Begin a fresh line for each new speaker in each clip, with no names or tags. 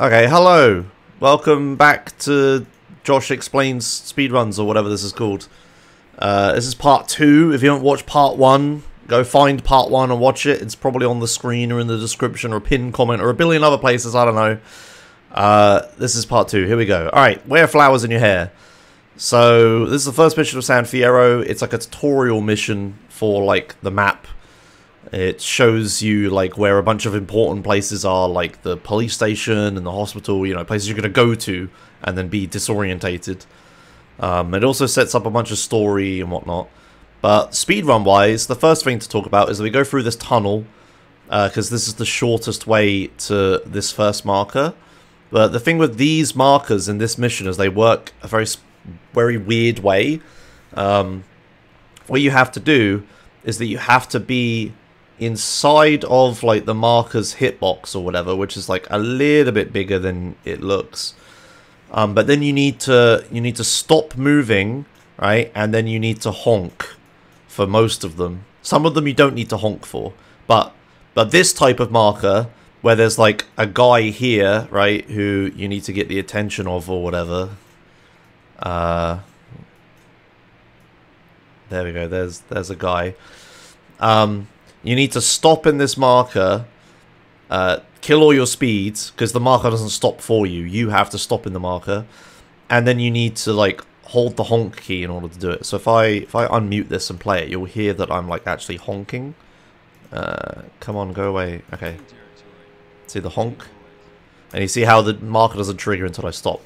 Okay, hello. Welcome back to Josh Explains Speedruns or whatever this is called. Uh, this is part two. If you haven't watched part one, go find part one and watch it. It's probably on the screen or in the description or a pinned comment or a billion other places. I don't know. Uh, this is part two. Here we go. Alright, wear flowers in your hair. So, this is the first mission of San Fierro. It's like a tutorial mission for, like, the map it shows you like where a bunch of important places are, like the police station and the hospital. You know, places you're gonna go to and then be disorientated. Um, it also sets up a bunch of story and whatnot. But speedrun wise, the first thing to talk about is that we go through this tunnel because uh, this is the shortest way to this first marker. But the thing with these markers in this mission is they work a very, very weird way. Um, what you have to do is that you have to be inside of like the marker's hitbox or whatever, which is like a little bit bigger than it looks. Um, but then you need to you need to stop moving, right? And then you need to honk for most of them. Some of them you don't need to honk for, but but this type of marker where there's like a guy here, right, who you need to get the attention of or whatever. Uh, there we go. There's there's a guy. Um, you need to stop in this marker, uh, kill all your speeds, because the marker doesn't stop for you. You have to stop in the marker. And then you need to, like, hold the honk key in order to do it. So if I if I unmute this and play it, you'll hear that I'm, like, actually honking. Uh, come on, go away. Okay. See the honk? And you see how the marker doesn't trigger until I stop.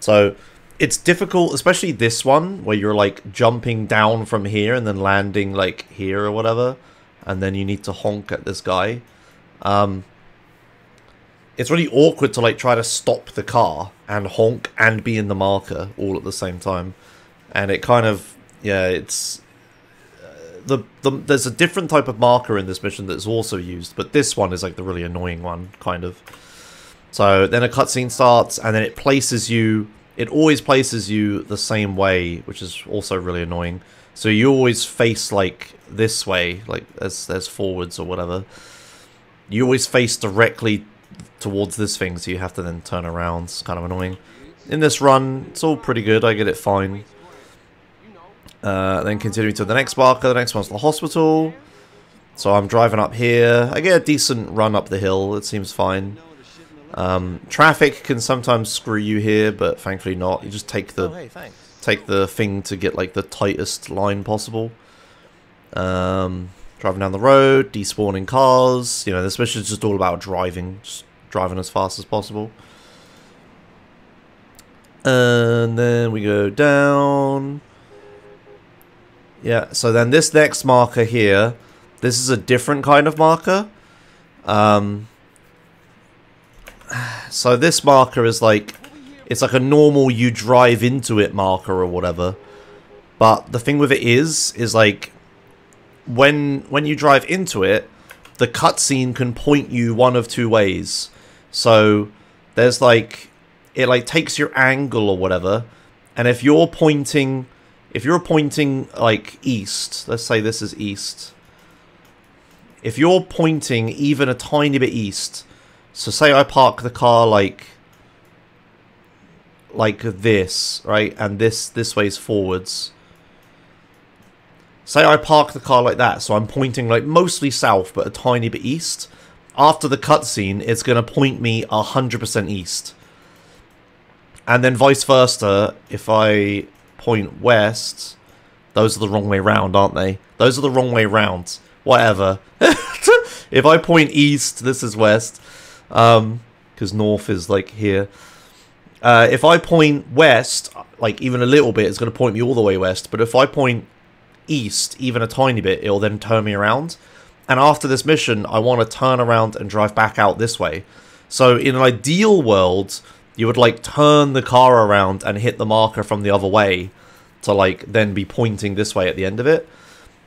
So it's difficult, especially this one, where you're like jumping down from here and then landing like here or whatever and then you need to honk at this guy. Um, it's really awkward to like try to stop the car and honk and be in the marker all at the same time, and it kind of yeah, it's uh, the, the there's a different type of marker in this mission that's also used, but this one is like the really annoying one, kind of. So then a cutscene starts, and then it places you. It always places you the same way, which is also really annoying. So you always face like this way, like as as forwards or whatever. You always face directly towards this thing, so you have to then turn around. It's kind of annoying. In this run, it's all pretty good. I get it fine. Uh, then continuing to the next marker. The next one's the hospital. So I'm driving up here. I get a decent run up the hill. It seems fine. Um, traffic can sometimes screw you here, but thankfully not. You just take the oh, hey, take the thing to get like the tightest line possible. Um, driving down the road, despawning cars. You know, this mission is just all about driving, just driving as fast as possible. And then we go down. Yeah, so then this next marker here, this is a different kind of marker. Um, so this marker is like it's like a normal you drive into it marker or whatever. But the thing with it is, is like when when you drive into it, the cutscene can point you one of two ways. So there's like it like takes your angle or whatever, and if you're pointing if you're pointing like east, let's say this is east. If you're pointing even a tiny bit east, so say I park the car like like this, right? And this this way is forwards. Say I park the car like that, so I'm pointing like mostly south, but a tiny bit east. After the cutscene, it's going to point me 100% east. And then vice versa, if I point west, those are the wrong way round, aren't they? Those are the wrong way round. Whatever. if I point east, this is west. Um, because north is like here. Uh, if I point west, like even a little bit, it's going to point me all the way west. But if I point east, even a tiny bit, it'll then turn me around. And after this mission, I want to turn around and drive back out this way. So in an ideal world, you would like turn the car around and hit the marker from the other way to like then be pointing this way at the end of it.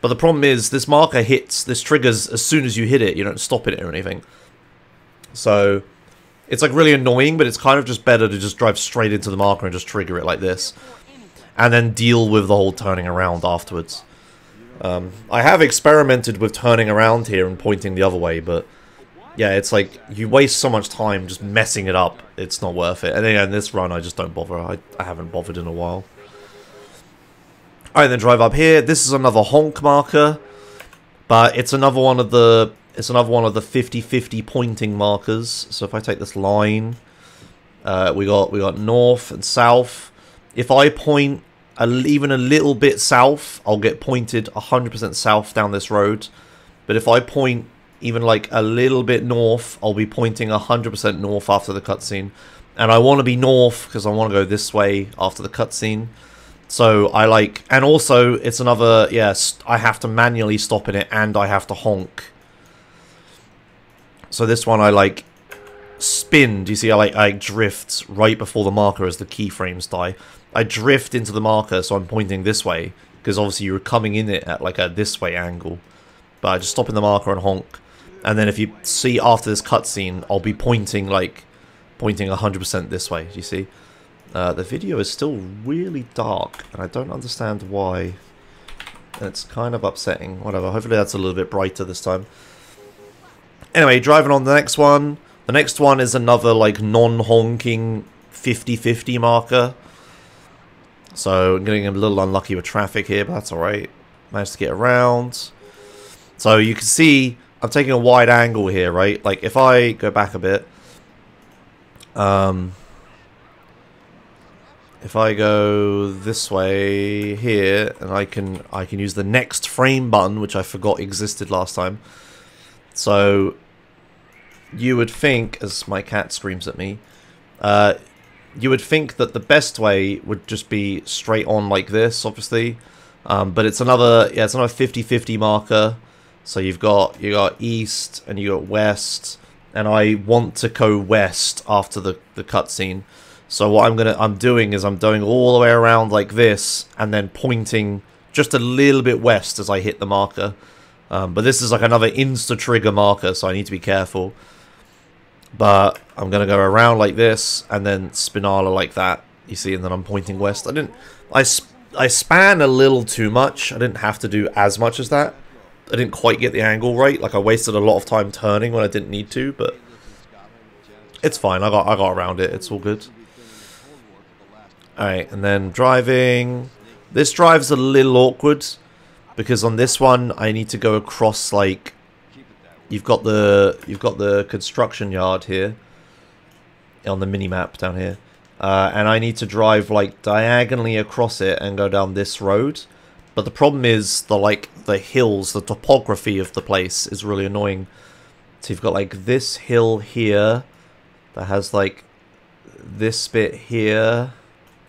But the problem is this marker hits, this triggers as soon as you hit it. You don't stop it or anything. So it's like really annoying, but it's kind of just better to just drive straight into the marker and just trigger it like this. And then deal with the whole turning around afterwards. Um, I have experimented with turning around here and pointing the other way, but yeah, it's like you waste so much time just messing it up. It's not worth it. And yeah, in this run, I just don't bother. I, I haven't bothered in a while. Alright, then drive up here. This is another honk marker. But it's another one of the it's another one of the 50-50 pointing markers. So if I take this line, uh, we got we got north and south. If I point a, even a little bit south, I'll get pointed 100% south down this road. But if I point even like a little bit north, I'll be pointing 100% north after the cutscene. And I want to be north because I want to go this way after the cutscene. So I like, and also it's another, yes, I have to manually stop in it and I have to honk. So this one I like spin. Do you see I like I drift right before the marker as the keyframes die. I drift into the marker so I'm pointing this way because obviously you're coming in it at like a this way angle. But I just stop in the marker and honk. And then if you see after this cutscene, I'll be pointing like pointing 100% this way. Do you see? Uh, the video is still really dark, and I don't understand why. It's kind of upsetting. Whatever, hopefully that's a little bit brighter this time. Anyway, driving on the next one. The next one is another, like, non-honking 50-50 marker. So, I'm getting a little unlucky with traffic here, but that's alright. Managed to get around. So, you can see I'm taking a wide angle here, right? Like, if I go back a bit... Um if I go this way here, and I can I can use the next frame button, which I forgot existed last time. So you would think, as my cat screams at me, uh, you would think that the best way would just be straight on like this, obviously. Um, but it's another yeah, it's another 50-50 marker. So you've got you got east and you got west, and I want to go west after the the cutscene. So what I'm gonna I'm doing is I'm doing all the way around like this and then pointing just a little bit west as I hit the marker. Um, but this is like another insta trigger marker, so I need to be careful. But I'm gonna go around like this and then spinala like that. You see, and then I'm pointing west. I didn't I I span a little too much. I didn't have to do as much as that. I didn't quite get the angle right. Like I wasted a lot of time turning when I didn't need to, but it's fine. I got I got around it. It's all good. Alright, and then driving. This drive's a little awkward because on this one I need to go across like you've got the you've got the construction yard here on the mini map down here. Uh, and I need to drive like diagonally across it and go down this road. But the problem is the like the hills, the topography of the place is really annoying. So you've got like this hill here that has like this bit here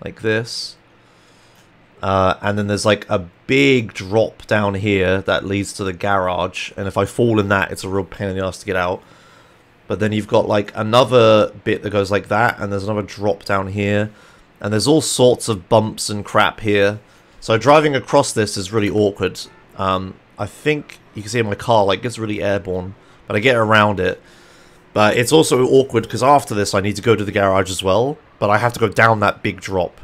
like this. Uh, and then there's like a big drop down here that leads to the garage. And if I fall in that, it's a real pain in the ass to get out. But then you've got like another bit that goes like that. And there's another drop down here. And there's all sorts of bumps and crap here. So driving across this is really awkward. Um, I think you can see in my car, like, gets really airborne. But I get around it. But it's also awkward because after this I need to go to the garage as well. But I have to go down that big drop.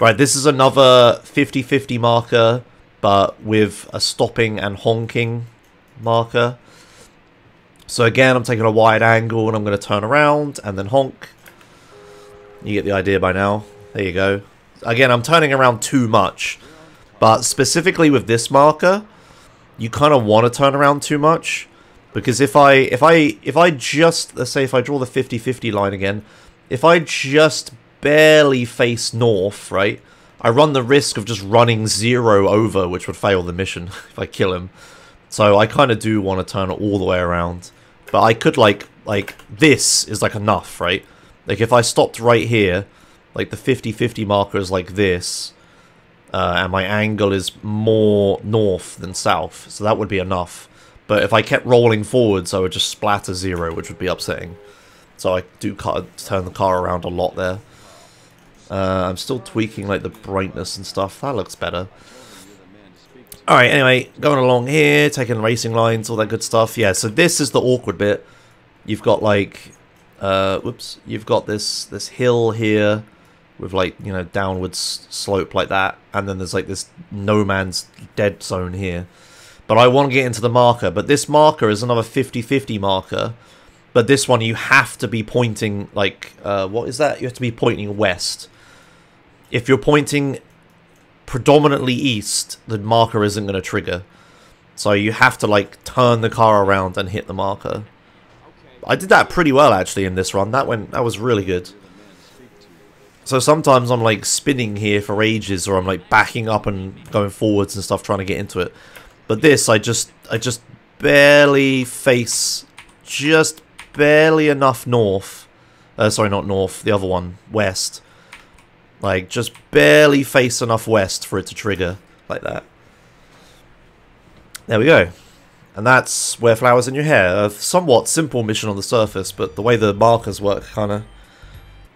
Right, this is another 50-50 marker, but with a stopping and honking marker. So again, I'm taking a wide angle and I'm going to turn around and then honk. You get the idea by now. There you go. Again, I'm turning around too much. But specifically with this marker, you kind of want to turn around too much. Because if I if I if I just let's say if I draw the 50-50 line again, if I just barely face north, right? I run the risk of just running zero over, which would fail the mission if I kill him. So I kind of do want to turn it all the way around. But I could like like this is like enough, right? Like if I stopped right here, like the 50-50 marker is like this, uh, and my angle is more north than south, so that would be enough. But if I kept rolling forwards, I would just splatter zero, which would be upsetting. So I do turn the car around a lot there. Uh, I'm still tweaking like the brightness and stuff. That looks better. Alright, anyway, going along here, taking racing lines, all that good stuff. Yeah, so this is the awkward bit. You've got like, uh, whoops, you've got this, this hill here with like, you know, downwards slope like that. And then there's like this no man's dead zone here. But I want to get into the marker. But this marker is another 50-50 marker. But this one, you have to be pointing, like, uh, what is that? You have to be pointing west. If you're pointing predominantly east, the marker isn't going to trigger. So you have to, like, turn the car around and hit the marker. I did that pretty well, actually, in this run. That went, that was really good. So sometimes I'm, like, spinning here for ages, or I'm, like, backing up and going forwards and stuff, trying to get into it. But this, I just, I just barely face, just barely enough north. Uh, sorry, not north, the other one, west. Like, just barely face enough west for it to trigger, like that. There we go. And that's Wear Flowers in Your Hair. A somewhat simple mission on the surface, but the way the markers work, kind of...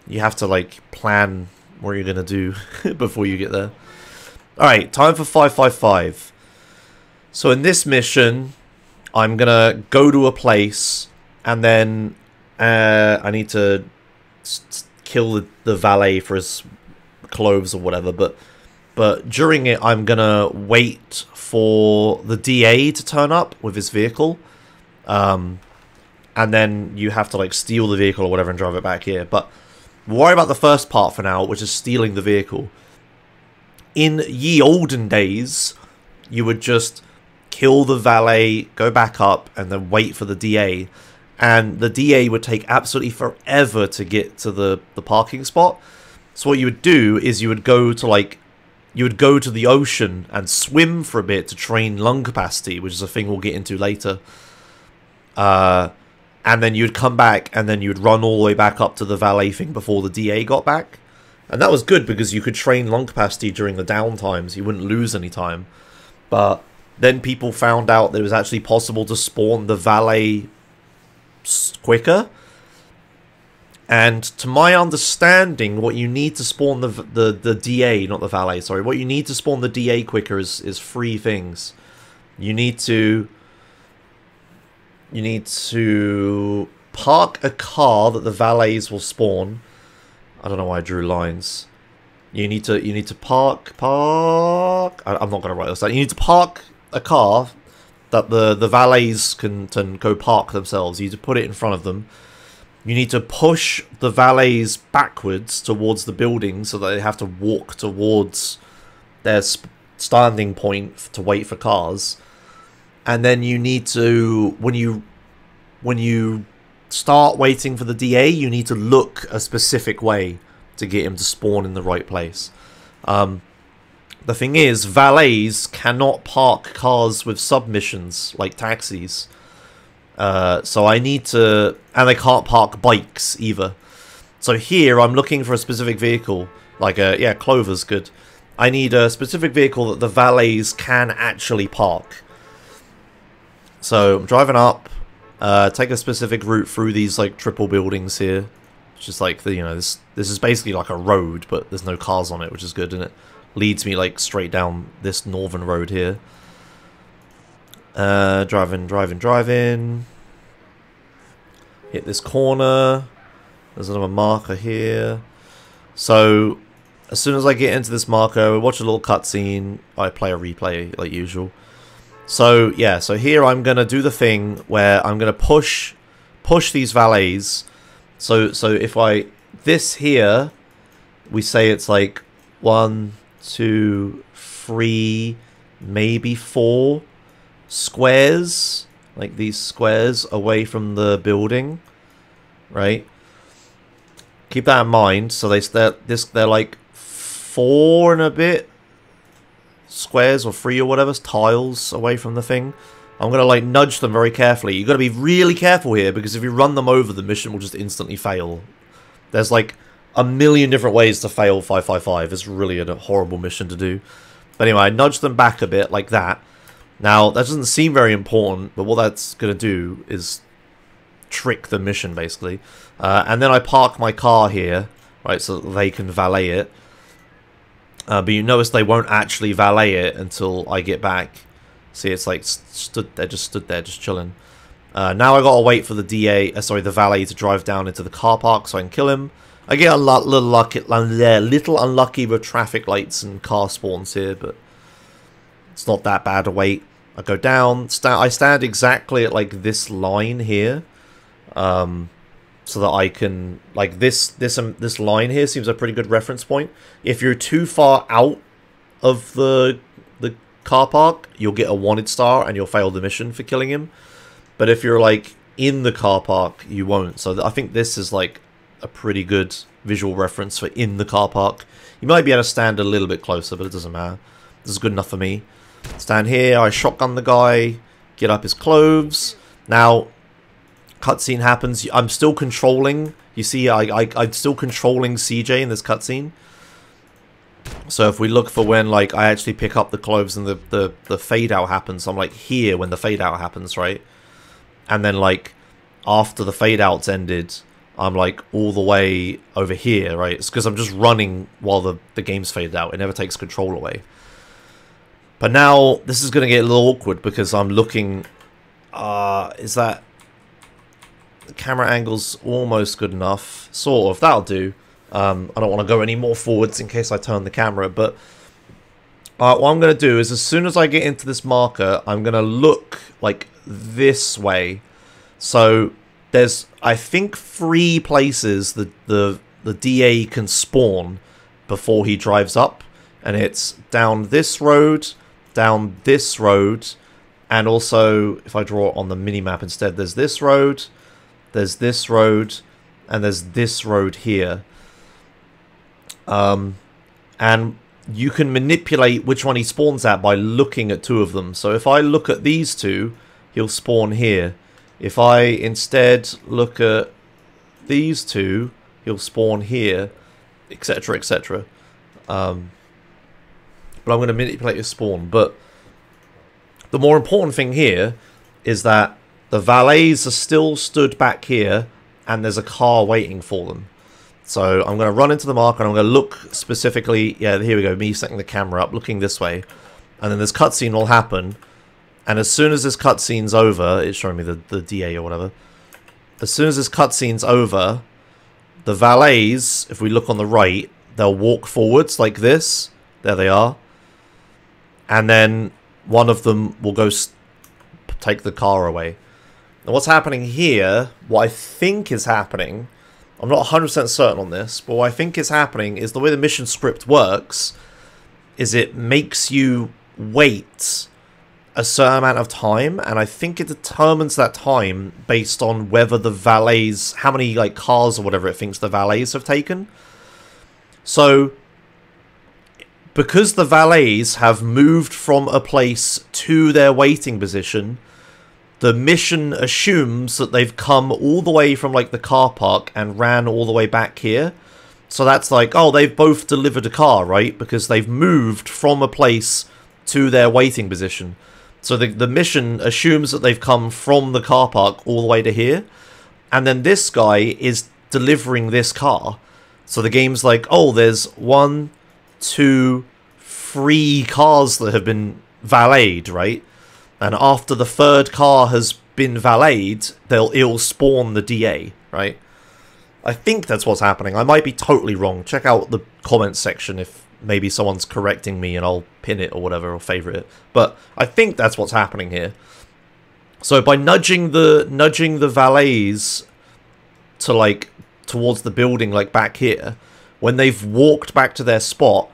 You have to, like, plan what you're going to do before you get there. Alright, time for 555. So in this mission, I'm going to go to a place and then uh, I need to kill the, the valet for his clothes or whatever. But but during it, I'm gonna wait for the DA to turn up with his vehicle, um, and then you have to like steal the vehicle or whatever and drive it back here. But worry about the first part for now, which is stealing the vehicle. In ye olden days, you would just kill the valet, go back up, and then wait for the DA and the DA would take absolutely forever to get to the, the parking spot. So what you would do is you would go to like you would go to the ocean and swim for a bit to train lung capacity, which is a thing we'll get into later. Uh, and then you'd come back and then you'd run all the way back up to the valet thing before the DA got back. And that was good because you could train lung capacity during the down times. You wouldn't lose any time. But then people found out that it was actually possible to spawn the valet quicker. And to my understanding, what you need to spawn the the the DA, not the valet, sorry, what you need to spawn the DA quicker is is three things. You need to you need to park a car that the valets will spawn. I don't know why I drew lines. You need to you need to park park. I, am not gonna write this down. You need to park a car that the, the valets can, can go park themselves. You need to put it in front of them. You need to push the valets backwards towards the building so that they have to walk towards their standing point to wait for cars. And then you need to, when you when you start waiting for the DA, you need to look a specific way to get him to spawn in the right place. Um, the thing is, valets cannot park cars with submissions like taxis. Uh, so I need to... And they can't park bikes either. So here, I'm looking for a specific vehicle. Like, a, yeah, Clover's good. I need a specific vehicle that the valets can actually park. So I'm driving up, uh, take a specific route through these like triple buildings here. It's just like the, you know, this this is basically like a road, but there's no cars on it, which is good, isn't it? leads me like straight down this northern road here. Uh, driving, driving, driving. Hit this corner. There's another marker here. So, as soon as I get into this marker, we watch a little cutscene. I play a replay like usual. So, yeah, so here I'm going to do the thing where I'm going to push push these valets. So, so if I... This here, we say it's like one, two, three, maybe four squares, like these squares away from the building, right? Keep that in mind. So they they're, this they're like four and a bit squares or three or whatever tiles away from the thing. I'm gonna like nudge them very carefully. You gotta be really careful here because if you run them over, the mission will just instantly fail. There's like a million different ways to fail 555. It's really a horrible mission to do. But anyway, I nudge them back a bit like that. Now, that doesn't seem very important, but what that's going to do is trick the mission, basically. Uh, and then I park my car here, right, so they can valet it. Uh, but you notice they won't actually valet it until I get back. See, it's like stood there, just stood there, just chilling. Uh, now I gotta wait for the DA, uh, sorry, the valet to drive down into the car park so I can kill him. I get a lot, little lucky, little unlucky with traffic lights and car spawns here, but it's not that bad a wait. I go down, I stand exactly at like this line here, um, so that I can like this this um, this line here seems a pretty good reference point. If you're too far out of the the car park, you'll get a wanted star and you'll fail the mission for killing him. But if you're like in the car park, you won't. So I think this is like a pretty good visual reference for in the car park. You might be able to stand a little bit closer, but it doesn't matter. This is good enough for me. Stand here, I shotgun the guy, get up his clothes. Now, cutscene happens. I'm still controlling. You see, I, I, I'm still controlling CJ in this cutscene. So if we look for when, like, I actually pick up the clothes and the, the, the fade out happens, I'm, like, here when the fade out happens, right? And then, like, after the fade out's ended, I'm, like, all the way over here, right? It's because I'm just running while the, the game's faded out. It never takes control away. But now, this is going to get a little awkward because I'm looking... Uh, is that... The camera angle's almost good enough. Sort of. That'll do. Um, I don't want to go any more forwards in case I turn the camera, but... Uh, what I'm going to do is as soon as I get into this marker, I'm going to look, like, this way. So, there's, I think, three places that the, the DA can spawn before he drives up. And it's down this road, down this road, and also, if I draw on the mini-map instead, there's this road, there's this road, and there's this road here. Um, and you can manipulate which one he spawns at by looking at two of them. So if I look at these two, he'll spawn here. If I instead look at these two, he'll spawn here, etc, etc. Um, but I'm going to manipulate his spawn. But the more important thing here is that the valets are still stood back here and there's a car waiting for them. So I'm going to run into the mark and I'm going to look specifically, yeah, here we go, me setting the camera up, looking this way. And then this cutscene will happen. And as soon as this cutscene's over, it's showing me the, the DA or whatever. As soon as this cutscene's over, the valets, if we look on the right, they'll walk forwards like this. There they are and then one of them will go take the car away. Now what's happening here, what I think is happening, I'm not 100% certain on this, but what I think is happening is the way the mission script works is it makes you wait a certain amount of time, and I think it determines that time based on whether the valets, how many like cars or whatever it thinks the valets have taken. So because the valets have moved from a place to their waiting position, the mission assumes that they've come all the way from like the car park and ran all the way back here. So that's like, oh, they've both delivered a car, right? Because they've moved from a place to their waiting position. So the, the mission assumes that they've come from the car park all the way to here. And then this guy is delivering this car. So the game's like, oh, there's one, two, free cars that have been valeted, right? And after the third car has been valeted, they'll it'll spawn the DA, right? I think that's what's happening. I might be totally wrong. Check out the comments section if maybe someone's correcting me and I'll pin it or whatever or favorite it. But I think that's what's happening here. So by nudging the nudging the valets to like towards the building like back here, when they've walked back to their spot,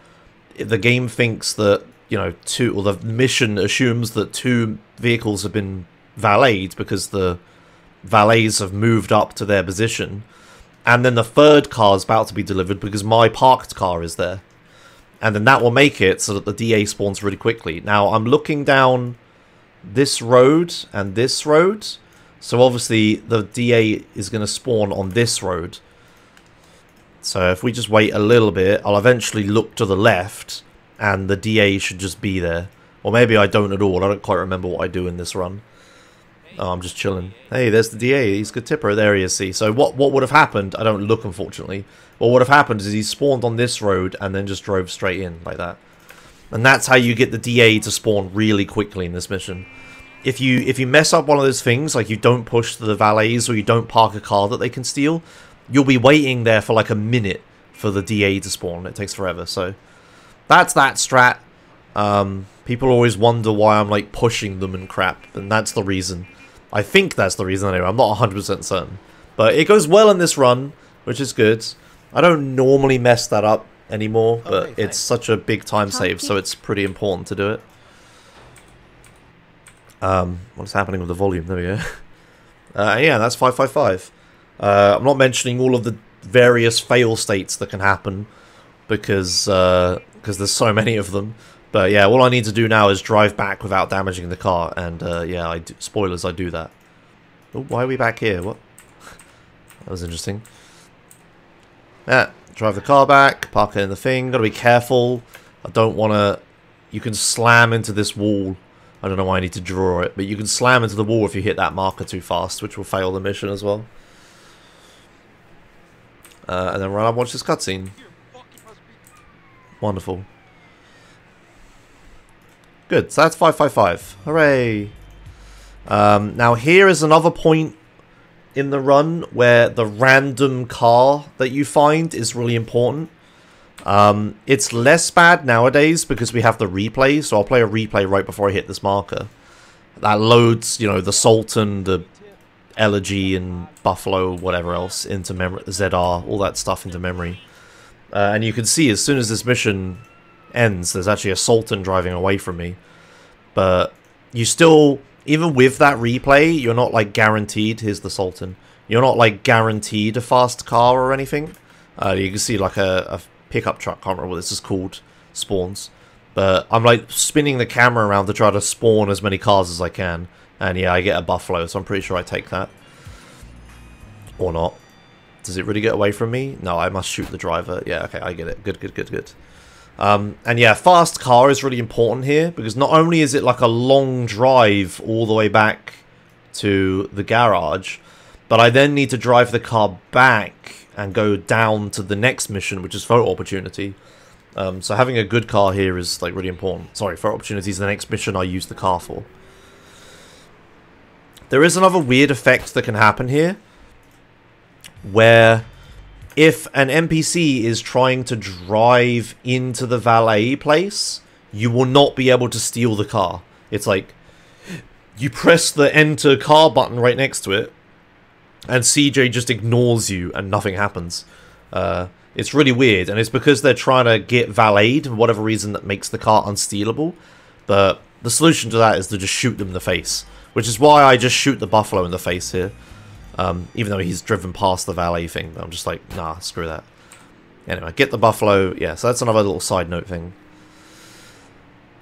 the game thinks that you know two or the mission assumes that two vehicles have been valeted because the valets have moved up to their position. And then the third car is about to be delivered because my parked car is there. And then that will make it so that the DA spawns really quickly. Now I'm looking down this road and this road. So obviously the DA is going to spawn on this road so if we just wait a little bit, I'll eventually look to the left, and the DA should just be there. Or maybe I don't at all. I don't quite remember what I do in this run. Oh, I'm just chilling. Hey, there's the DA. He's good tipper. There he is, see. So what, what would have happened... I don't look, unfortunately. Well, What would have happened is he spawned on this road and then just drove straight in, like that. And that's how you get the DA to spawn really quickly in this mission. If you if you mess up one of those things, like you don't push the valets or you don't park a car that they can steal, you'll be waiting there for like a minute for the DA to spawn. It takes forever. So that's that strat. Um, people always wonder why I'm like pushing them and crap, and that's the reason. I think that's the reason anyway. I'm not 100% certain. But it goes well in this run, which is good. I don't normally mess that up anymore, but
Okay,
it's such a big time save, so it's pretty important to do it. Um, what's happening with the volume? There we go. Uh, yeah, that's 555. Uh, I'm not mentioning all of the various fail states that can happen because uh, cause there's so many of them. But yeah, all I need to do now is drive back without damaging the car, and uh, yeah, I do, spoilers, I do that. Oh, why are we back here? What? that was interesting. Yeah, drive the car back, park it in the thing. Gotta be careful. I don't want to... You can slam into this wall. I don't know why I need to draw it, but you can slam into the wall if you hit that marker too fast, which will fail the mission as well. Uh, and then run up and watch this cutscene. Wonderful. Good, so that's 555. Hooray! Um, now here is another point in the run where the random car that you find is really important. Um, it's less bad nowadays because we have the replay, so I'll play a replay right before I hit this marker. That loads, you know, the Sultan, the Elegy, and Buffalo, whatever else, into memory, ZR, all that stuff into memory. Uh, and you can see as soon as this mission ends, there's actually a Sultan driving away from me. But you still, even with that replay, you're not like guaranteed, here's the Sultan, you're not like guaranteed a fast car or anything. Uh, you can see like a, a pickup truck, can't remember what this is called, spawns. But I'm like spinning the camera around to try to spawn as many cars as I can. And yeah, I get a Buffalo, so I'm pretty sure I take that. Or not. Does it really get away from me? No, I must shoot the driver. Yeah, okay, I get it. Good, good, good, good. Um, and yeah, fast car is really important here because not only is it like a long drive all the way back to the garage, but I then need to drive the car back and go down to the next mission, which is photo opportunity. Um, so having a good car here is like really important. Sorry, photo opportunity is the next mission I use the car for. There is another weird effect that can happen here, where if an NPC is trying to drive into the valet place, you will not be able to steal the car. It's like you press the enter car button right next to it, and CJ just ignores you and nothing happens. Uh, it's really weird, and it's because they're trying to get valeted for whatever reason that makes the car unstealable. But the solution to that is to just shoot them in the face, which is why I just shoot the buffalo in the face here. Um, even though he's driven past the valet thing, I'm just like, nah, screw that. Anyway, get the buffalo. Yeah, so that's another little side note thing.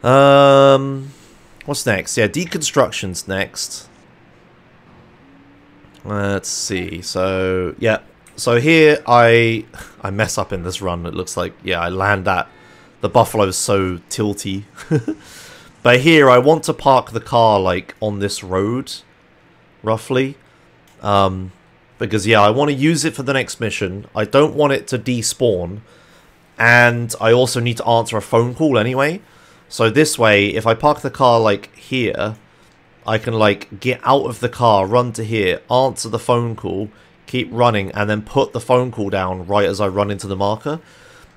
Um, what's next? Yeah, deconstruction's next. Let's see. So, yeah. So here I I mess up in this run. It looks like, yeah, I land that. The buffalo's so tilty. but here I want to park the car, like, on this road, roughly. Um, because, yeah, I want to use it for the next mission. I don't want it to despawn. And I also need to answer a phone call anyway. So this way, if I park the car, like, here, I can, like, get out of the car, run to here, answer the phone call, keep running, and then put the phone call down right as I run into the marker.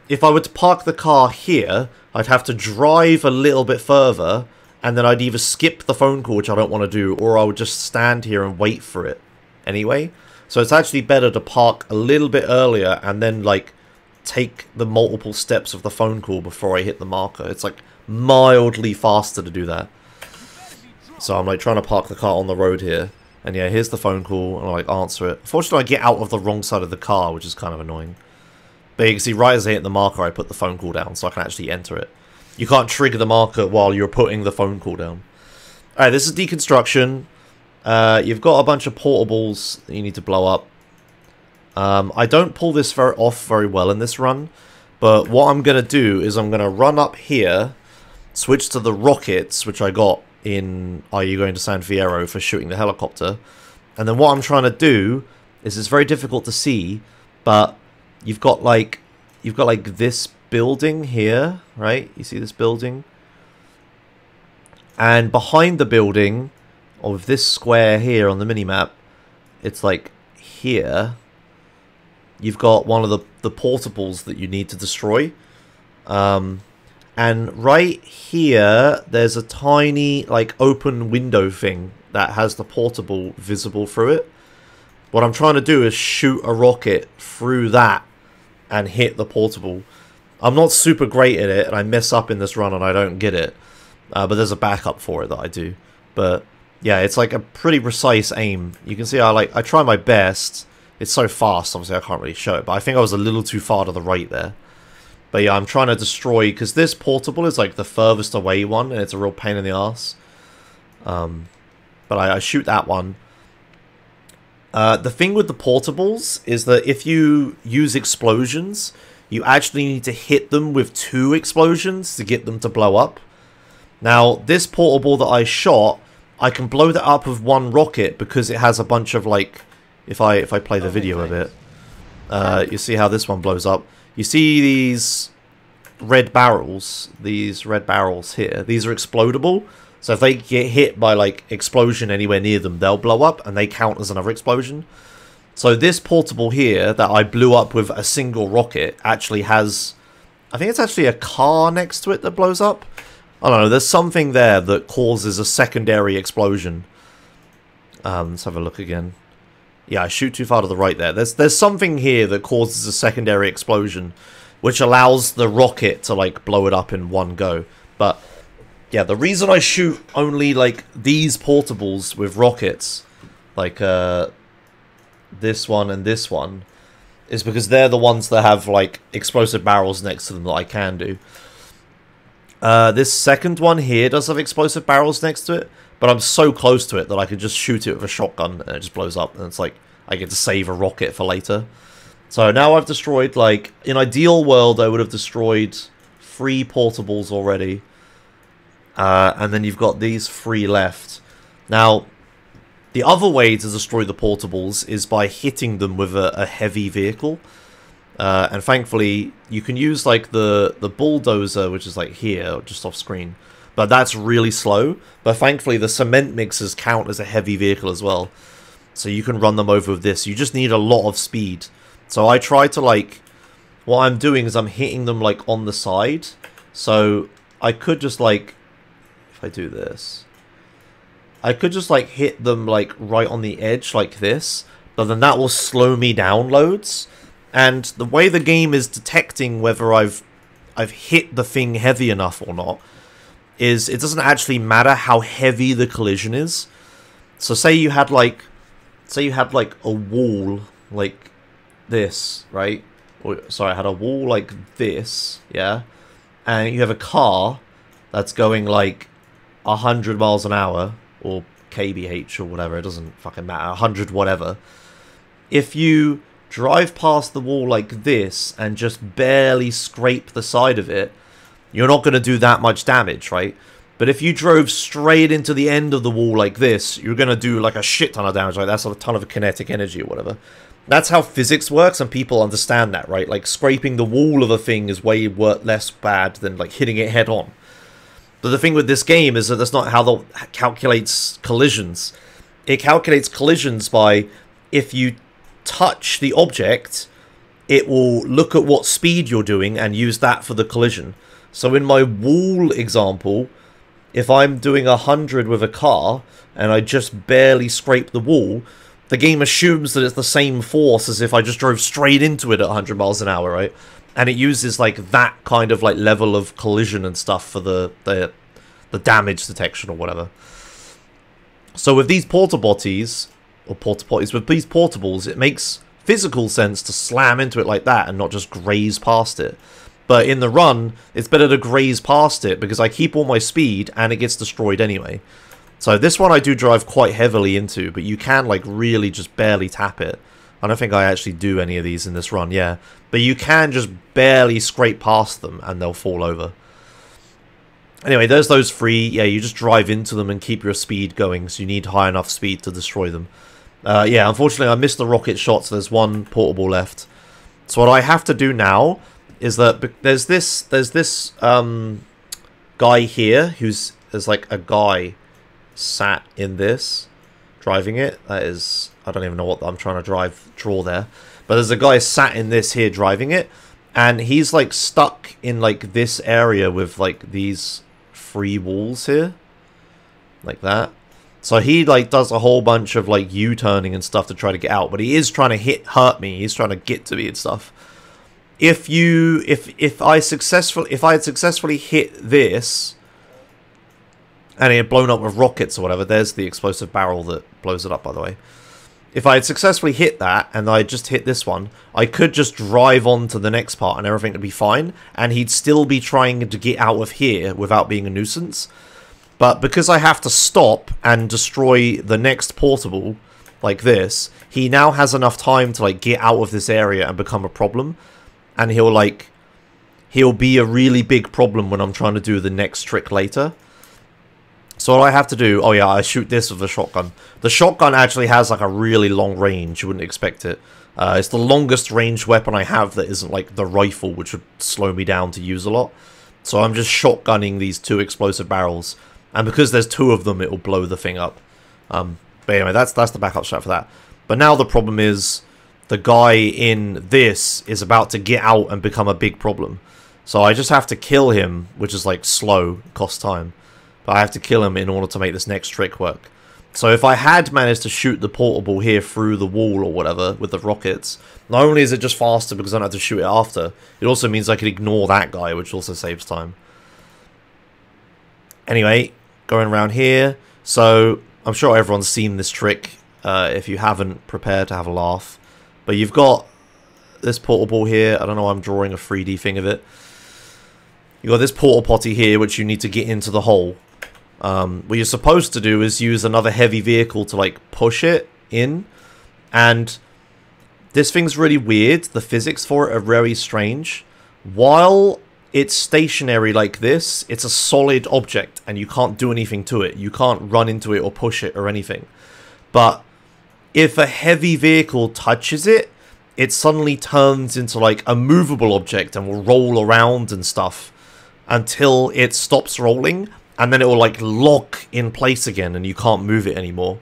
If I were to park the car here, I'd have to drive a little bit further, and then I'd either skip the phone call, which I don't want to do, or I would just stand here and wait for it anyway. So it's actually better to park a little bit earlier and then, like, take the multiple steps of the phone call before I hit the marker. It's, like, mildly faster to do that. So I'm, like, trying to park the car on the road here. And yeah, here's the phone call, and I, like, answer it. Fortunately, I get out of the wrong side of the car, which is kind of annoying. But you can see, right as I hit the marker, I put the phone call down, so I can actually enter it. You can't trigger the marker while you're putting the phone call down. Alright, this is deconstruction. Uh, you've got a bunch of portables you need to blow up. Um, I don't pull this very off very well in this run, but what I'm going to do is I'm going to run up here, switch to the rockets, which I got in Are You Going to San Fierro for shooting the helicopter, and then what I'm trying to do is it's very difficult to see, but you've got like you've got like this building here, right? You see this building? And behind the building of this square here on the minimap, it's like here. You've got one of the, the portables that you need to destroy. Um, and right here, there's a tiny, like, open window thing that has the portable visible through it. What I'm trying to do is shoot a rocket through that and hit the portable. I'm not super great at it, and I mess up in this run and I don't get it. Uh, but there's a backup for it that I do. But yeah, it's like a pretty precise aim. You can see I like I try my best. It's so fast, obviously I can't really show it, but I think I was a little too far to the right there. But yeah, I'm trying to destroy, because this portable is like the furthest away one, and it's a real pain in the ass. Um, but I, I shoot that one. Uh, the thing with the portables is that if you use explosions, you actually need to hit them with two explosions to get them to blow up. Now, this portable that I shot, I can blow that up with one rocket because it has a bunch of like, if I if I play the video a bit, uh, you see how this one blows up. You see these red barrels, these red barrels here. These are explodable. So if they get hit by like explosion anywhere near them, they'll blow up and they count as another explosion. So this portable here that I blew up with a single rocket actually has, I think it's actually a car next to it that blows up. I don't know, there's something there that causes a secondary explosion. Um, let's have a look again. Yeah, I shoot too far to the right there. There's there's something here that causes a secondary explosion, which allows the rocket to like blow it up in one go. But yeah, the reason I shoot only like these portables with rockets, like uh, this one and this one, is because they're the ones that have like explosive barrels next to them that I can do. Uh, this second one here does have explosive barrels next to it, but I'm so close to it that I can just shoot it with a shotgun and it just blows up. And it's like, I get to save a rocket for later. So now I've destroyed, like, in ideal world, I would have destroyed three portables already. Uh, and then you've got these three left. Now, the other way to destroy the portables is by hitting them with a, a heavy vehicle. Uh, and thankfully, you can use like the, the bulldozer, which is like here, just off screen. But that's really slow. But thankfully, the cement mixers count as a heavy vehicle as well. So you can run them over with this. You just need a lot of speed. So I try to like... What I'm doing is I'm hitting them like on the side. So I could just like... I do this... I could just like hit them like right on the edge like this. But then that will slow me down loads. And the way the game is detecting whether I've I've hit the thing heavy enough or not is it doesn't actually matter how heavy the collision is. So say you had like say you had like a wall like this, right? Or sorry, I had a wall like this, yeah? And you have a car that's going like 100 miles an hour or kbh or whatever, it doesn't fucking matter, 100 whatever. If you drive past the wall like this and just barely scrape the side of it, you're not going to do that much damage, right? But if you drove straight into the end of the wall like this, you're going to do like a shit ton of damage. Like that's a ton of kinetic energy or whatever. That's how physics works and people understand that, right? Like scraping the wall of a thing is way less bad than like hitting it head on. But the thing with this game is that that's not how the calculates collisions. It calculates collisions by if you touch the object, it will look at what speed you're doing and use that for the collision. So in my wall example, if I'm doing 100 with a car and I just barely scrape the wall, the game assumes that it's the same force as if I just drove straight into it at 100 miles an hour, right? And it uses like that kind of like level of collision and stuff for the the, the damage detection or whatever. So with these porta botties, or porta potties, with these portables, it makes physical sense to slam into it like that and not just graze past it. But in the run, it's better to graze past it because I keep all my speed and it gets destroyed anyway. So this one I do drive quite heavily into, but you can like really just barely tap it. I don't think I actually do any of these in this run, yeah. But you can just barely scrape past them and they'll fall over. Anyway, there's those three. Yeah, you just drive into them and keep your speed going, so you need high enough speed to destroy them. Uh, yeah, unfortunately I missed the rocket shots. There's one portable left. So what I have to do now is that there's this there's this um, guy here who's there's like a guy sat in this driving it. That is I don't even know what I'm trying to drive draw there. But there's a guy sat in this here driving it and he's like stuck in like this area with like these free walls here like that. So he like does a whole bunch of like U-turning and stuff to try to get out, but he is trying to hit hurt me. He's trying to get to me and stuff. If you if if I successful if I had successfully hit this and it had blown up with rockets or whatever, there's the explosive barrel that blows it up by the way. If I had successfully hit that and I just hit this one, I could just drive on to the next part and everything would be fine and he'd still be trying to get out of here without being a nuisance. But because I have to stop and destroy the next portable, like this, he now has enough time to like get out of this area and become a problem. And he'll like, he'll be a really big problem when I'm trying to do the next trick later. So all I have to do, oh yeah, I shoot this with a shotgun. The shotgun actually has like a really long range, you wouldn't expect it. Uh, it's the longest range weapon I have that isn't like the rifle, which would slow me down to use a lot. So I'm just shotgunning these two explosive barrels and because there's two of them, it will blow the thing up. Um, but anyway, that's that's the backup shot for that. But now the problem is the guy in this is about to get out and become a big problem. So I just have to kill him, which is like slow, cost time. But I have to kill him in order to make this next trick work. So if I had managed to shoot the portable here through the wall or whatever with the rockets, not only is it just faster because I don't have to shoot it after, it also means I can ignore that guy, which also saves time. Anyway, going around here. So I'm sure everyone's seen this trick. Uh, if you haven't, prepare to have a laugh. But you've got this portable here. I don't know why I'm drawing a 3D thing of it. You've got this portal potty here, which you need to get into the hole. Um, what you're supposed to do is use another heavy vehicle to, like, push it in. And this thing's really weird. The physics for it are very strange. While it's stationary like this, it's a solid object and you can't do anything to it. You can't run into it or push it or anything. But if a heavy vehicle touches it, it suddenly turns into like a movable object and will roll around and stuff until it stops rolling and then it will like lock in place again and you can't move it anymore.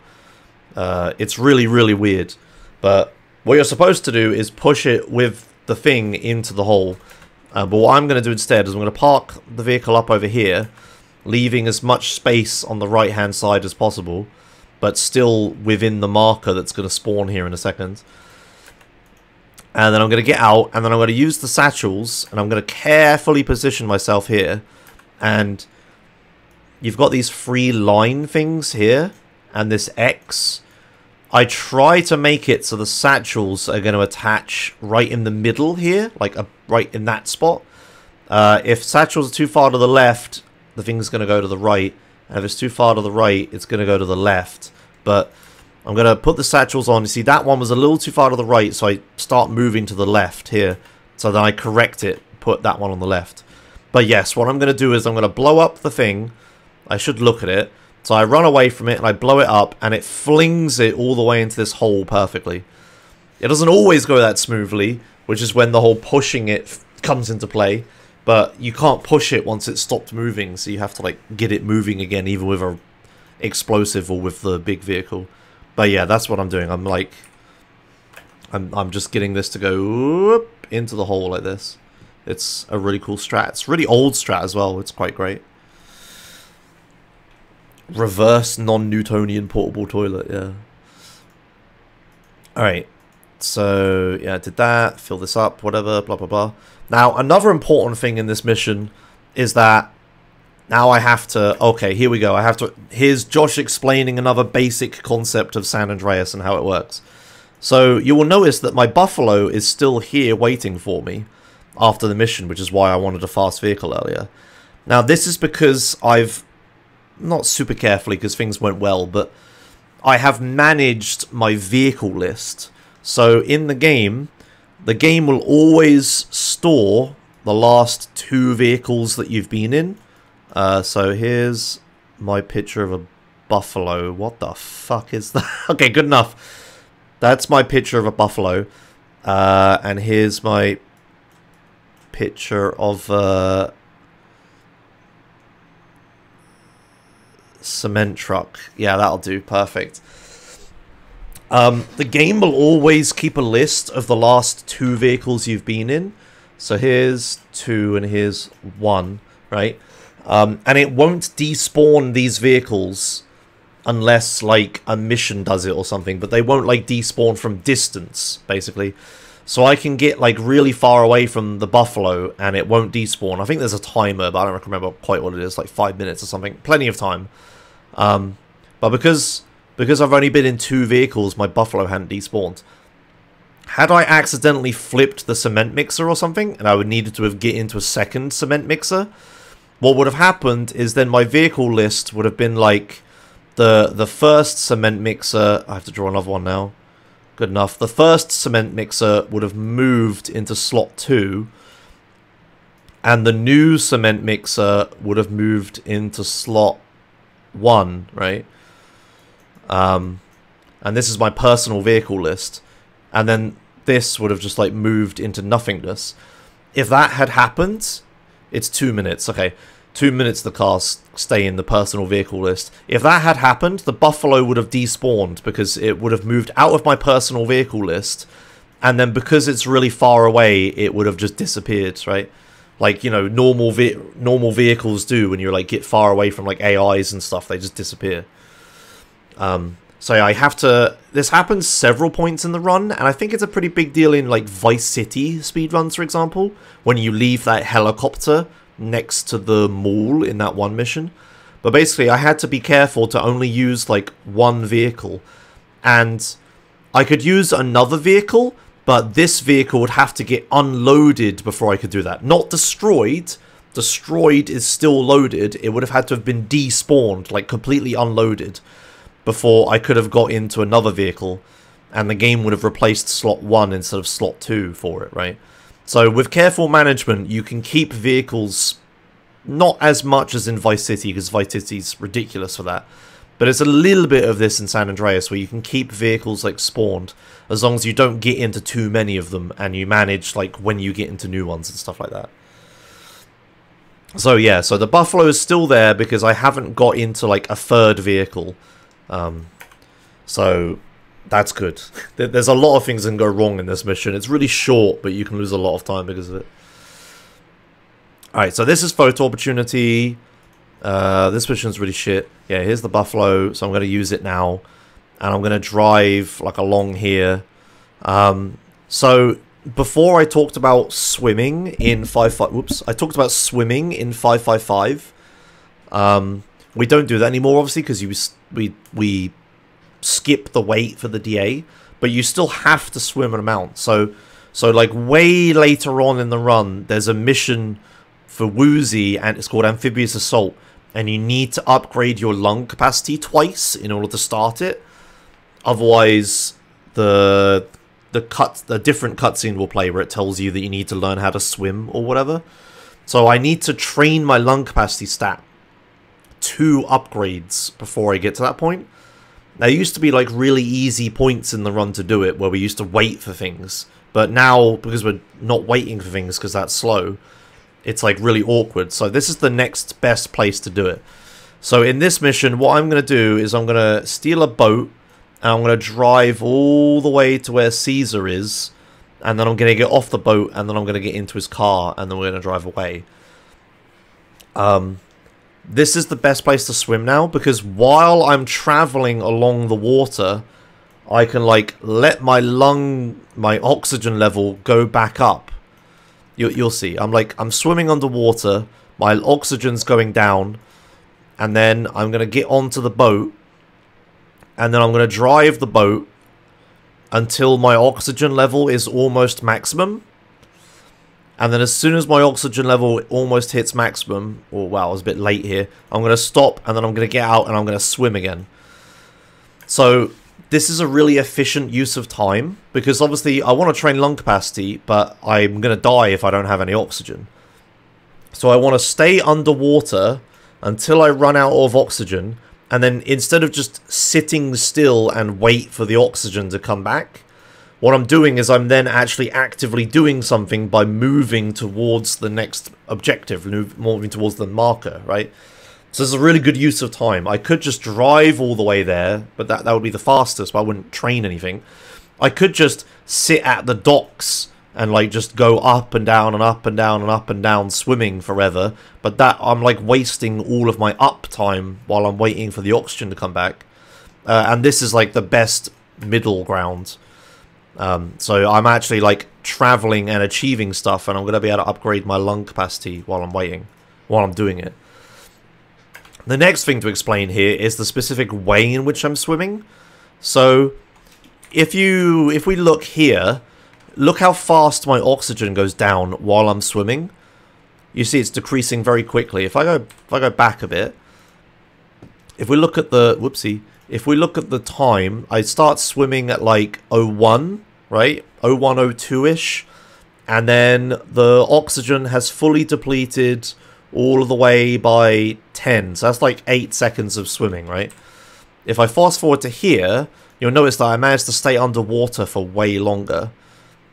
Uh, it's really, really weird. But what you're supposed to do is push it with the thing into the hole uh, but what I'm going to do instead is I'm going to park the vehicle up over here, leaving as much space on the right-hand side as possible, but still within the marker that's going to spawn here in a second. And then I'm going to get out, and then I'm going to use the satchels, and I'm going to carefully position myself here. And you've got these three line things here, and this X. I try to make it so the satchels are going to attach right in the middle here, like a, right in that spot. Uh, if satchels are too far to the left, the thing's going to go to the right. And if it's too far to the right, it's going to go to the left. But I'm going to put the satchels on. You see, that one was a little too far to the right, so I start moving to the left here. So then I correct it, put that one on the left. But yes, what I'm going to do is I'm going to blow up the thing. I should look at it. So I run away from it and I blow it up and it flings it all the way into this hole perfectly. It doesn't always go that smoothly, which is when the whole pushing it comes into play. But you can't push it once it's stopped moving, so you have to like get it moving again, even with a explosive or with the big vehicle. But yeah, that's what I'm doing. I'm like, I'm I'm just getting this to go whoop, into the hole like this. It's a really cool strat. It's really old strat as well. It's quite great reverse non-Newtonian portable toilet, yeah. Alright, so yeah, I did that, fill this up, whatever, blah blah blah. Now, another important thing in this mission is that now I have to, okay, here we go, I have to, here's Josh explaining another basic concept of San Andreas and how it works. So you will notice that my Buffalo is still here waiting for me after the mission, which is why I wanted a fast vehicle earlier. Now, this is because I've not super carefully because things went well, but I have managed my vehicle list. So in the game, the game will always store the last two vehicles that you've been in. Uh, so here's my picture of a buffalo. What the fuck is that? okay, good enough. That's my picture of a buffalo. Uh, and here's my picture of uh, Cement truck. Yeah, that'll do. Perfect. Um, the game will always keep a list of the last two vehicles you've been in. So here's two and here's one, right? Um, and it won't despawn these vehicles unless like a mission does it or something, but they won't like despawn from distance, basically. So I can get like really far away from the buffalo and it won't despawn. I think there's a timer, but I don't remember quite what it is, like five minutes or something. Plenty of time. Um, but because because I've only been in two vehicles, my buffalo hadn't despawned. Had I accidentally flipped the cement mixer or something, and I would needed to have get into a second cement mixer, what would have happened is then my vehicle list would have been like the the first cement mixer. I have to draw another one now. Good enough. The first cement mixer would have moved into slot two, and the new cement mixer would have moved into slot one, right? Um, and this is my personal vehicle list, and then this would have just like moved into nothingness. If that had happened, it's two minutes. Okay, two minutes the cars stay in the personal vehicle list. If that had happened, the Buffalo would have despawned because it would have moved out of my personal vehicle list, and then because it's really far away, it would have just disappeared, right? Like you know, normal ve normal vehicles do when you like get far away from like AIs and stuff, they just disappear. Um, so I have to. This happens several points in the run, and I think it's a pretty big deal in like Vice City speedruns, for example, when you leave that helicopter next to the mall in that one mission. But basically, I had to be careful to only use like one vehicle. And I could use another vehicle, but this vehicle would have to get unloaded before I could do that. Not destroyed. Destroyed is still loaded. It would have had to have been despawned, like completely unloaded, before I could have got into another vehicle. And the game would have replaced slot 1 instead of slot 2 for it, right? So with careful management, you can keep vehicles not as much as in Vice City, because Vice City's ridiculous for that. But it's a little bit of this in San Andreas, where you can keep vehicles like spawned, as long as you don't get into too many of them, and you manage like when you get into new ones and stuff like that. So yeah, so the Buffalo is still there because I haven't got into like a third vehicle. Um, so that's good. There's a lot of things that can go wrong in this mission. It's really short, but you can lose a lot of time because of it. Alright, so this is photo opportunity. Uh, this mission's really shit. Yeah, here's the buffalo, so I'm going to use it now. And I'm going to drive like along here. Um, so before I talked about swimming in 5 5 whoops, I talked about swimming in 555. Um, we don't do that anymore obviously because you we we skip the wait for the DA, but you still have to swim an amount. So, so like way later on in the run, there's a mission for Woozie, and it's called Amphibious Assault, and you need to upgrade your lung capacity twice in order to start it. Otherwise, the the cut the different cutscene will play where it tells you that you need to learn how to swim or whatever. So I need to train my lung capacity stat two upgrades before I get to that point. There used to be like really easy points in the run to do it where we used to wait for things. But now, because we're not waiting for things because that's slow, it's like really awkward. So this is the next best place to do it. So in this mission, what I'm going to do is I'm going to steal a boat and I'm going to drive all the way to where Caesar is. And then I'm going to get off the boat and then I'm going to get into his car and then we're going to drive away. Um, this is the best place to swim now because while I'm traveling along the water, I can like let my lung, my oxygen level go back up. You, you'll see. I'm like, I'm swimming underwater, my oxygen's going down, and then I'm going to get onto the boat, and then I'm going to drive the boat until my oxygen level is almost maximum and then as soon as my oxygen level almost hits maximum, or wow, I was a bit late here, I'm going to stop and then I'm going to get out and I'm going to swim again. So this is a really efficient use of time because obviously I want to train lung capacity, but I'm going to die if I don't have any oxygen. So I want to stay underwater until I run out of oxygen and then instead of just sitting still and wait for the oxygen to come back, what I'm doing is I'm then actually actively doing something by moving towards the next objective, moving towards the marker, right? So it's a really good use of time. I could just drive all the way there, but that, that would be the fastest, but I wouldn't train anything. I could just sit at the docks and like just go up and down and up and down and up and down swimming forever, but that I'm like wasting all of my up time while I'm waiting for the oxygen to come back. uh, and this is like the best middle ground. Um, so I'm actually like traveling and achieving stuff, and I'm gonna be able to upgrade my lung capacity while I'm waiting, while I'm doing it. The next thing to explain here is the specific way in which I'm swimming. So, if you if we look here, look how fast my oxygen goes down while I'm swimming. You see it's decreasing very quickly. If I go if I go back a bit, if we look at the whoopsie, if we look at the time, I start swimming at like 01, right? 0102ish. And then the oxygen has fully depleted all the way by 10. So that's like 8 seconds of swimming, right? If I fast forward to here, you'll notice that I managed to stay underwater for way longer.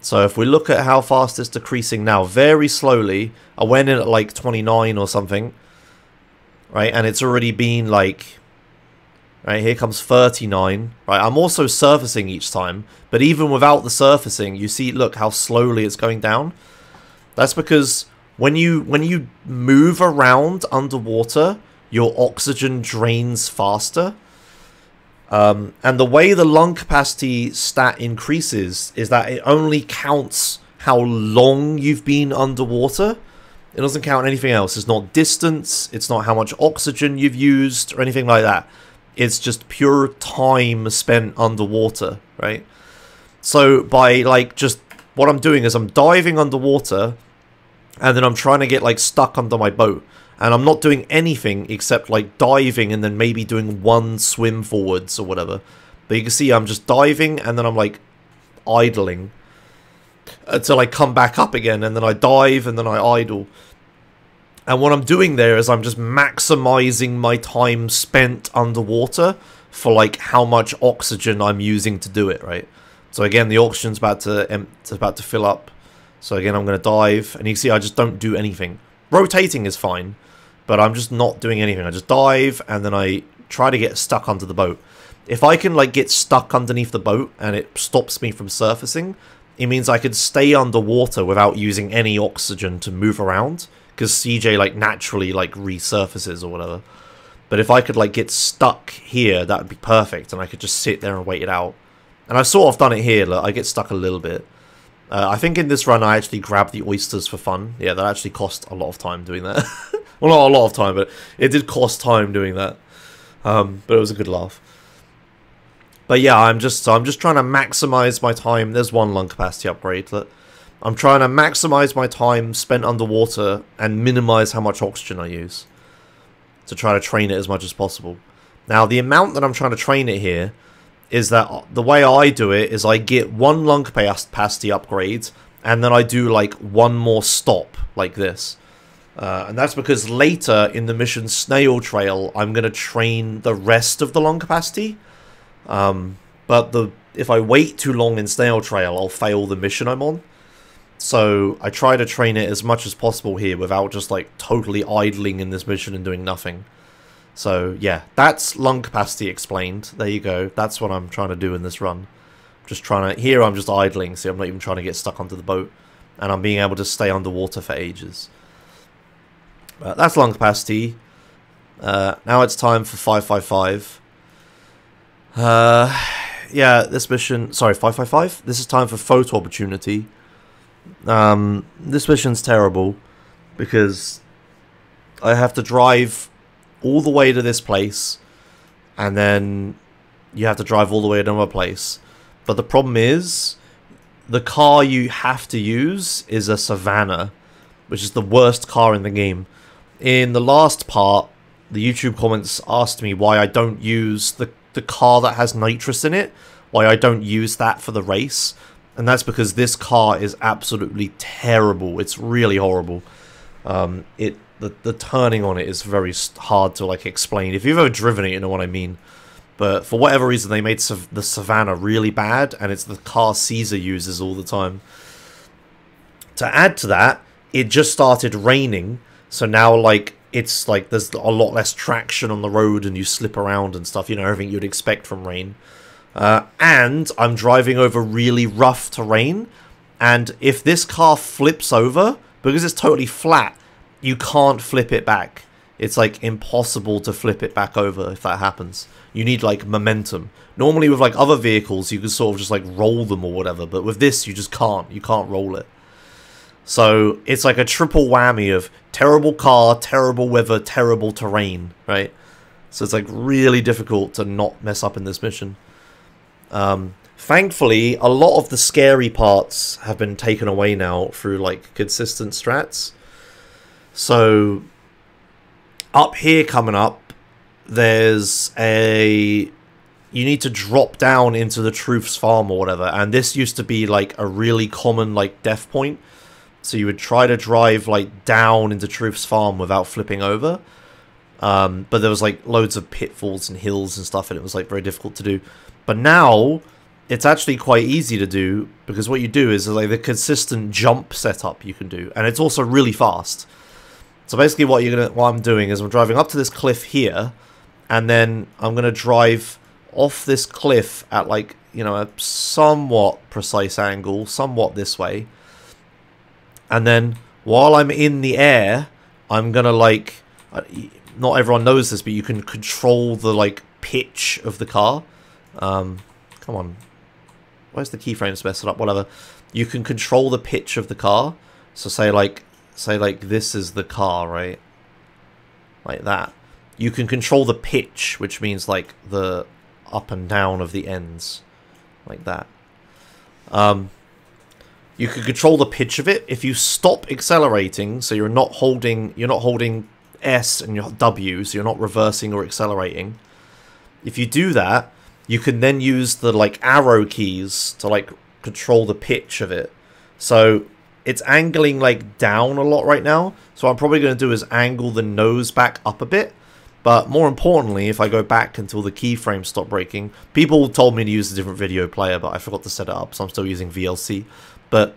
So if we look at how fast it's decreasing now, very slowly, I went in at like 29 or something, right? And it's already been like, right, here comes 39, right? I'm also surfacing each time, but even without the surfacing, you see, look how slowly it's going down. That's because when you when you move around underwater, your oxygen drains faster. Um, and the way the lung capacity stat increases is that it only counts how long you've been underwater. It doesn't count anything else. It's not distance, it's not how much oxygen you've used or anything like that. It's just pure time spent underwater, right? So by like just what I'm doing is I'm diving underwater and then I'm trying to get like stuck under my boat and I'm not doing anything except like diving and then maybe doing one swim forwards or whatever. But you can see I'm just diving and then I'm like idling until I come back up again and then I dive and then I idle. And what I'm doing there is I'm just maximizing my time spent underwater for like how much oxygen I'm using to do it, right? So again, the oxygen's about to about to fill up. So again, I'm going to dive, and you can see I just don't do anything. Rotating is fine, but I'm just not doing anything. I just dive, and then I try to get stuck under the boat. If I can like get stuck underneath the boat and it stops me from surfacing, it means I could stay underwater without using any oxygen to move around because CJ like naturally like resurfaces or whatever. But if I could like get stuck here, that would be perfect, and I could just sit there and wait it out. And I've sort of done it here. Look, I get stuck a little bit. Uh, I think in this run I actually grabbed the oysters for fun. Yeah, that actually cost a lot of time doing that. well, not a lot of time, but it did cost time doing that. Um, but it was a good laugh. But yeah, I'm just I'm just trying to maximize my time. There's one lung capacity upgrade. That I'm trying to maximize my time spent underwater and minimize how much oxygen I use to try to train it as much as possible. Now, the amount that I'm trying to train it here is that the way I do it is I get one lung capacity upgrade and then I do like one more stop like this. Uh, and that's because later in the mission Snail Trail, I'm going to train the rest of the lung capacity. Um, but the if I wait too long in Snail Trail, I'll fail the mission I'm on. So I try to train it as much as possible here without just like totally idling in this mission and doing nothing. So yeah, that's lung capacity explained. There you go. That's what I'm trying to do in this run. Just trying to... Here I'm just idling, see I'm not even trying to get stuck onto the boat. And I'm being able to stay underwater for ages. But that's lung capacity. Uh, now it's time for 555. Uh, yeah, this mission... Sorry, 555? This is time for photo opportunity. Um, this mission's terrible. Because I have to drive all the way to this place, and then you have to drive all the way to another place. But the problem is, the car you have to use is a Savannah, which is the worst car in the game. In the last part, the YouTube comments asked me why I don't use the, the car that has nitrous in it, why I don't use that for the race. And that's because this car is absolutely terrible. It's really horrible. Um, it the the turning on it is very hard to like explain. If you've ever driven it, you know what I mean. But for whatever reason, they made the Savannah really bad, and it's the car Caesar uses all the time. To add to that, it just started raining, so now like it's like there's a lot less traction on the road, and you slip around and stuff. You know everything you'd expect from rain. Uh, and I'm driving over really rough terrain, and if this car flips over because it's totally flat, you can't flip it back. it's like impossible to flip it back over if that happens. You need like momentum. Normally with like other vehicles, you can sort of just like roll them or whatever, but with this, you just can't. You can't roll it. So it's like a triple whammy of terrible car, terrible weather, terrible terrain, right? So it's like really difficult to not mess up in this mission. Um, thankfully, a lot of the scary parts have been taken away now through like consistent strats. So up here coming up, there's a you need to drop down into the truth's farm or whatever and this used to be like a really common like death point so you would try to drive like down into truth's farm without flipping over. Um, but there was like loads of pitfalls and hills and stuff and it was like very difficult to do. But now it's actually quite easy to do because what you do is like the consistent jump setup you can do and it's also really fast. So basically what you're gonna what I'm doing is I'm driving up to this cliff here and then I'm gonna drive off this cliff at like you know a somewhat precise angle somewhat this way and then while I'm in the air I'm gonna like uh, not everyone knows this but you can control the like pitch of the car. Um, come on. Where's the keyframes messing up? Whatever. You can control the pitch of the car. So say like say like this is the car right? Like that. You can control the pitch which means like the up and down of the ends. Like that. Um you can control the pitch of it. If you stop accelerating so you're not holding you're not holding S and your W so you're not reversing or accelerating. If you do that you can then use the like arrow keys to like control the pitch of it. So it's angling like down a lot right now. So I'm probably going to do is angle the nose back up a bit. But more importantly, if I go back until the keyframes stop breaking, people told me to use a different video player, but I forgot to set it up, so I'm still using VLC. But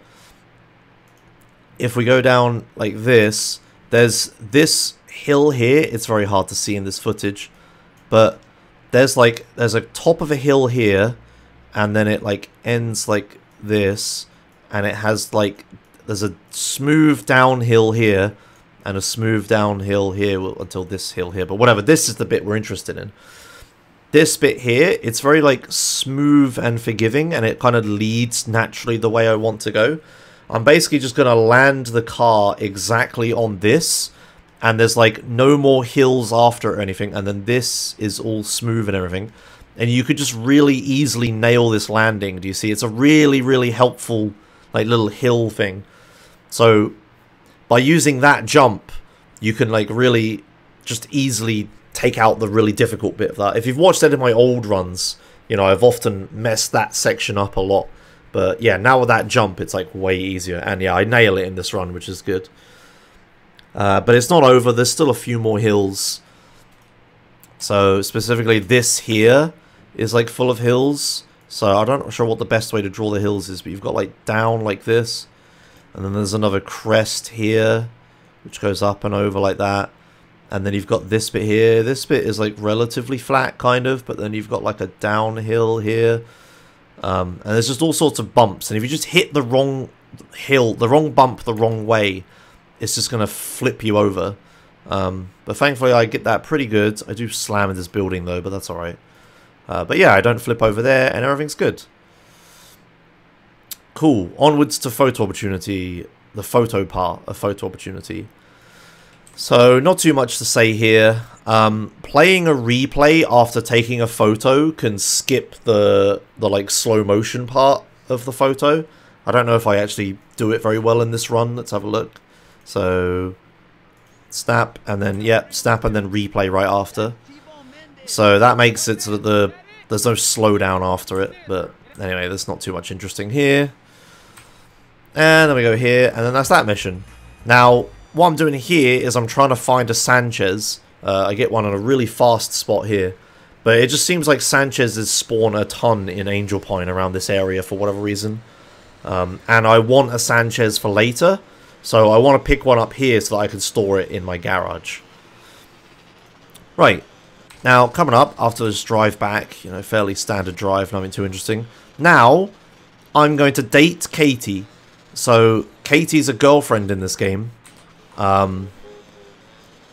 if we go down like this, there's this hill here. It's very hard to see in this footage, but there's like, there's a top of a hill here, and then it like ends like this, and it has like, there's a smooth downhill here, and a smooth downhill here until this hill here. But whatever, this is the bit we're interested in. This bit here, it's very like smooth and forgiving and it kind of leads naturally the way I want to go. I'm basically just going to land the car exactly on this and there's like no more hills after or anything and then this is all smooth and everything. And you could just really easily nail this landing. Do you see? It's a really, really helpful like little hill thing. So by using that jump, you can like really just easily take out the really difficult bit of that. If you've watched any of my old runs, you know, I've often messed that section up a lot. But yeah, now with that jump, it's like way easier. And yeah, I nail it in this run, which is good. Uh, but it's not over. There's still a few more hills. So specifically this here is like full of hills. So I'm not sure what the best way to draw the hills is, but you've got like down like this. And then there's another crest here, which goes up and over like that. And then you've got this bit here. This bit is like relatively flat, kind of, but then you've got like a downhill here. Um, and there's just all sorts of bumps. And if you just hit the wrong hill, the wrong bump the wrong way, it's just going to flip you over. Um, but thankfully I get that pretty good. I do slam in this building though, but that's alright. Uh, but yeah, I don't flip over there and everything's good. Cool. Onwards to photo opportunity. The photo part of photo opportunity. So, not too much to say here. Um, playing a replay after taking a photo can skip the, the like, slow motion part of the photo. I don't know if I actually do it very well in this run. Let's have a look. So, snap, and then, yeah, snap, and then replay right after. So, that makes it so that the there's no slowdown after it. But, anyway, there's not too much interesting here. And then we go here, and then that's that mission. Now, what I'm doing here is I'm trying to find a Sanchez. Uh, I get one on a really fast spot here. But it just seems like Sanchez's spawn a ton in Angel Pine around this area for whatever reason. Um, and I want a Sanchez for later. So I want to pick one up here so that I can store it in my garage. Right. Now, coming up after this drive back, you know, fairly standard drive, nothing too interesting. Now, I'm going to date Katie. So, Katie's a girlfriend in this game. Um,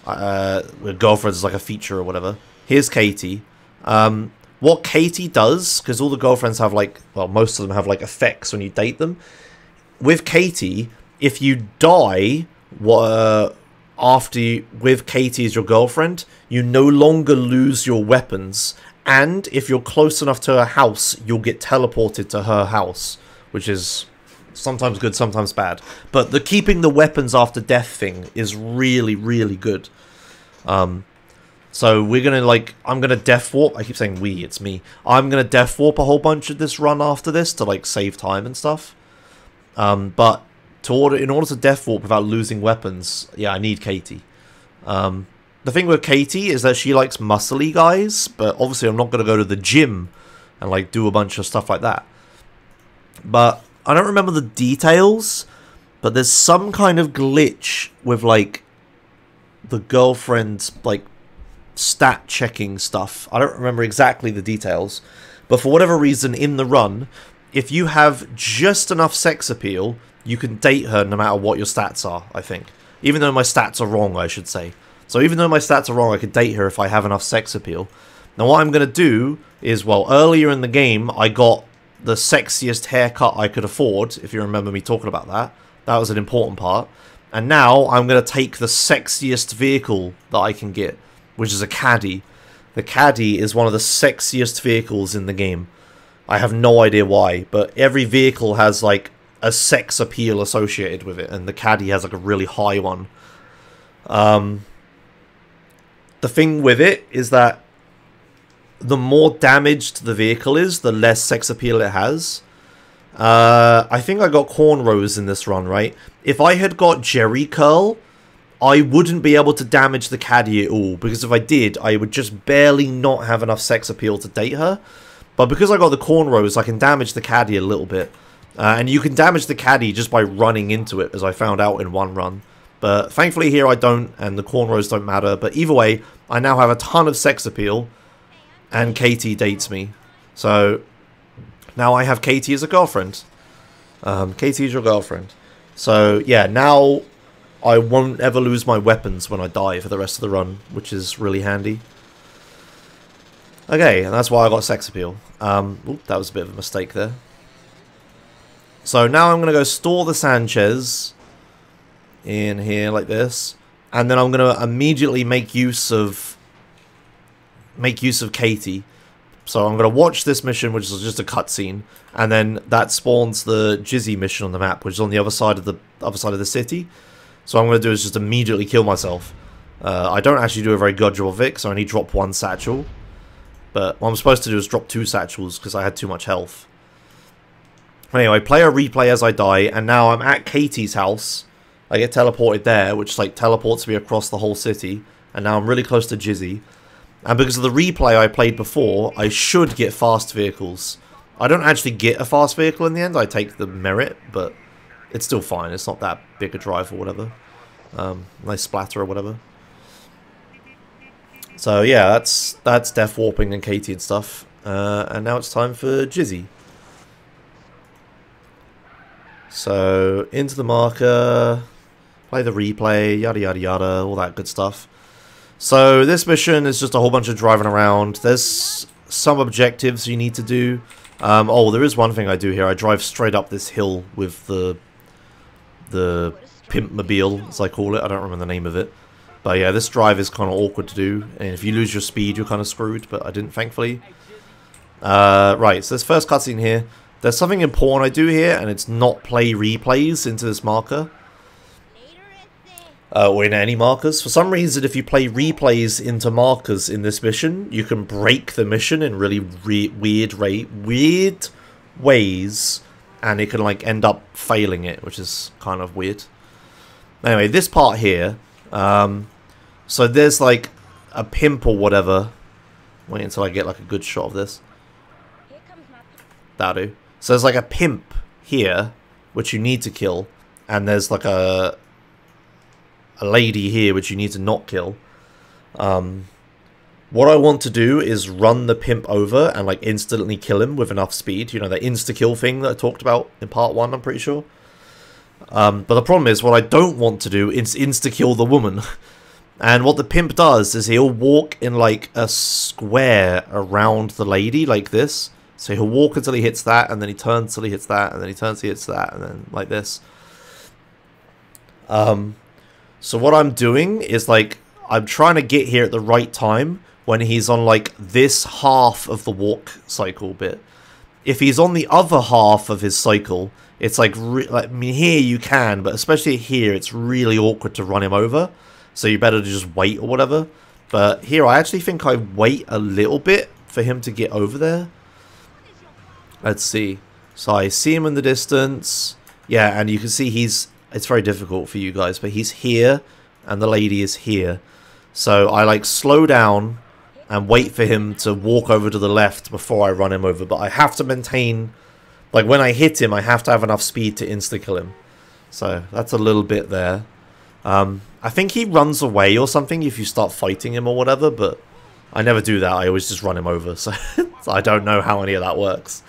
uh, girlfriends is like a feature or whatever. Here's Katie. Um, what Katie does, because all the girlfriends have like, well, most of them have like effects when you date them. With Katie, if you die, uh, after you, with Katie as your girlfriend, you no longer lose your weapons. And if you're close enough to her house, you'll get teleported to her house, which is sometimes good, sometimes bad. But the keeping the weapons after death thing is really, really good. Um, so we're gonna like, I'm gonna death warp. I keep saying we, it's me. I'm gonna death warp a whole bunch of this run after this to like save time and stuff. Um, but to order in order to death warp without losing weapons, yeah, I need Katie. Um, the thing with Katie is that she likes muscly guys, but obviously I'm not gonna go to the gym and like do a bunch of stuff like that. But I don't remember the details, but there's some kind of glitch with like the girlfriend's like stat checking stuff. I don't remember exactly the details, but for whatever reason in the run, if you have just enough sex appeal, you can date her no matter what your stats are, I think. Even though my stats are wrong, I should say. So even though my stats are wrong, I could date her if I have enough sex appeal. Now what I'm going to do is, well, earlier in the game, I got the sexiest haircut I could afford, if you remember me talking about that. That was an important part. And now I'm going to take the sexiest vehicle that I can get, which is a caddy. The caddy is one of the sexiest vehicles in the game. I have no idea why, but every vehicle has like a sex appeal associated with it, and the caddy has like a really high one. Um, the thing with it is that the more damaged the vehicle is, the less sex appeal it has. Uh, I think I got cornrows in this run, right? If I had got Jheri curl, I wouldn't be able to damage the caddy at all, because if I did, I would just barely not have enough sex appeal to date her. But because I got the cornrows, I can damage the caddy a little bit. Uh, and you can damage the caddy just by running into it, as I found out in one run. But thankfully here I don't, and the cornrows don't matter. But either way, I now have a ton of sex appeal, and Katie dates me. So now I have Katie as a girlfriend. Um, Katie is your girlfriend. So yeah, now I won't ever lose my weapons when I die for the rest of the run, which is really handy. Okay, and that's why I got sex appeal. Um, oops, that was a bit of a mistake there. So now I'm going to go store the Sanchez in here like this. And then I'm going to immediately make use of make use of Katie. So I'm going to watch this mission, which is just a cutscene, and then that spawns the Jizzy mission on the map, which is on the other side of the other side of the city. So I'm going to do is just immediately kill myself. Uh, I don't actually do a very good job of it, so I only drop one satchel. But what I'm supposed to do is drop two satchels, because I had too much health. Anyway, play a replay as I die, and now I'm at Katie's house. I get teleported there, which like teleports me across the whole city, and now I'm really close to Jizzy. And because of the replay I played before, I should get fast vehicles. I don't actually get a fast vehicle in the end, I take the merit, but it's still fine. It's not that big a drive or whatever. Um, nice splatter or whatever. So yeah, that's that's death warping and Katie and stuff. Uh, and now it's time for Jizzy. So into the marker, play the replay, yada yada yada, all that good stuff. So this mission is just a whole bunch of driving around. There's some objectives you need to do. Um, oh, there is one thing I do here. I drive straight up this hill with the the pimp mobile, as I call it. I don't remember the name of it. But yeah, this drive is kind of awkward to do. And if you lose your speed, you're kind of screwed. But I didn't, thankfully. Uh, right, so this first cutscene here. There's something important I do here, and it's not play replays into this marker uh, or in any markers. For some reason, if you play replays into markers in this mission, you can break the mission in really re weird, weird ways, and it can like end up failing it, which is kind of weird. Anyway, this part here, um, so there's like a pimp or whatever. Wait until I get like a good shot of this. That'll do. So there's like a pimp here, which you need to kill, and there's like a a lady here which you need to not kill. Um, what I want to do is run the pimp over and like instantly kill him with enough speed. You know, the insta-kill thing that I talked about in part one, I'm pretty sure. Um, but the problem is, what I don't want to do is insta-kill the woman. And what the pimp does is he'll walk in like a square around the lady like this. So he'll walk until he hits that, and then he turns until he hits that, and then he turns until he hits that, and then like this. Um, so what I'm doing is like I'm trying to get here at the right time when he's on like this half of the walk cycle bit. If he's on the other half of his cycle, it's like, like I mean here you can, but especially here it's really awkward to run him over. So you better just wait or whatever. But here I actually think I wait a little bit for him to get over there. Let's see. So I see him in the distance. Yeah, and you can see he's it's very difficult for you guys, but he's here and the lady is here. So I like slow down and wait for him to walk over to the left before I run him over. But I have to maintain, like when I hit him, I have to have enough speed to insta-kill him. So that's a little bit there. Um, I think he runs away or something if you start fighting him or whatever, but I never do that. I always just run him over, so, I don't know how any of that works.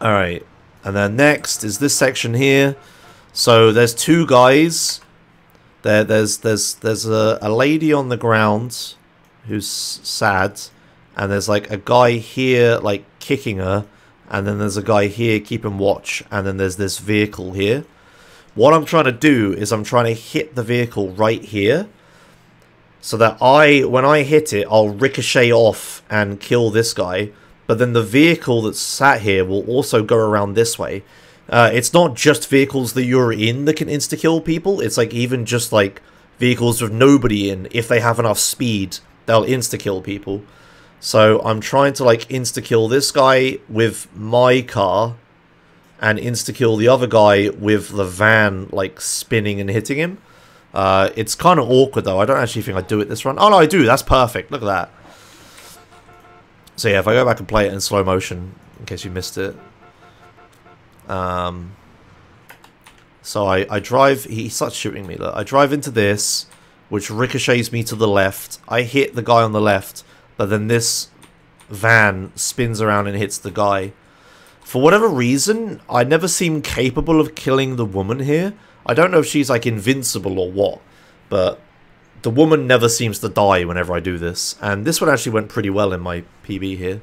Alright, and then next is this section here. So there's two guys. There, there's there's there's a, a lady on the ground who's sad, and there's like a guy here like kicking her, and then there's a guy here keeping watch, and then there's this vehicle here. What I'm trying to do is I'm trying to hit the vehicle right here, so that I, when I hit it, I'll ricochet off and kill this guy, but then the vehicle that's sat here will also go around this way. Uh, it's not just vehicles that you're in that can insta-kill people, it's like even just like vehicles with nobody in, if they have enough speed, they'll insta-kill people. So I'm trying to like insta-kill this guy with my car, and insta-kill the other guy with the van like spinning and hitting him. Uh, it's kind of awkward though, I don't actually think I'd do it this run. Oh no, I do, that's perfect, look at that. So yeah, if I go back and play it in slow motion, in case you missed it. Um, so I, I drive, he starts shooting me. Look. I drive into this, which ricochets me to the left. I hit the guy on the left, but then this van spins around and hits the guy. For whatever reason, I never seem capable of killing the woman here. I don't know if she's like invincible or what, but the woman never seems to die whenever I do this. And this one actually went pretty well in my PB here.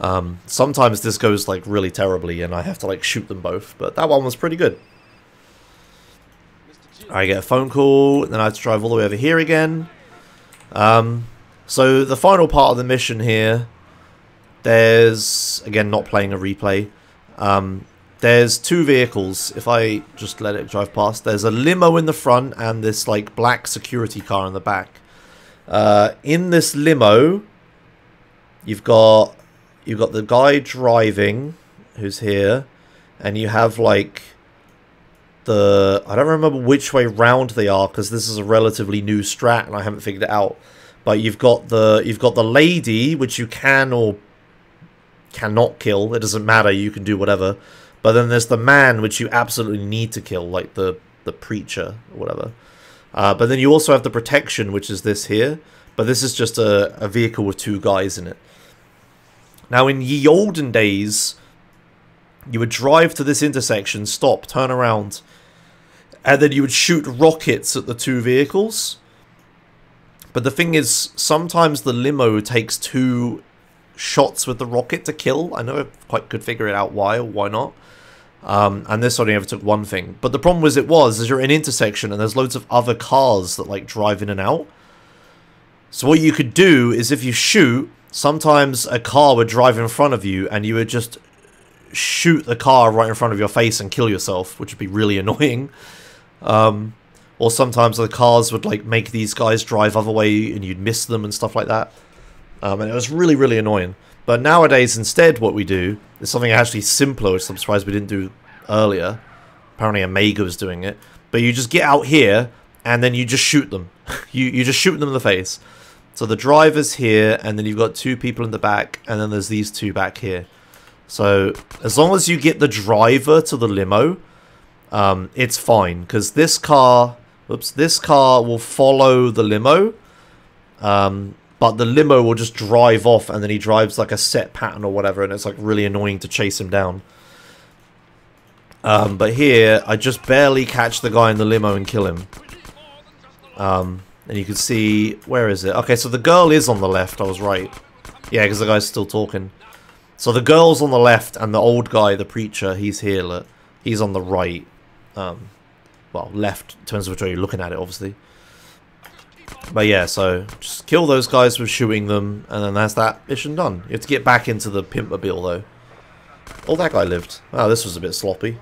Um, sometimes this goes like really terribly and I have to like shoot them both, but that one was pretty good. I get a phone call, then I have to drive all the way over here again. Um, so the final part of the mission here, there's, again, not playing a replay. Um, there's two vehicles, if I just let it drive past. There's a limo in the front and this like black security car in the back. Uh, in this limo, you've got you've got the guy driving, who's here, and you have like the I don't remember which way round they are because this is a relatively new strat and I haven't figured it out. But you've got the you've got the lady which you can or cannot kill. It doesn't matter. You can do whatever. But then there's the man, which you absolutely need to kill, like the, the preacher or whatever. Uh, but then you also have the protection, which is this here. But this is just a, a vehicle with two guys in it. Now, in ye olden days, you would drive to this intersection, stop, turn around, and then you would shoot rockets at the two vehicles. But the thing is, sometimes the limo takes two shots with the rocket to kill. I never quite could figure it out why or why not. Um, and this only ever took one thing. But the problem was it was, is you're in an intersection and there's loads of other cars that like drive in and out. So what you could do is if you shoot, sometimes a car would drive in front of you and you would just shoot the car right in front of your face and kill yourself, which would be really annoying. Um, or sometimes the cars would like make these guys drive other way and you'd miss them and stuff like that. Um, and it was really, really annoying. But nowadays, instead, what we do is something actually simpler, which I'm surprised we didn't do earlier. Apparently, Omega was doing it. But you just get out here, and then you just shoot them. you, you just shoot them in the face. So the driver's here, and then you've got two people in the back, and then there's these two back here. So as long as you get the driver to the limo, um, it's fine. Because this car, oops, this car will follow the limo. Um, but the limo will just drive off and then he drives like a set pattern or whatever and it's like really annoying to chase him down. Um, but here, I just barely catch the guy in the limo and kill him. Um, and you can see, where is it? Okay, so the girl is on the left, I was right. Yeah, because the guy's still talking. So the girl's on the left, and the old guy, the preacher, he's here, look. He's on the right. Um, well, left, in terms of which way you're looking at it, obviously. But yeah, so just kill those guys with shooting them, and then that's that mission done. You have to get back into the Pimpmobile, though. Oh, that guy lived. Oh, this was a bit sloppy.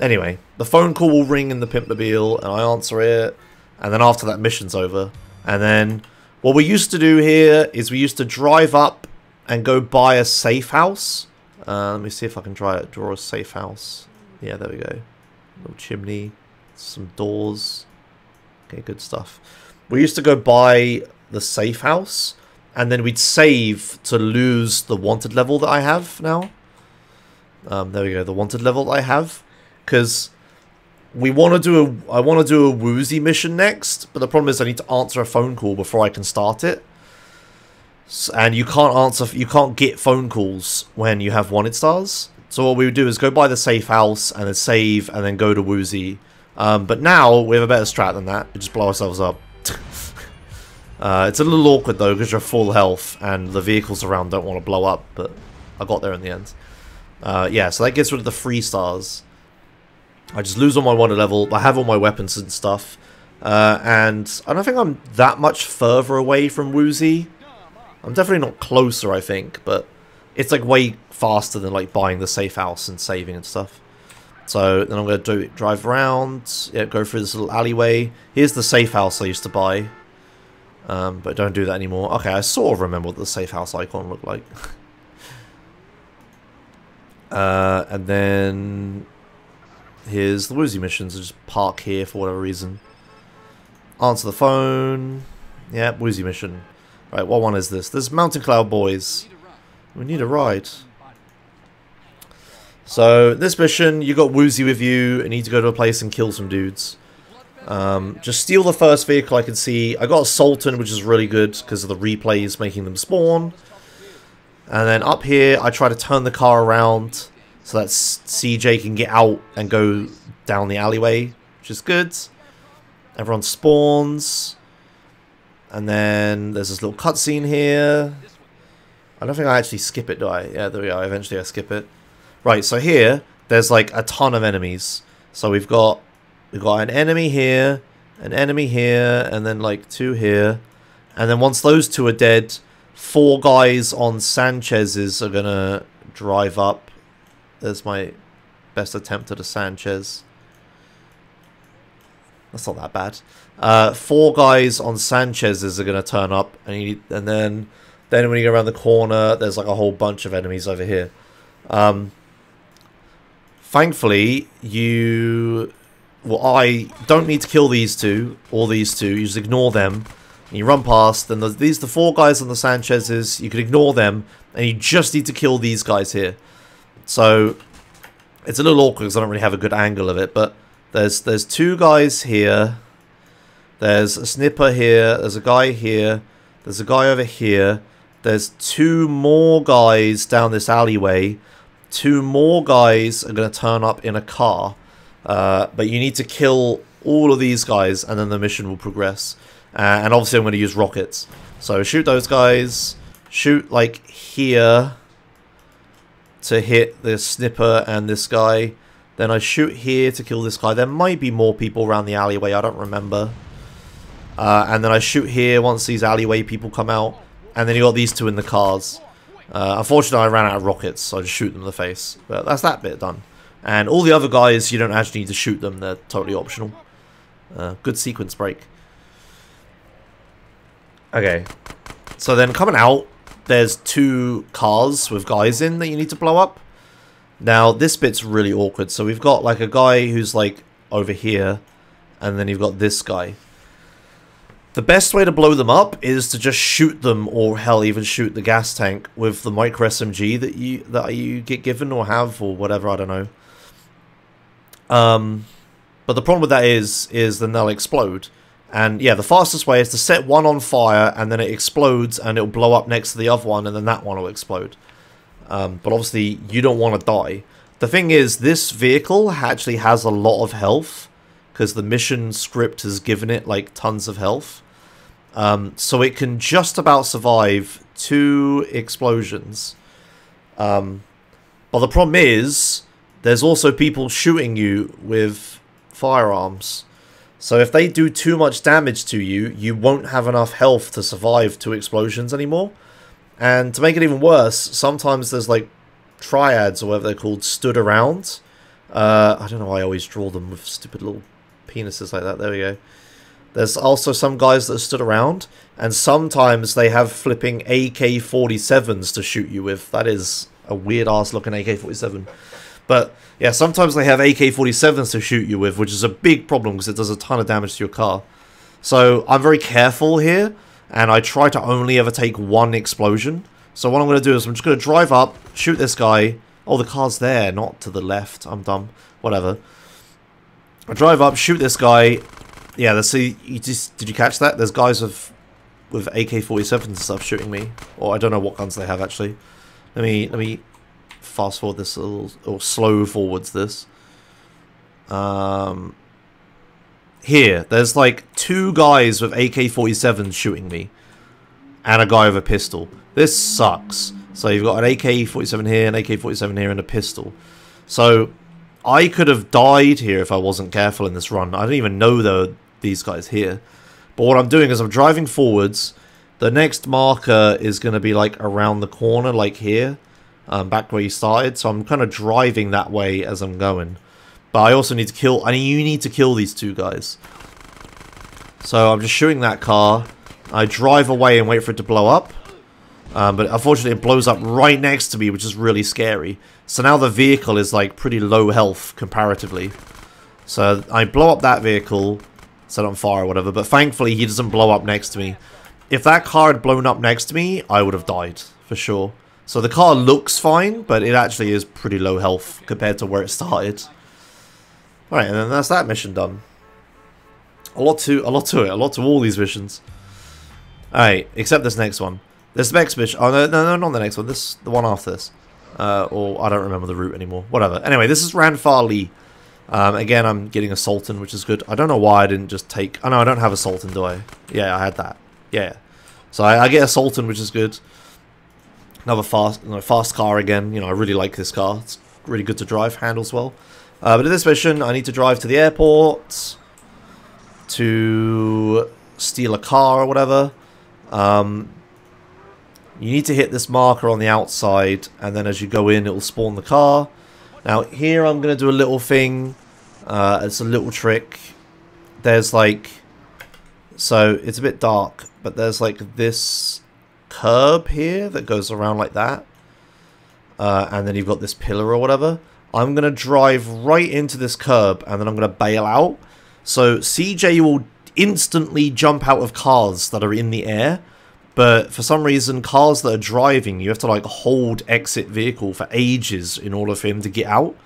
Anyway, the phone call will ring in the Pimpmobile, and I answer it, and then after that mission's over. And then, what we used to do here is we used to drive up and go buy a safe house. Uh, let me see if I can try it. Draw a safe house. Yeah, there we go. Little chimney, some doors. Okay, good stuff. We used to go buy the safe house, and then we'd save to lose the wanted level that I have now. Um, there we go, the wanted level I have, because we want to do a I want to do a Woozie mission next, but the problem is I need to answer a phone call before I can start it. And you can't answer, you can't get phone calls when you have wanted stars. So what we would do is go buy the safe house and then save and then go to Woozie. Um, but now we have a better strat than that. We just blow ourselves up. Uh, it's a little awkward though because you're full health and the vehicles around don't want to blow up. But I got there in the end. Uh, yeah, so that gets rid of the free stars. I just lose all my water level. I have all my weapons and stuff. Uh, and I don't think I'm that much further away from Woozie. I'm definitely not closer, I think, but it's like way faster than like buying the safe house and saving and stuff. So then I'm going to do drive around, yeah, go through this little alleyway. Here's the safe house I used to buy. Um, but don't do that anymore. Okay, I sort of remember what the safe house icon looked like. uh, and then here's the Woozie missions. Just park here for whatever reason. Answer the phone. Yeah, Woozie mission. Right, what one is this? This is Mountain Cloud Boys. We need a ride. So, this mission, you got Woozie with you, and you need to go to a place and kill some dudes. Um, just steal the first vehicle I can see. I got a Sultan, which is really good because of the replays making them spawn. And then up here, I try to turn the car around so that CJ can get out and go down the alleyway, which is good. Everyone spawns. And then there's this little cutscene here. I don't think I actually skip it, do I? Yeah, there we are. Eventually I skip it. Right, so here, there's like a ton of enemies. So we've got we've got an enemy here, an enemy here, and then like two here. And then once those two are dead, four guys on Sanchez's are gonna drive up. There's my best attempt at a Sanchez. That's not that bad. Uh, four guys on Sanchez's are going to turn up, and you, and then then when you go around the corner, there's like a whole bunch of enemies over here. Um, thankfully, you well, I don't need to kill these two or these two. You just ignore them. And you run past, and the, these the four guys on the Sanchez's. You can ignore them, and you just need to kill these guys here. So it's a little awkward because I don't really have a good angle of it, but there's there's two guys here. There's a snipper here. There's a guy here. There's a guy over here. There's two more guys down this alleyway. Two more guys are going to turn up in a car. Uh, but you need to kill all of these guys and then the mission will progress. Uh, and obviously I'm going to use rockets. So shoot those guys. Shoot like here to hit this snipper and this guy. Then I shoot here to kill this guy. There might be more people around the alleyway. I don't remember. Uh, and then I shoot here once these alleyway people come out. And then you got these two in the cars. Uh, unfortunately, I ran out of rockets, so I just shoot them in the face. But that's that bit done. And all the other guys, you don't actually need to shoot them. They're totally optional. Uh, good sequence break. Okay. So then coming out, there's two cars with guys in that you need to blow up. Now, this bit's really awkward. So we've got like a guy who's like over here, and then you've got this guy. The best way to blow them up is to just shoot them, or hell, even shoot the gas tank with the micro SMG that you that you get given or have or whatever. I don't know. Um, but the problem with that is is then they'll explode. And yeah, the fastest way is to set one on fire and then it explodes and it'll blow up next to the other one and then that one will explode. Um, but obviously, you don't want to die. The thing is, this vehicle actually has a lot of health. because the mission script has given it like tons of health. Um, so it can just about survive two explosions. Um, but the problem is, there's also people shooting you with firearms. So if they do too much damage to you, you won't have enough health to survive two explosions anymore. And to make it even worse, sometimes there's like triads or whatever they're called stood around. Uh, I don't know why I always draw them with stupid little penises like that. There we go. There's also some guys that stood around, and sometimes they have flipping AK-47s to shoot you with. That is a weird-ass looking AK-47. But, yeah, sometimes they have AK-47s to shoot you with, which is a big problem because it does a ton of damage to your car. So, I'm very careful here, and I try to only ever take one explosion. So what I'm going to do is I'm just going to drive up, shoot this guy. Oh, the car's there, not to the left. I'm dumb. Whatever. I drive up, shoot this guy. Yeah, let's see. You just did you catch that? There's guys with with AK-47s and stuff shooting me, or I don't know what guns they have actually. Let me let me fast forward this little, or slow forwards this. Um, here, there's like two guys with AK-47s shooting me, and a guy with a pistol. This sucks. So you've got an AK-47 here, an AK-47 here, and a pistol. So I could have died here if I wasn't careful in this run. I don't even know though these guys here. But what I'm doing is I'm driving forwards. The next marker is going to be like around the corner, like here, um, back where you started. So I'm kind of driving that way as I'm going. But I also need to kill, I mean, you need to kill these two guys. So I'm just shooting that car. I drive away and wait for it to blow up. Um, but unfortunately it blows up right next to me, which is really scary. So now the vehicle is like pretty low health comparatively. So I blow up that vehicle, set on fire or whatever, but thankfully he doesn't blow up next to me. If that car had blown up next to me, I would have died, for sure. So the car looks fine, but it actually is pretty low health compared to where it started. Alright, and then that's that mission done. A lot to a lot to it, a lot to all these missions. Alright, except this next one. This next mission, oh no, no, no, not the next one, this, the one after this. Uh, or I don't remember the route anymore, whatever. Anyway, this is Ran Fa Li. Um, again, I'm getting a Sultan, which is good. I don't know why I didn't just take... Oh, no, I don't have a Sultan, do I? Yeah, I had that. Yeah. So I, I get a Sultan, which is good. Another fast, you know, fast car again. You know, I really like this car. It's really good to drive, handles well. Uh, but in this mission, I need to drive to the airport to steal a car or whatever. Um, you need to hit this marker on the outside, and then as you go in, it will spawn the car. Now, here I'm going to do a little thing. Uh, it's a little trick. There's like... So, it's a bit dark, but there's like this curb here that goes around like that. Uh, and then you've got this pillar or whatever. I'm going to drive right into this curb, and then I'm going to bail out. So, CJ will instantly jump out of cars that are in the air but for some reason, cars that are driving, you have to like hold exit vehicle for ages in order for him to get out.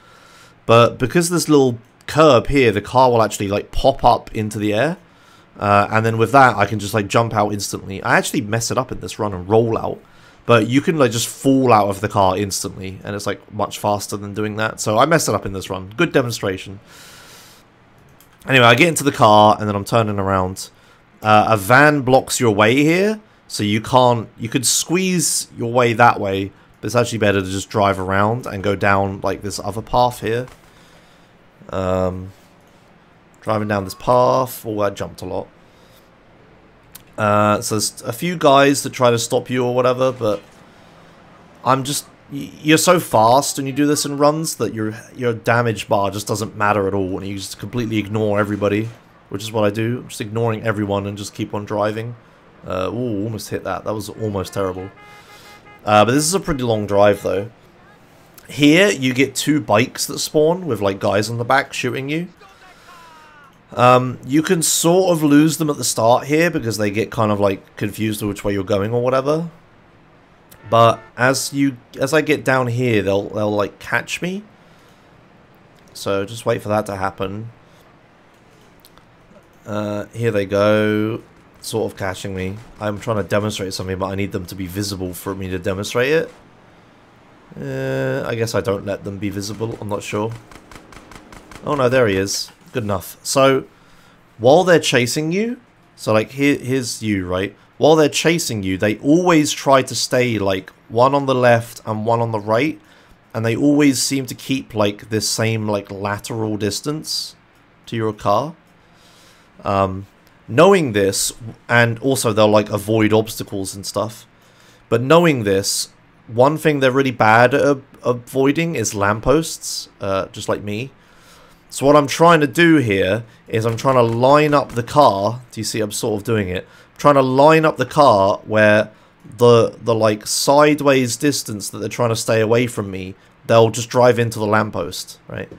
But because this little curb here, the car will actually like pop up into the air. Uh, and then with that, I can just like jump out instantly. I actually mess it up in this run and roll out. But you can like just fall out of the car instantly. And it's like much faster than doing that. So I messed it up in this run. Good demonstration. Anyway, I get into the car and then I'm turning around. Uh, a van blocks your way here. So you can't, you could squeeze your way that way, but it's actually better to just drive around and go down like this other path here. Um, driving down this path, oh I jumped a lot. Uh, so there's a few guys that try to stop you or whatever, but I'm just, you're so fast when you do this in runs that your your damage bar just doesn't matter at all and you just completely ignore everybody, which is what I do. I'm just ignoring everyone and just keep on driving. Uh, ooh, almost hit that. That was almost terrible. Uh, but this is a pretty long drive, though. Here, you get two bikes that spawn with, like, guys on the back shooting you. Um, you can sort of lose them at the start here because they get kind of, like, confused which way you're going or whatever. But as you, as I get down here, they'll, they'll, like, catch me. So just wait for that to happen. Uh, here they go sort of catching me. I'm trying to demonstrate something, but I need them to be visible for me to demonstrate it. Uh, I guess I don't let them be visible. I'm not sure. Oh no, there he is. Good enough. So, while they're chasing you, so like here, here's you, right? While they're chasing you, they always try to stay like one on the left and one on the right, and they always seem to keep like this same like lateral distance to your car. Um, knowing this, and also they'll like avoid obstacles and stuff. But knowing this, one thing they're really bad at avoiding is lampposts, uh, just like me. So what I'm trying to do here is I'm trying to line up the car. Do you see I'm sort of doing it? I'm trying to line up the car where the the like sideways distance that they're trying to stay away from me, they'll just drive into the lamppost, right?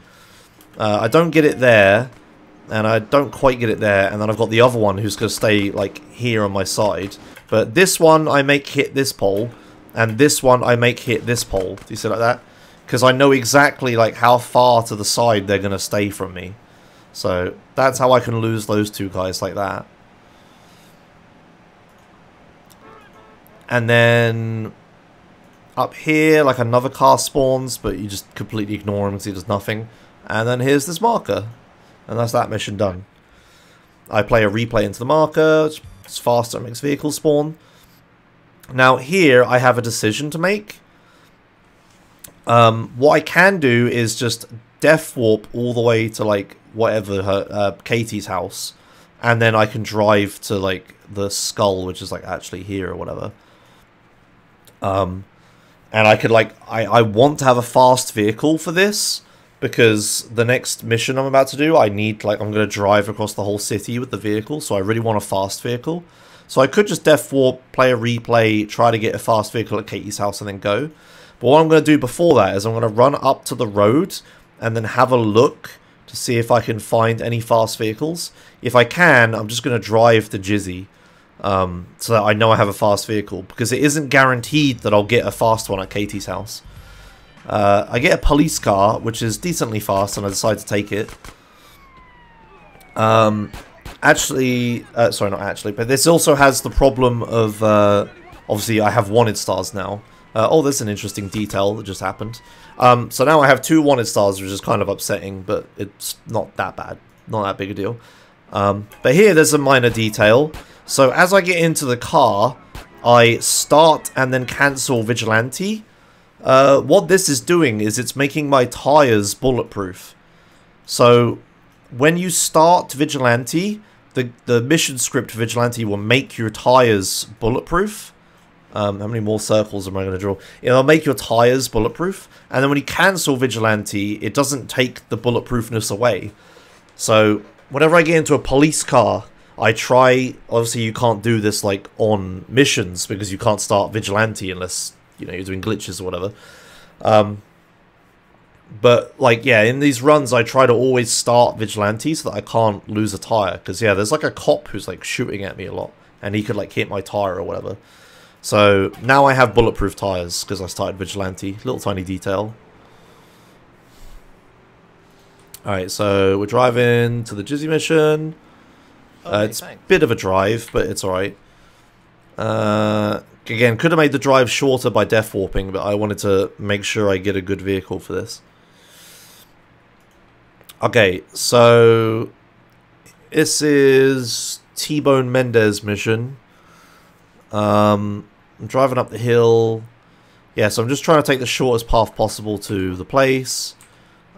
Uh, I don't get it there, and I don't quite get it there, and then I've got the other one who's going to stay like here on my side. But this one I make hit this pole, and this one I make hit this pole. Do you see like that? Because I know exactly like how far to the side they're going to stay from me. So that's how I can lose those two guys like that. And then up here, like another car spawns, but you just completely ignore him because he does nothing. And then here's this marker. And that's that mission done. I play a replay into the marker. It's faster, makes vehicles spawn. Now here, I have a decision to make. Um, what I can do is just death warp all the way to like whatever her uh, Katie's house, and then I can drive to like the skull, which is like actually here or whatever. Um, and I could like I I want to have a fast vehicle for this because the next mission I'm about to do, I need like I'm gonna drive across the whole city with the vehicle, so I really want a fast vehicle. So I could just death warp, play a replay, try to get a fast vehicle at Katie's house, and then go. But what I'm going to do before that is I'm going to run up to the road and then have a look to see if I can find any fast vehicles. If I can, I'm just going to drive the Jizzy um, so that I know I have a fast vehicle because it isn't guaranteed that I'll get a fast one at Katie's house. Uh, I get a police car, which is decently fast, and I decide to take it. Um, actually, uh, sorry, not actually, but this also has the problem of, uh, obviously I have wanted stars now. Uh, oh, there's an interesting detail that just happened. Um, so now I have two wanted stars, which is kind of upsetting, but it's not that bad. Not that big a deal. Um, but here, there's a minor detail. So as I get into the car, I start and then cancel Vigilante. Uh, what this is doing is it's making my tires bulletproof. So when you start Vigilante, the, the mission script Vigilante will make your tires bulletproof. Um, how many more circles am I going to draw? It'll make your tires bulletproof. And then when you cancel Vigilante, it doesn't take the bulletproofness away. So whenever I get into a police car, I try... Obviously, you can't do this like on missions because you can't start Vigilante unless, you know, you're doing glitches or whatever. Um, but, like, yeah, in these runs, I try to always start Vigilante so that I can't lose a tire. Because, yeah, there's, like, a cop who's, like, shooting at me a lot. And he could, like, hit my tire or whatever. So now I have bulletproof tires because I started Vigilante. Little tiny detail. Alright, so we're driving to the Jizzy mission. Uh, okay, uh, it's a bit of a drive, but it's alright. Uh, again, could have made the drive shorter by death warping, but I wanted to make sure I get a good vehicle for this. Okay, so this is T-Bone Mendez mission. Um, I'm driving up the hill. Yeah, so I'm just trying to take the shortest path possible to the place.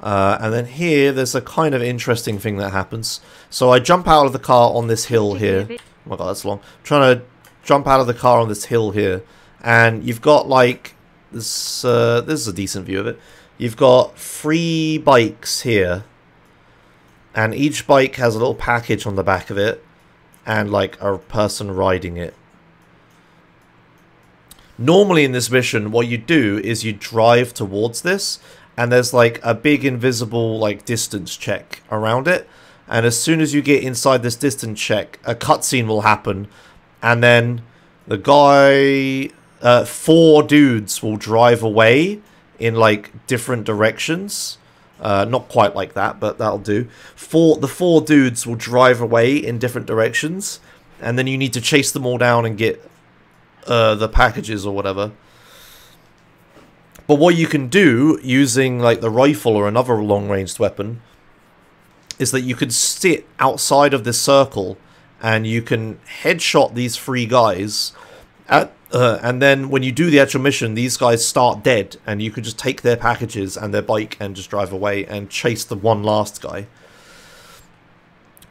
Uh, and then here, there's a kind of interesting thing that happens. So I jump out of the car on this hill here. Oh my god, that's long. I'm trying to jump out of the car on this hill here. And you've got like, this, uh, this is a decent view of it. You've got three bikes here. And each bike has a little package on the back of it. And like a person riding it. Normally in this mission, what you do is you drive towards this, and there's like a big invisible like distance check around it. And as soon as you get inside this distance check, a cutscene will happen, and then the guy, uh, four dudes will drive away in like different directions. Uh, not quite like that, but that'll do. Four, the four dudes will drive away in different directions, and then you need to chase them all down and get uh, the packages or whatever. But what you can do using like the rifle or another long-ranged weapon is that you can sit outside of this circle and you can headshot these three guys at, uh, and then when you do the actual mission these guys start dead and you can just take their packages and their bike and just drive away and chase the one last guy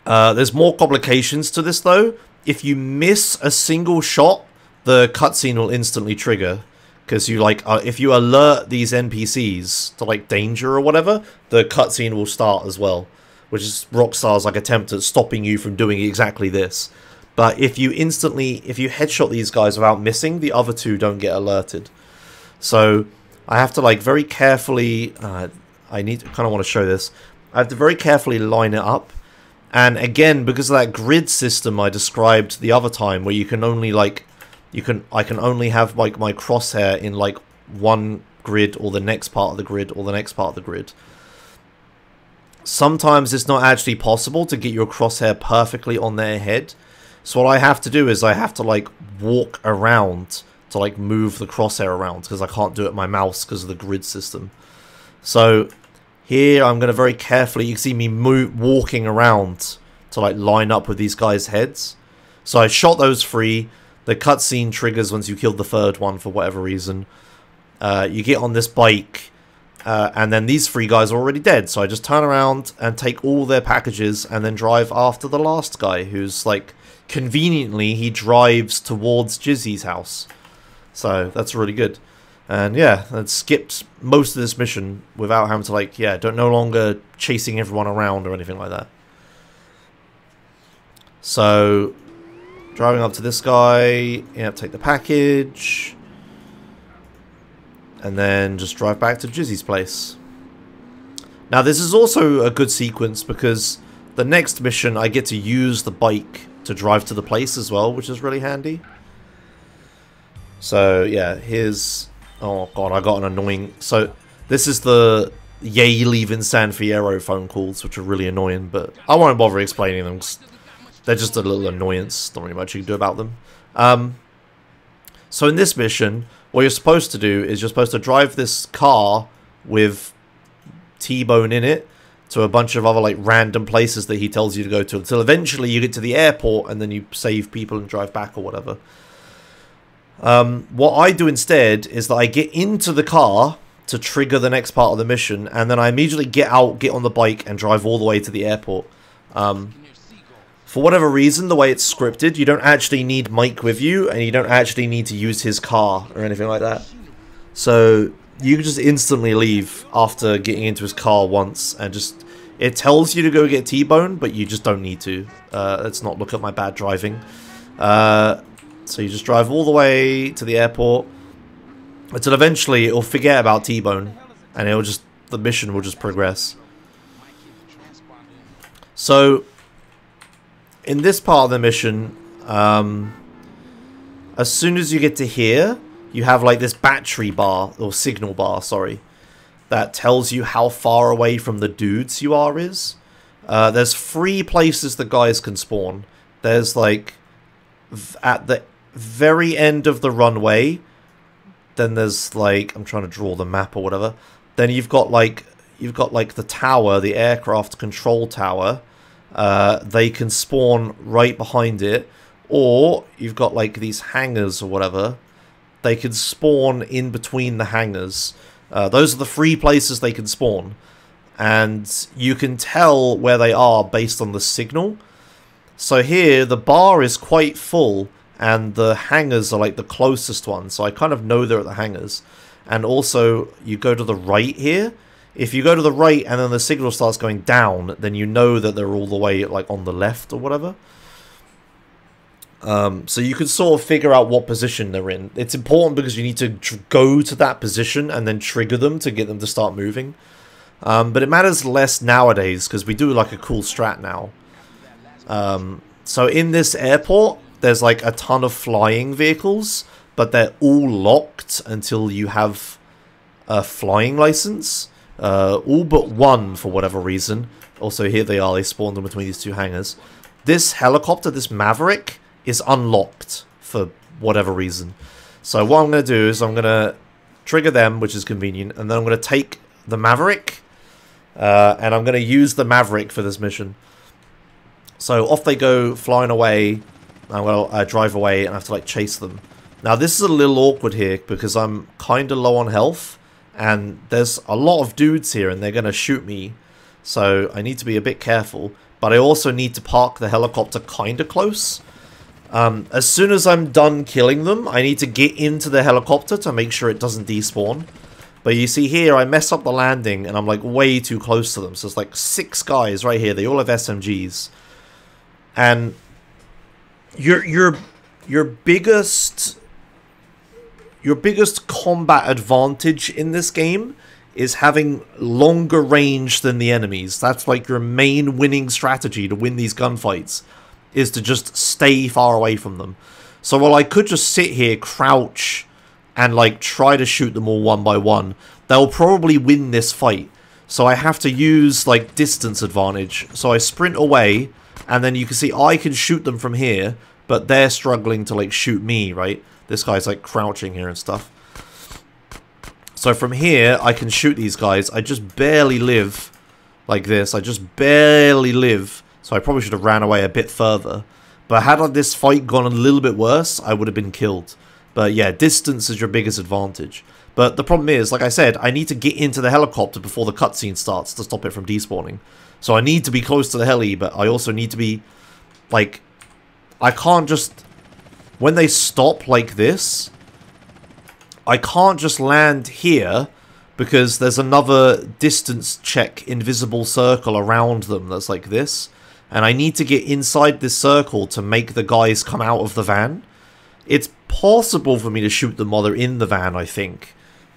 uh, there's more complications to this though if you miss a single shot the cutscene will instantly trigger because you like uh, if you alert these npcs to like danger or whatever the cutscene will start as well which is rockstar's like attempt at stopping you from doing exactly this. But if you instantly if you headshot these guys without missing the other two don't get alerted. So i have to like very carefully uh, i need to kind of want to show this. I have to very carefully line it up. And again because of that grid system i described the other time where you can only like you can I can only have like my crosshair in like one grid or the next part of the grid or the next part of the grid. Sometimes it's not actually possible to get your crosshair perfectly on their head. So what I have to do is I have to like walk around to like move the crosshair around because I can't do it with my mouse because of the grid system. So here I'm going to very carefully, you can see me move, walking around to like line up with these guys' heads. So I shot those three, the cutscene triggers once you killed the third one for whatever reason. Uh, you get on this bike, uh, and then these three guys are already dead. So I just turn around and take all their packages and then drive after the last guy, who's like conveniently he drives towards Jizzy's house. So that's really good. And yeah, it skips most of this mission without having to like, yeah, don't no longer chasing everyone around or anything like that. So Driving up to this guy, yeah, take the package. And then just drive back to Jizzy's place. Now this is also a good sequence because the next mission I get to use the bike to drive to the place as well, which is really handy. So yeah, here's... Oh god, I got an annoying... So this is the yay leaving San Fierro phone calls, which are really annoying, but I won't bother explaining them they're just a little annoyance. Not really much you can do about them. Um, so in this mission, what you're supposed to do is you're supposed to drive this car with T-Bone in it to a bunch of other like random places that he tells you to go to until eventually you get to the airport and then you save people and drive back or whatever. Um, what I do instead is that I get into the car to trigger the next part of the mission and then I immediately get out, get on the bike and drive all the way to the airport. Um, for whatever reason, the way it's scripted, you don't actually need Mike with you, and you don't actually need to use his car or anything like that. So you just instantly leave after getting into his car once, and just it tells you to go get T-Bone, but you just don't need to. Uh, let's not look at my bad driving. Uh, so you just drive all the way to the airport until eventually it'll forget about T-Bone, and it'll just the mission will just progress. So in this part of the mission, um, as soon as you get to here, you have like this battery bar, or signal bar, sorry, that tells you how far away from the dudes you are is. Uh, there's three places the guys can spawn. There's like at the very end of the runway. Then there's like I'm trying to draw the map or whatever. Then you've got like you've got like the tower, the aircraft control tower, uh, they can spawn right behind it. Or you've got like these hangars or whatever. They can spawn in between the hangars. Uh, those are the three places they can spawn. And you can tell where they are based on the signal. So here, the bar is quite full, and the hangars are like the closest one. So I kind of know they're at the hangars. And also, you go to the right here, if you go to the right and then the signal starts going down, then you know that they're all the way like on the left or whatever. Um, so you can sort of figure out what position they're in. It's important because you need to go to that position and then trigger them to get them to start moving. Um, but it matters less nowadays because we do like a cool strat now. Um, so in this airport, there's like a ton of flying vehicles, but they're all locked until you have a flying license. Uh, all but one, for whatever reason. Also, here they are. They spawned in between these two hangars. This helicopter, this Maverick, is unlocked for whatever reason. So what I'm going to do is I'm going to trigger them, which is convenient, and then I'm going to take the Maverick, Uh, and I'm going to use the Maverick for this mission. So off they go, flying away. I'm going to uh, drive away and I have to like chase them. Now this is a little awkward here because I'm kind of low on health. And there's a lot of dudes here and they're going to shoot me. So I need to be a bit careful. But I also need to park the helicopter kind of close. Um, as soon as I'm done killing them, I need to get into the helicopter to make sure it doesn't despawn. But you see here, I mess up the landing and I'm like way too close to them. So it's like six guys right here. They all have SMGs. And your your your biggest your biggest combat advantage in this game is having longer range than the enemies. That's like your main winning strategy to win these gunfights is to just stay far away from them. So while I could just sit here, crouch, and like try to shoot them all one by one, they'll probably win this fight. So I have to use like distance advantage. So I sprint away, and then you can see I can shoot them from here, but they're struggling to like shoot me, right? This guy's like crouching here and stuff. So from here, I can shoot these guys. I just barely live like this. I just barely live. So I probably should have ran away a bit further. But had this fight gone a little bit worse, I would have been killed. But yeah, distance is your biggest advantage. But the problem is, like I said, I need to get into the helicopter before the cutscene starts to stop it from despawning. So I need to be close to the heli, but I also need to be, like, I can't just, when they stop like this, I can't just land here because there's another distance check invisible circle around them that's like this. And I need to get inside this circle to make the guys come out of the van. It's possible for me to shoot them while they're in the van, I think.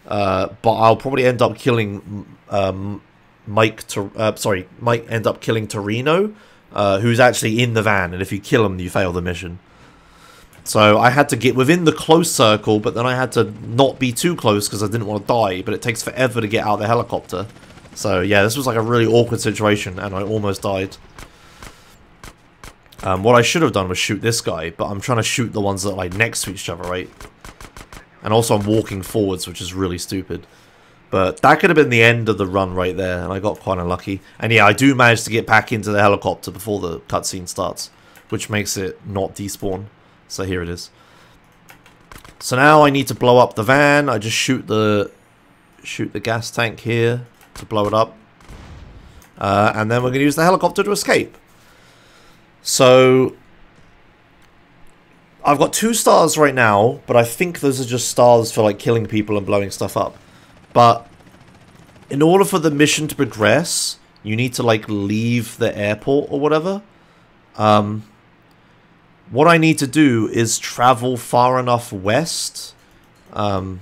Uh, but I'll probably end up killing um, Mike. To, uh, sorry, might end up killing Toreno, uh, who's actually in the van. And if you kill him, you fail the mission. So I had to get within the close circle, but then I had to not be too close because I didn't want to die. But it takes forever to get out of the helicopter. So yeah, this was like a really awkward situation, and I almost died. Um, what I should have done was shoot this guy, but I'm trying to shoot the ones that are like next to each other, right? And also I'm walking forwards, which is really stupid. But that could have been the end of the run right there, and I got quite unlucky. And yeah, I do manage to get back into the helicopter before the cutscene starts, which makes it not despawn. So here it is. So now I need to blow up the van. I just shoot the shoot the gas tank here to blow it up. Uh, and then we're going to use the helicopter to escape. So I've got two stars right now, but I think those are just stars for like killing people and blowing stuff up. But in order for the mission to progress, you need to like leave the airport or whatever. Um, what I need to do is travel far enough west. Um,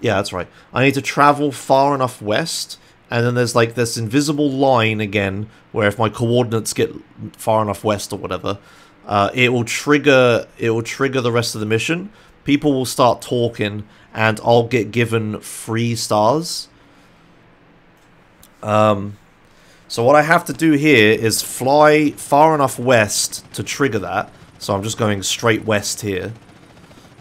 yeah, that's right. I need to travel far enough west, and then there's like this invisible line again, where if my coordinates get far enough west or whatever, uh, it will trigger. It will trigger the rest of the mission. People will start talking, and I'll get given free stars. Um, so what I have to do here is fly far enough west to trigger that. So I'm just going straight west here.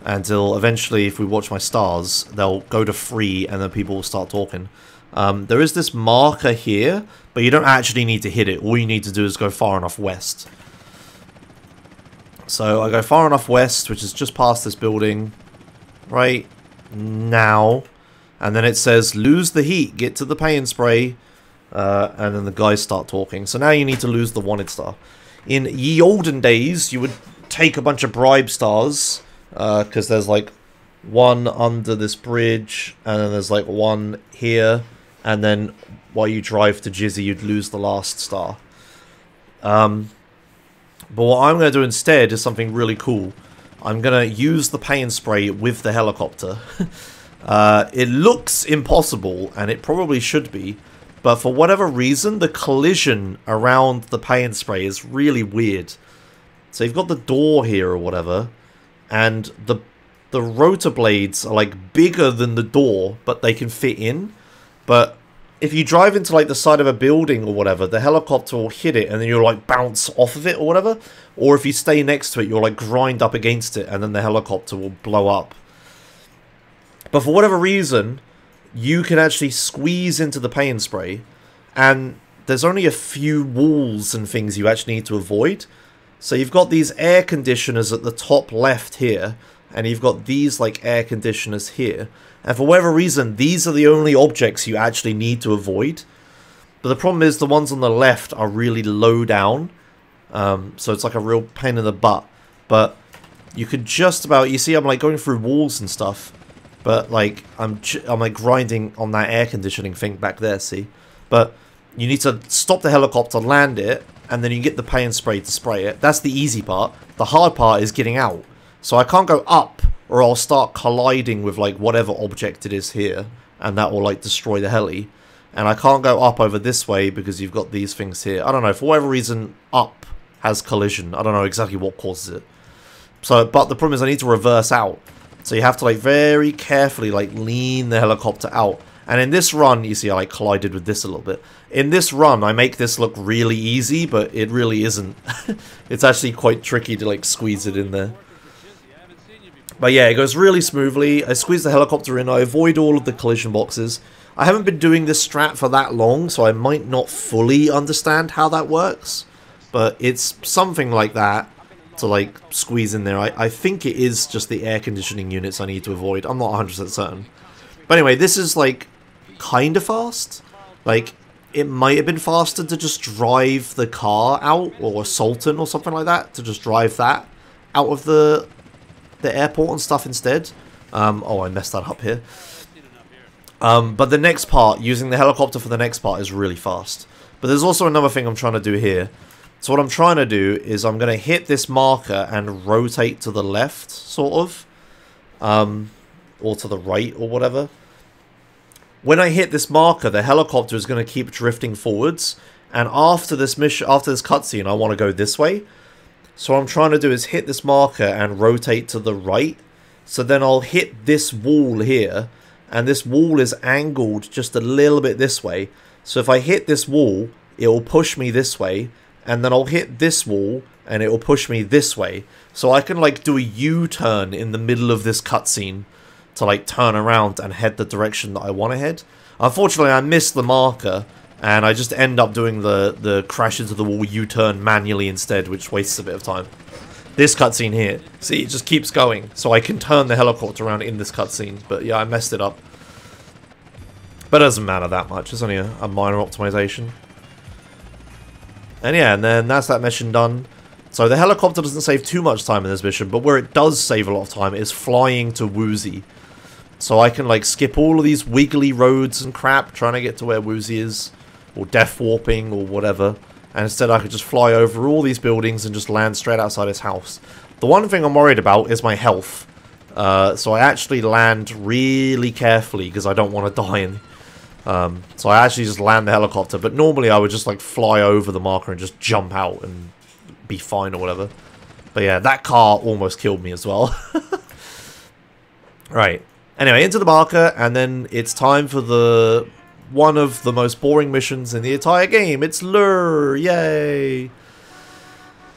Until eventually, if we watch my stars, they'll go to free and then people will start talking. Um, there is this marker here, but you don't actually need to hit it. All you need to do is go far enough west. So I go far enough west, which is just past this building. Right now. And then it says, lose the heat, get to the Pay 'n' Spray. Uh, and then the guys start talking. So now you need to lose the wanted star. In ye olden days, you would take a bunch of bribe stars, because uh, there's like one under this bridge, and then there's like one here, and then while you drive to Jizzy, you'd lose the last star. Um, but what I'm going to do instead is something really cool. I'm going to use the pain spray with the helicopter. uh, it looks impossible, and it probably should be, but for whatever reason, the collision around the paint spray is really weird. So you've got the door here or whatever, and the the rotor blades are like bigger than the door, but they can fit in. But if you drive into like the side of a building or whatever, the helicopter will hit it and then you'll like bounce off of it or whatever. Or if you stay next to it, you'll like grind up against it and then the helicopter will blow up. But for whatever reason, you can actually squeeze into the paint spray, and there's only a few walls and things you actually need to avoid. So you've got these air conditioners at the top left here, and you've got these like air conditioners here. And for whatever reason, these are the only objects you actually need to avoid. But the problem is the ones on the left are really low down. Um, so it's like a real pain in the butt. But you could just about... You see I'm like going through walls and stuff. But like I'm, I'm like grinding on that air conditioning thing back there, see? But you need to stop the helicopter, land it, and then you get the paint spray to spray it. That's the easy part. The hard part is getting out. So I can't go up or I'll start colliding with like whatever object it is here and that will like destroy the heli. And I can't go up over this way because you've got these things here. I don't know, for whatever reason, up has collision. I don't know exactly what causes it. So, but the problem is I need to reverse out. So you have to like very carefully like lean the helicopter out. And in this run, you see I like collided with this a little bit. In this run, I make this look really easy, but it really isn't. it's actually quite tricky to like squeeze it in there. But yeah, it goes really smoothly. I squeeze the helicopter in. I avoid all of the collision boxes. I haven't been doing this strat for that long, so I might not fully understand how that works. But it's something like that to like squeeze in there. I, I think it is just the air conditioning units I need to avoid. I'm not 100% certain. But anyway, this is like kind of fast. Like, it might have been faster to just drive the car out, or a Sultan or something like that, to just drive that out of the the airport and stuff instead. Um, oh, I messed that up here. Um, but the next part, using the helicopter for the next part is really fast. But there's also another thing I'm trying to do here. So what I'm trying to do is I'm going to hit this marker and rotate to the left, sort of. Um, or to the right, or whatever. When I hit this marker, the helicopter is going to keep drifting forwards. And after this mission, after this cutscene, I want to go this way. So what I'm trying to do is hit this marker and rotate to the right. So then I'll hit this wall here. And this wall is angled just a little bit this way. So if I hit this wall, it will push me this way. And then I'll hit this wall and it will push me this way. So I can like do a U-turn in the middle of this cutscene to like turn around and head the direction that I want to head. Unfortunately, I missed the marker and I just end up doing the, the crash into the wall U-turn manually instead, which wastes a bit of time. This cutscene here, see, it just keeps going, so I can turn the helicopter around in this cutscene, but yeah, I messed it up. But it doesn't matter that much, it's only a, a minor optimization. And yeah, and then that's that mission done. So the helicopter doesn't save too much time in this mission, but where it does save a lot of time is flying to Woozie. So I can like skip all of these wiggly roads and crap trying to get to where Woozie is or death warping or whatever. And instead I could just fly over all these buildings and just land straight outside his house. The one thing I'm worried about is my health. Uh, so I actually land really carefully because I don't want to die. In, um, so I actually just land the helicopter. But normally I would just like fly over the marker and just jump out and be fine or whatever. But yeah, that car almost killed me as well. right. Anyway, into the marker, and then it's time for the one of the most boring missions in the entire game. It's Lure! Yay!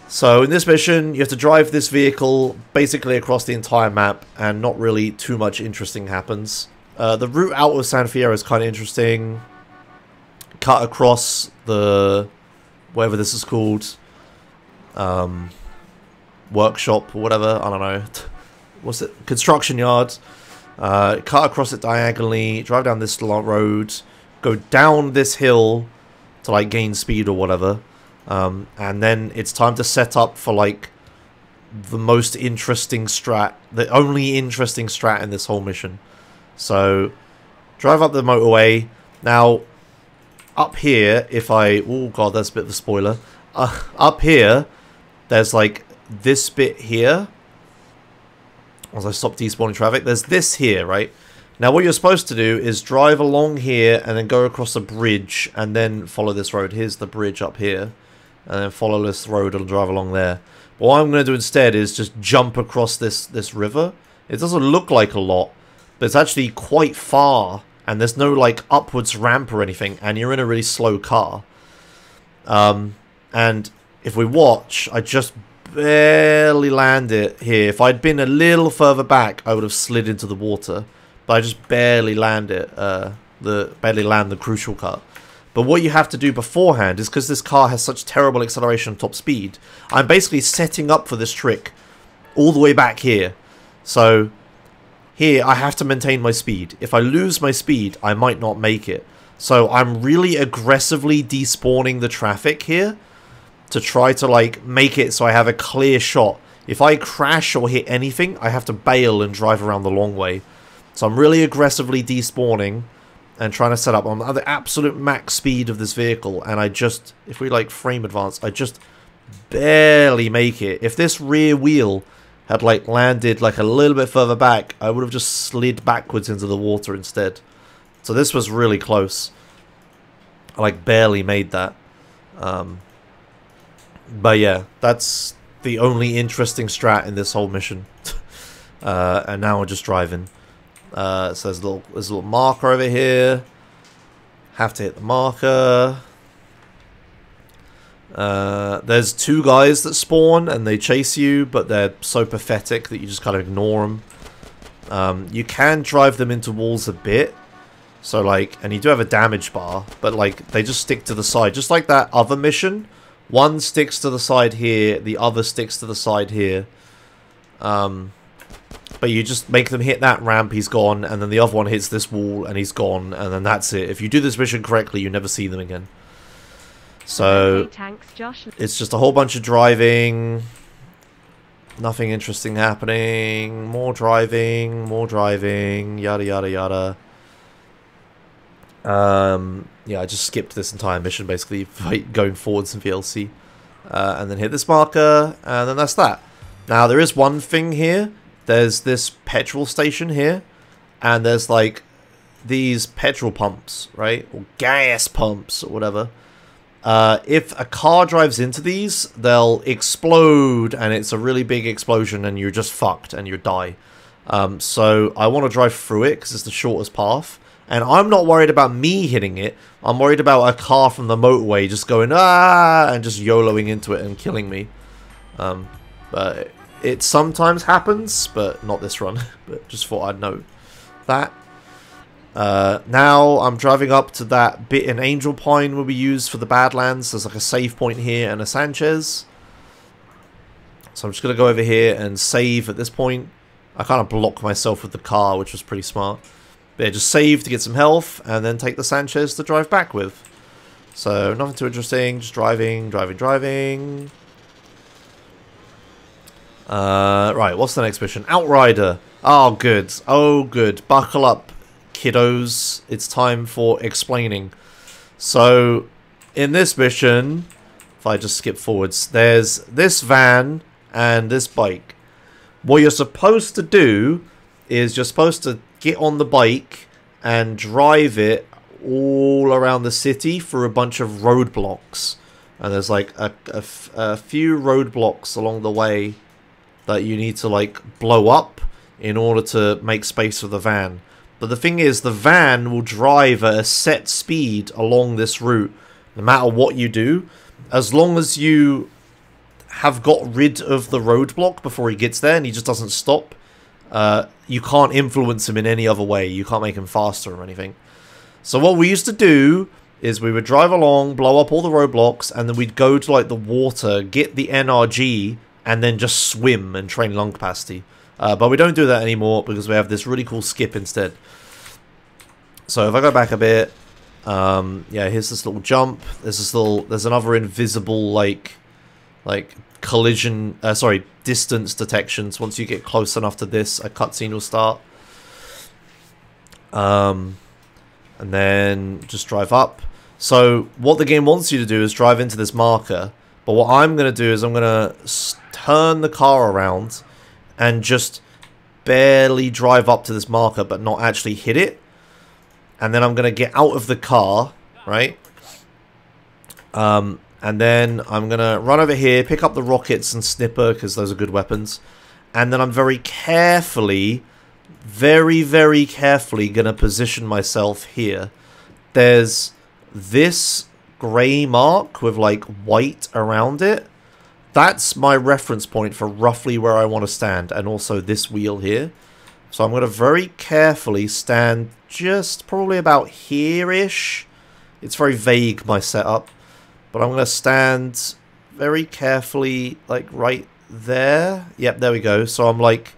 So in this mission, you have to drive this vehicle basically across the entire map, and not really too much interesting happens. Uh, the route out of San Fierro is kind of interesting. Cut across the... whatever this is called. Um, workshop, or whatever, I don't know. What's it? Construction yard. Uh, cut across it diagonally, drive down this road, go down this hill to like gain speed or whatever. Um, and then it's time to set up for like the most interesting strat, the only interesting strat in this whole mission. So drive up the motorway. Now, up here, if I, oh god, that's a bit of a spoiler. Uh, up here, there's like this bit here. As I stop despawning traffic, there's this here, right? Now what you're supposed to do is drive along here and then go across a bridge and then follow this road. Here's the bridge up here. And then follow this road and drive along there. But what I'm going to do instead is just jump across this, this river. It doesn't look like a lot, it's actually quite far. And there's no like upwards ramp or anything. And you're in a really slow car. Um, and if we watch, I just barely land it here. If I'd been a little further back, I would have slid into the water. but I just barely land it, uh, the barely land the crucial cut. But what you have to do beforehand is because this car has such terrible acceleration top speed, I'm basically setting up for this trick all the way back here. So here I have to maintain my speed. If I lose my speed, I might not make it. So I'm really aggressively despawning the traffic here to try to like make it so I have a clear shot. If I crash or hit anything, I have to bail and drive around the long way. So I'm really aggressively despawning and trying to set up on the absolute max speed of this vehicle and I just, if we like frame advance, I just barely make it. If this rear wheel had like landed like a little bit further back, I would have just slid backwards into the water instead. So this was really close. I like barely made that. Um, but yeah, that's the only interesting strat in this whole mission. uh, and now we're just driving. Uh, so there's a little there's a little marker over here. Have to hit the marker. Uh, there's two guys that spawn and they chase you, but they're so pathetic that you just kind of ignore them. Um, you can drive them into walls a bit. So like, and you do have a damage bar, but like, they just stick to the side. Just like that other mission. One sticks to the side here, the other sticks to the side here. Um, but you just make them hit that ramp, he's gone, and then the other one hits this wall, and he's gone, and then that's it. If you do this mission correctly, you never see them again. So, it's just a whole bunch of driving. Nothing interesting happening. More driving, more driving, yada yada yada. Um, yeah, I just skipped this entire mission basically, going forwards in VLC. Uh, and then hit this marker, and then that's that. Now, there is one thing here. There's this petrol station here, and there's like these petrol pumps, right? Or gas pumps, or whatever. Uh, if a car drives into these, they'll explode, and it's a really big explosion, and you're just fucked, and you die. Um, so I want to drive through it, because it's the shortest path. And I'm not worried about me hitting it. I'm worried about a car from the motorway just going, ah, and just YOLOing into it and killing me. Um, but it sometimes happens, but not this run. but just thought I'd note that. Uh, now I'm driving up to that bit in Angel Pine where we use for the Badlands. There's like a save point here and a Sanchez. So I'm just going to go over here and save at this point. I kind of block myself with the car, which was pretty smart. But yeah, just save to get some health, and then take the Sanchez to drive back with. So, nothing too interesting, just driving, driving, driving. Uh, right, what's the next mission? Outrider. Oh, good. Oh, good. Buckle up, kiddos. It's time for explaining. So, in this mission, if I just skip forwards, there's this van and this bike. What you're supposed to do is you're supposed to get on the bike and drive it all around the city for a bunch of roadblocks. And there's like a, a, a few roadblocks along the way that you need to like blow up in order to make space for the van. But the thing is, the van will drive at a set speed along this route, no matter what you do. As long as you have got rid of the roadblock before he gets there and he just doesn't stop, uh, you can't influence him in any other way. You can't make him faster or anything. So what we used to do is we would drive along, blow up all the roadblocks, and then we'd go to like the water, get the NRG, and then just swim and train lung capacity. Uh, but we don't do that anymore because we have this really cool skip instead. So if I go back a bit, um, yeah, here's this little jump. There's this little, there's another invisible like, like collision, uh, sorry, distance detections. Once you get close enough to this, a cutscene will start. Um, and then just drive up. So what the game wants you to do is drive into this marker. But what I'm going to do is I'm going to turn the car around and just barely drive up to this marker but not actually hit it. And then I'm going to get out of the car, right? Um, and then I'm going to run over here, pick up the rockets and snipper because those are good weapons. And then I'm very carefully, very, very carefully going to position myself here. There's this grey mark with like white around it. That's my reference point for roughly where I want to stand. And also this wheel here. So I'm going to very carefully stand just probably about here-ish. It's very vague, my setup. But I'm going to stand very carefully, like, right there. Yep, there we go. So I'm, like,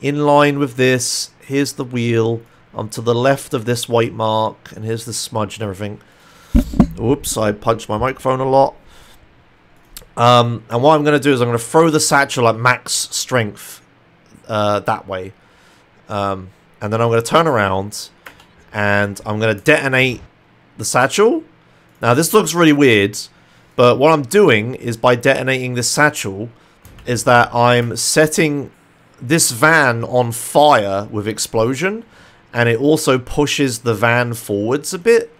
in line with this. Here's the wheel. I'm to the left of this white mark. And here's the smudge and everything. Oops, I punched my microphone a lot. Um, and what I'm going to do is I'm going to throw the satchel at max strength uh, that way. Um, and then I'm going to turn around and I'm going to detonate the satchel. Now this looks really weird, but what I'm doing is by detonating this satchel is that I'm setting this van on fire with explosion and it also pushes the van forwards a bit.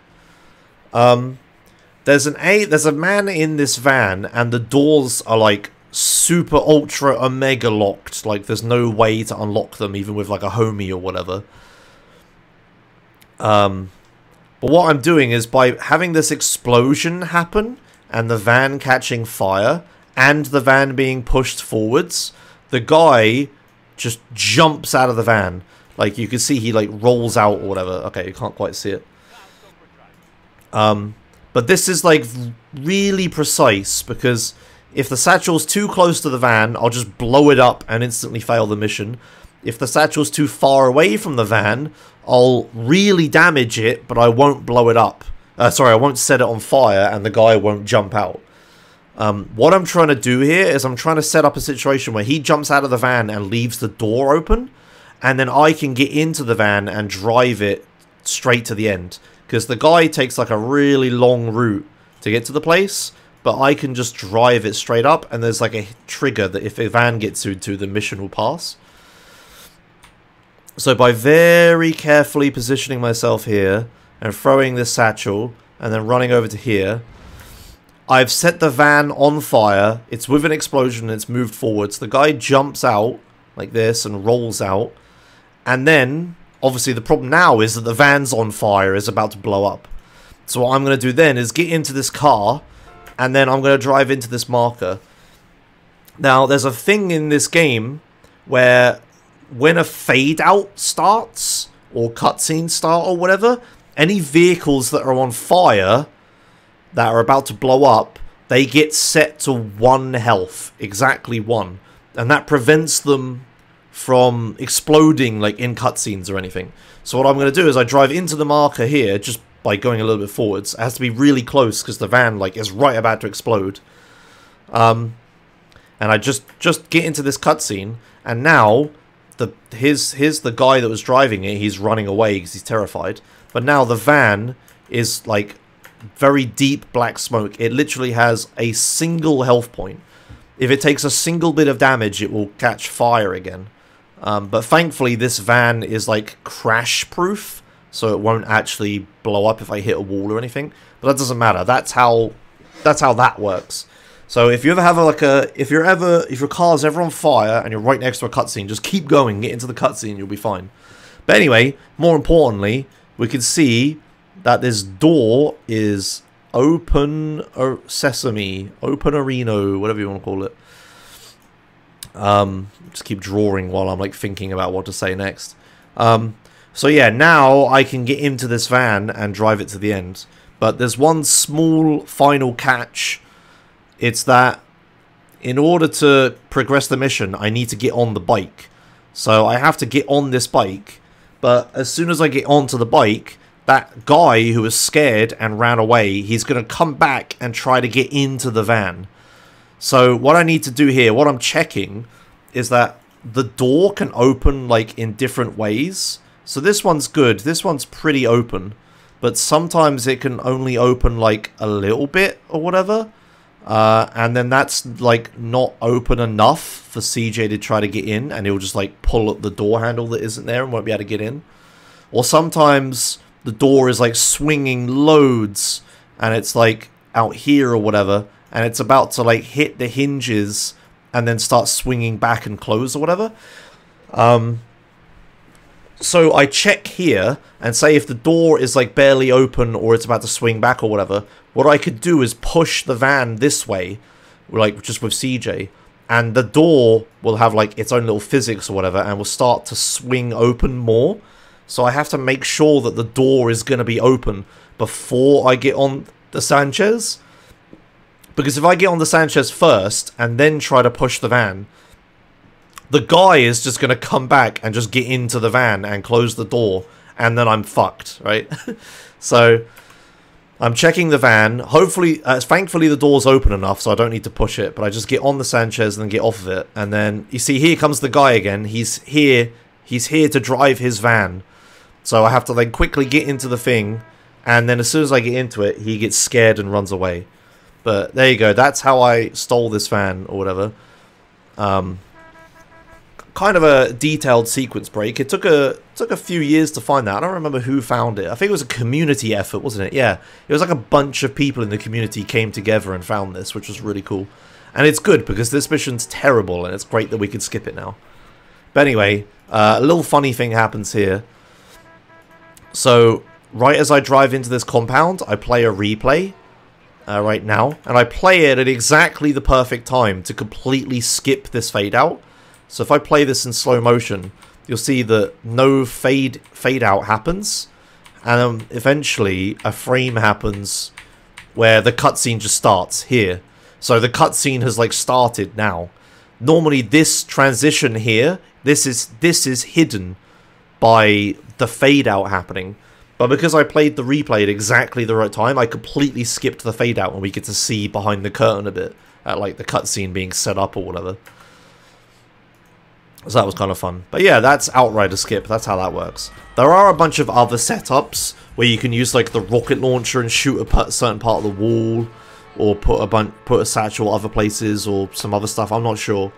Um, there's an a there's a man in this van and the doors are like super ultra omega locked. Like there's no way to unlock them even with like a homie or whatever. Um but what I'm doing is by having this explosion happen and the van catching fire and the van being pushed forwards, the guy just jumps out of the van. Like you can see he like rolls out or whatever. Okay, you can't quite see it. Um but this is like really precise because if the satchel's too close to the van, I'll just blow it up and instantly fail the mission. If the satchel's too far away from the van, I'll really damage it, but I won't blow it up. Uh, sorry, I won't set it on fire and the guy won't jump out. Um, what I'm trying to do here is I'm trying to set up a situation where he jumps out of the van and leaves the door open, and then I can get into the van and drive it straight to the end. Because the guy takes like a really long route to get to the place, but I can just drive it straight up, and there's like a trigger that if a van gets into, the mission will pass. So by very carefully positioning myself here, and throwing this satchel, and then running over to here, I've set the van on fire, it's with an explosion, and it's moved forwards. The guy jumps out, like this, and rolls out, and then Obviously, the problem now is that the van's on fire, is about to blow up. So what I'm going to do then is get into this car, and then I'm going to drive into this marker. Now, there's a thing in this game where when a fade out starts, or cutscene start or whatever, any vehicles that are on fire that are about to blow up, they get set to one health, exactly one. And that prevents them from exploding like in cutscenes or anything. So what I'm going to do is I drive into the marker here just by going a little bit forwards. It has to be really close because the van like is right about to explode. Um, and I just just get into this cutscene, and now the his here's the guy that was driving it. He's running away because he's terrified. But now the van is like very deep black smoke. It literally has a single health point. If it takes a single bit of damage, it will catch fire again. Um, but thankfully, this van is like crash proof, so it won't actually blow up if I hit a wall or anything. But that doesn't matter. That's how that's how that works. So if you ever have a, like a if you're ever if your car's ever on fire and you're right next to a cutscene, just keep going, get into the cutscene, you'll be fine. But anyway, more importantly, we can see that this door is open or sesame, open areno, whatever you want to call it. Um, just keep drawing while I'm like thinking about what to say next. Um, so yeah, now I can get into this van and drive it to the end. But there's one small final catch. It's that in order to progress the mission, I need to get on the bike. So I have to get on this bike. But as soon as I get onto the bike, that guy who was scared and ran away, he's going to come back and try to get into the van. So what I need to do here, what I'm checking, is that the door can open like in different ways. So this one's good. This one's pretty open. But sometimes it can only open like a little bit or whatever. Uh, and then that's like not open enough for CJ to try to get in. And he'll just like pull up the door handle that isn't there and won't be able to get in. Or sometimes the door is like swinging loads and it's like out here or whatever and it's about to like hit the hinges and then start swinging back and close or whatever. Um, so I check here and say if the door is like barely open or it's about to swing back or whatever, what I could do is push the van this way, like just with CJ, and the door will have like its own little physics or whatever and will start to swing open more. So I have to make sure that the door is going to be open before I get on the Sanchez. Because if I get on the Sanchez first and then try to push the van, the guy is just going to come back and just get into the van and close the door and then I'm fucked, right? so I'm checking the van. Hopefully, uh, thankfully the door's open enough so I don't need to push it, but I just get on the Sanchez and then get off of it. And then, you see, here comes the guy again. He's here. He's here to drive his van. So I have to then quickly get into the thing, and then as soon as I get into it, he gets scared and runs away. But there you go. That's how I stole this fan or whatever. Um, kind of a detailed sequence break. It took a took a few years to find that. I don't remember who found it. I think it was a community effort, wasn't it? Yeah, it was like a bunch of people in the community came together and found this, which was really cool. And it's good because this mission's terrible, and it's great that we can skip it now. But anyway, uh, a little funny thing happens here. So right as I drive into this compound, I play a replay uh, right now, and I play it at exactly the perfect time to completely skip this fade out so if I play this in slow motion, you'll see that no fade fade out happens, and um, eventually a frame happens where the cutscene just starts here. So the cutscene has like started now. Normally this transition here, this is this is hidden by the fade out happening. But because I played the replay at exactly the right time, I completely skipped the fade out and we get to see behind the curtain a bit at like the cutscene being set up or whatever. So that was kind of fun. But yeah, that's Outrider Skip. That's how that works. There are a bunch of other setups where you can use like the rocket launcher and shoot a certain part of the wall or put a bunch, put a satchel other places or some other stuff. I'm not sure.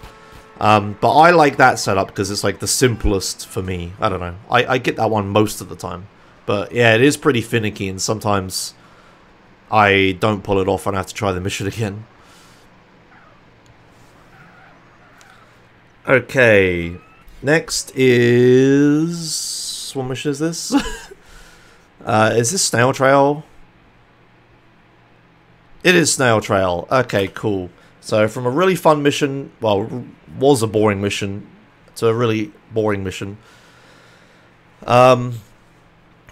Um, but I like that setup because it's like the simplest for me. I don't know. I, I get that one most of the time. But yeah, it is pretty finicky and sometimes I don't pull it off and I have to try the mission again. Okay. Next is... What mission is this? uh, is this Snail Trail? It is Snail Trail. Okay, cool. So from a really fun mission, well, was a boring mission, to a really boring mission. Um,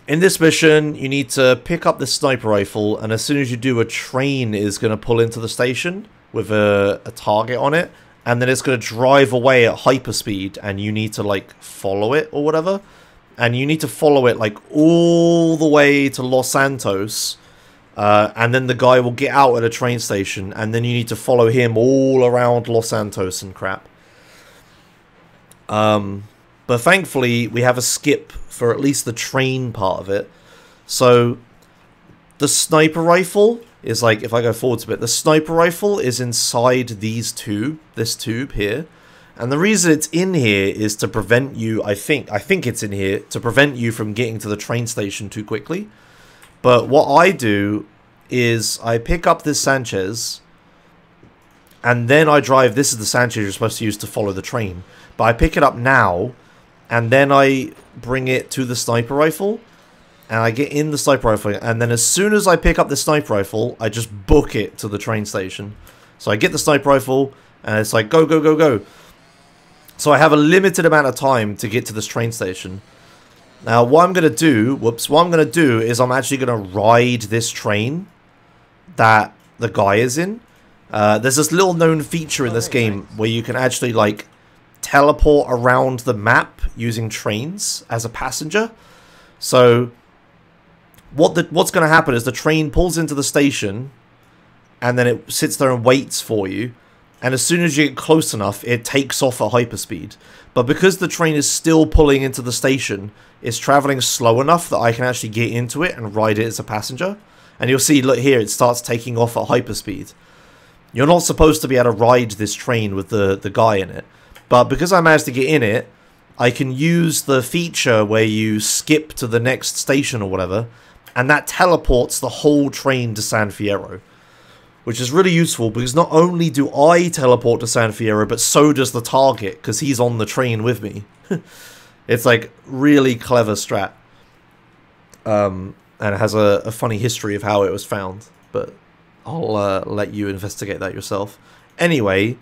in this mission, you need to pick up the sniper rifle, and as soon as you do, a train is going to pull into the station with a, a target on it and then it's going to drive away at hyperspeed and you need to like follow it or whatever. And you need to follow it like all the way to Los Santos uh, and then the guy will get out at a train station and then you need to follow him all around Los Santos and crap. Um, but thankfully we have a skip for at least the train part of it so the sniper rifle is like, if I go forwards a bit, the sniper rifle is inside these tube, this tube here. And the reason it's in here is to prevent you, I think, I think it's in here, to prevent you from getting to the train station too quickly. But what I do is I pick up this Sanchez, and then I drive, this is the Sanchez you're supposed to use to follow the train. But I pick it up now, and then I bring it to the sniper rifle, and I get in the sniper rifle, and then as soon as I pick up the sniper rifle, I just book it to the train station. So I get the sniper rifle, and it's like, go, go, go, go. So I have a limited amount of time to get to this train station. Now, what I'm going to do, whoops, what I'm going to do is I'm actually going to ride this train that the guy is in. Uh, there's this little known feature in this game where you can actually, like, teleport around the map using trains as a passenger. So what the what's going to happen is the train pulls into the station and then it sits there and waits for you. And as soon as you get close enough it takes off at hyperspeed. But because the train is still pulling into the station it's traveling slow enough that I can actually get into it and ride it as a passenger. And you'll see look here it starts taking off at hyperspeed. You're not supposed to be able to ride this train with the the guy in it but because I managed to get in it I can use the feature where you skip to the next station or whatever and that teleports the whole train to San Fierro. Which is really useful because not only do I teleport to San Fierro, but so does the target because he's on the train with me. it's like really clever strat. Um, and has a, a, funny history of how it was found, but I'll uh, let you investigate that yourself. Anyway,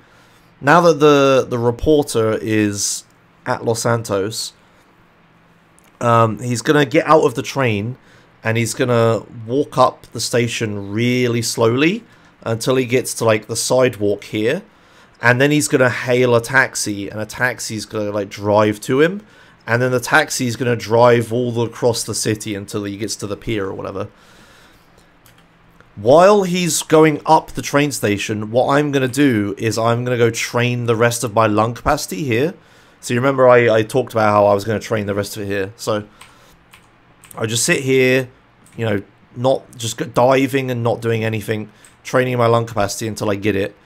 now that the the reporter is at Los Santos, um, he's gonna get out of the train and he's gonna walk up the station really slowly until he gets to like the sidewalk here, and then he's gonna hail a taxi, and a taxi's gonna like drive to him, and then the taxi's gonna drive all the across the city until he gets to the pier or whatever. While he's going up the train station, what I'm going to do is I'm going to go train the rest of my lung capacity here. So you remember I, I talked about how I was going to train the rest of it here. So I just sit here, you know, not just diving and not doing anything, training my lung capacity until I get it.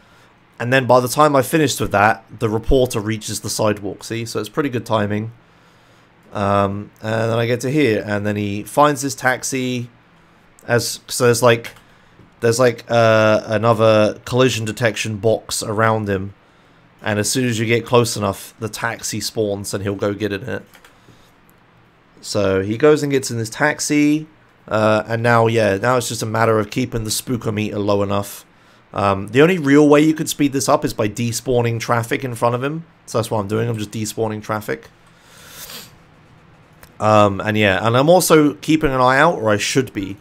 And then by the time I finished with that, the reporter reaches the sidewalk, see? So it's pretty good timing. Um, and then I get to here, and then he finds his taxi. As So there's like there's like uh, another collision detection box around him. And as soon as you get close enough, the taxi spawns and he'll go get in it. So he goes and gets in this taxi. Uh, and now, yeah, now it's just a matter of keeping the spookometer low enough. Um, the only real way you could speed this up is by despawning traffic in front of him. So that's what I'm doing. I'm just despawning traffic. Um, and yeah, and I'm also keeping an eye out, or I should be,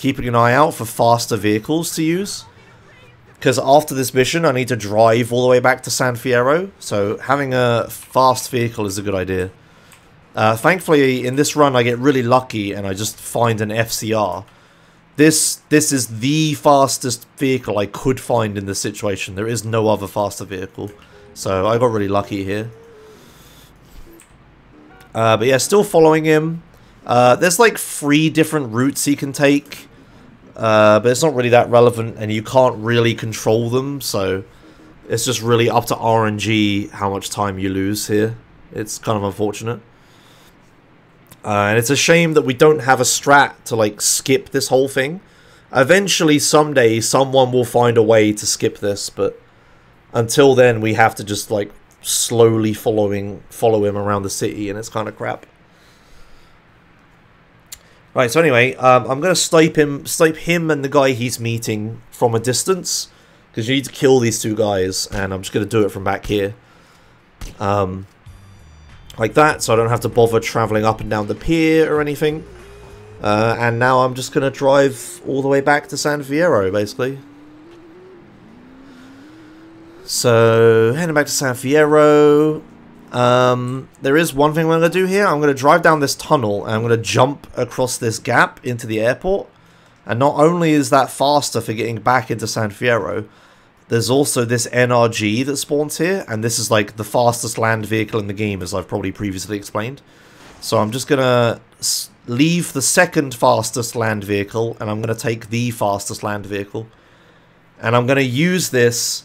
keeping an eye out for faster vehicles to use. Because after this mission, I need to drive all the way back to San Fierro, so having a fast vehicle is a good idea. Uh, thankfully, in this run, I get really lucky and I just find an FCR. This this is the fastest vehicle I could find in this situation. There is no other faster vehicle. So I got really lucky here. Uh, but yeah, still following him. Uh, there's like three different routes he can take. Uh, but it's not really that relevant, and you can't really control them, so it's just really up to RNG how much time you lose here. It's kind of unfortunate. Uh, and it's a shame that we don't have a strat to, like, skip this whole thing. Eventually, someday, someone will find a way to skip this, but until then, we have to just, like, slowly following follow him around the city, and it's kind of crap. Right, so anyway, um, I'm going to snipe him, snipe him and the guy he's meeting from a distance. Because you need to kill these two guys, and I'm just going to do it from back here. Um, like that, so I don't have to bother travelling up and down the pier or anything. Uh, and now I'm just going to drive all the way back to San Fierro, basically. So, heading back to San Fierro. Um, there is one thing I'm going to do here. I'm going to drive down this tunnel and I'm going to jump across this gap into the airport. And not only is that faster for getting back into San Fierro, there's also this NRG that spawns here. And this is like the fastest land vehicle in the game, as I've probably previously explained. So I'm just going to leave the second fastest land vehicle and I'm going to take the fastest land vehicle. And I'm going to use this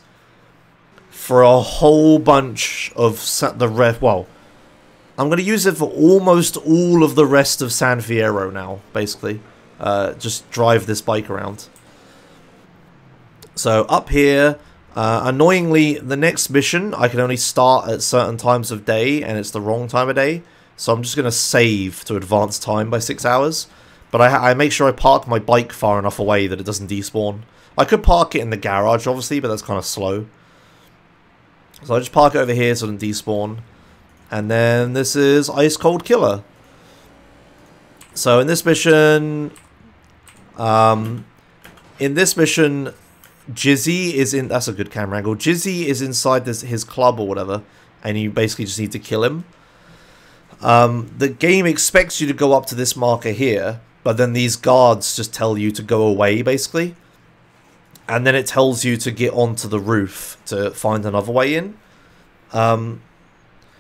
for a whole bunch of the rest. Well, I'm going to use it for almost all of the rest of San Fierro now, basically. Uh, just drive this bike around. So up here, uh, annoyingly, the next mission I can only start at certain times of day, and it's the wrong time of day. So I'm just going to save to advance time by six hours. But I, I make sure I park my bike far enough away that it doesn't despawn. I could park it in the garage, obviously, but that's kind of slow. So I just park over here so it doesn't despawn. And then this is Ice Cold Killa. So in this mission, um, in this mission, Jizzy is in. That's a good camera angle. Jizzy is inside this his club or whatever, and you basically just need to kill him. Um, the game expects you to go up to this marker here, but then these guards just tell you to go away, basically and then it tells you to get onto the roof to find another way in. Um,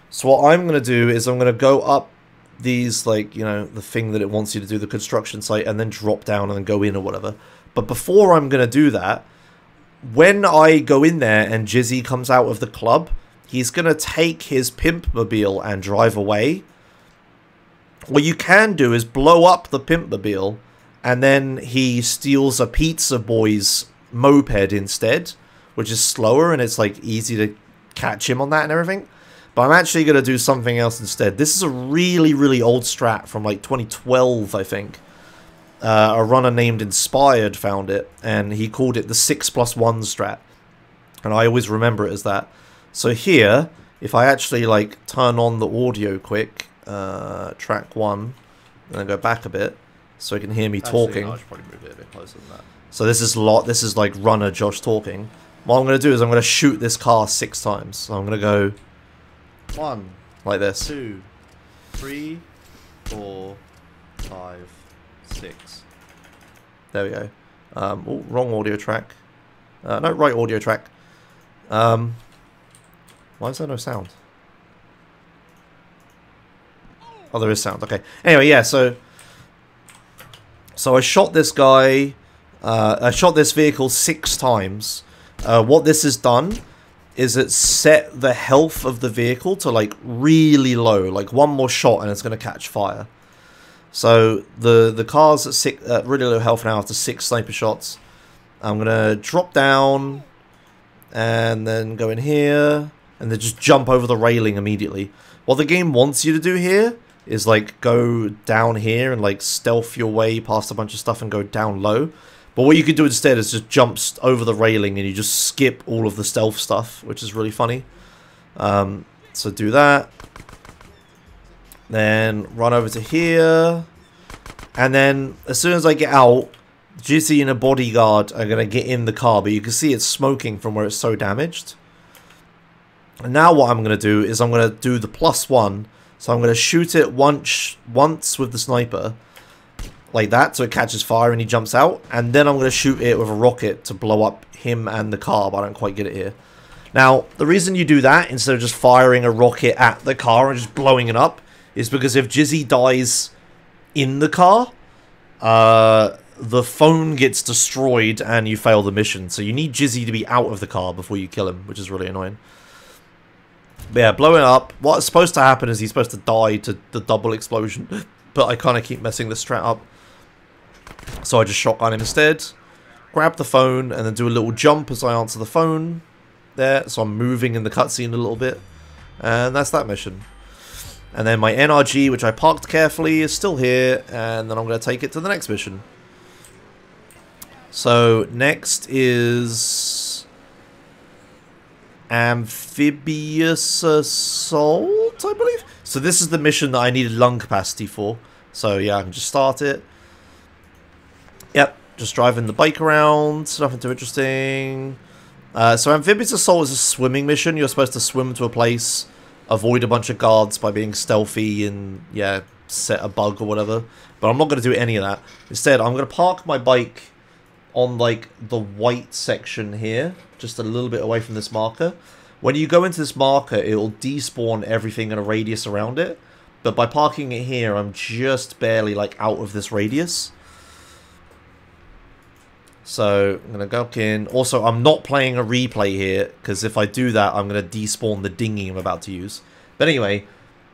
so what I'm going to do is I'm going to go up these, like, you know, the thing that it wants you to do, the construction site, and then drop down and then go in or whatever. But before I'm going to do that, when I go in there and Jizzy comes out of the club, he's going to take his pimp mobile and drive away. What you can do is blow up the pimp mobile, and then he steals a pizza boy's moped instead, which is slower and it's like easy to catch him on that and everything. But I'm actually going to do something else instead. This is a really, really old strat from like 2012, I think. Uh, a runner named Inspired found it, and he called it the 6 plus 1 strat. And I always remember it as that. So here, if I actually like turn on the audio quick, uh, track one, and then go back a bit, so you can hear me
Actually,
talking.
no, I should probably move it a bit closer than that.
So this is lot. This is like runner Josh talking. What I'm gonna do is I'm gonna shoot this car six times. So I'm gonna go
One,
like this.
two, three, four, five, six.
There we go. Um, oh, wrong audio track. Uh, no, right audio track. Um, why is there no sound? Oh, there is sound. Okay. Anyway, yeah. So, so I shot this guy. Uh, I shot this vehicle six times. Uh, what this has done is it set the health of the vehicle to like really low. Like one more shot and it's going to catch fire. So the the car's at six, uh, really low health now after six sniper shots. I'm gonna drop down, and then go in here, and then just jump over the railing immediately. What the game wants you to do here is like go down here and like stealth your way past a bunch of stuff and go down low. But what you could do instead is just jump over the railing and you just skip all of the stealth stuff, which is really funny. Um, so do that. Then run over to here. And then as soon as I get out, Jizzy and a bodyguard are going to get in the car. But you can see it's smoking from where it's so damaged. And now what I'm going to do is I'm going to do the plus one. So I'm going to shoot it once, once with the sniper. Like that, so it catches fire and he jumps out. And then I'm going to shoot it with a rocket to blow up him and the car, but I don't quite get it here. Now, the reason you do that, instead of just firing a rocket at the car and just blowing it up, is because if Jizzy dies in the car, uh, the phone gets destroyed and you fail the mission. So you need Jizzy to be out of the car before you kill him, which is really annoying. But yeah, blowing up. What's supposed to happen is he's supposed to die to the double explosion. But I kind of keep messing the strat up. So I just shotgun him instead. Grab the phone and then do a little jump as I answer the phone. There, so I'm moving in the cutscene a little bit. And that's that mission. And then my NRG, which I parked carefully, is still here. And then I'm going to take it to the next mission. So next is amphibious assault, I believe. So this is the mission that I needed lung capacity for. So yeah, I can just start it. Just driving the bike around. Nothing too interesting. Uh, so amphibious assault is a swimming mission. You're supposed to swim to a place, avoid a bunch of guards by being stealthy and yeah, set a bug or whatever. But I'm not going to do any of that. Instead, I'm going to park my bike on like the white section here, just a little bit away from this marker. When you go into this marker, it'll despawn everything in a radius around it. But by parking it here, I'm just barely like out of this radius. So I'm going to go in. Also, I'm not playing a replay here, because if I do that, I'm going to despawn the dinghy I'm about to use. But anyway,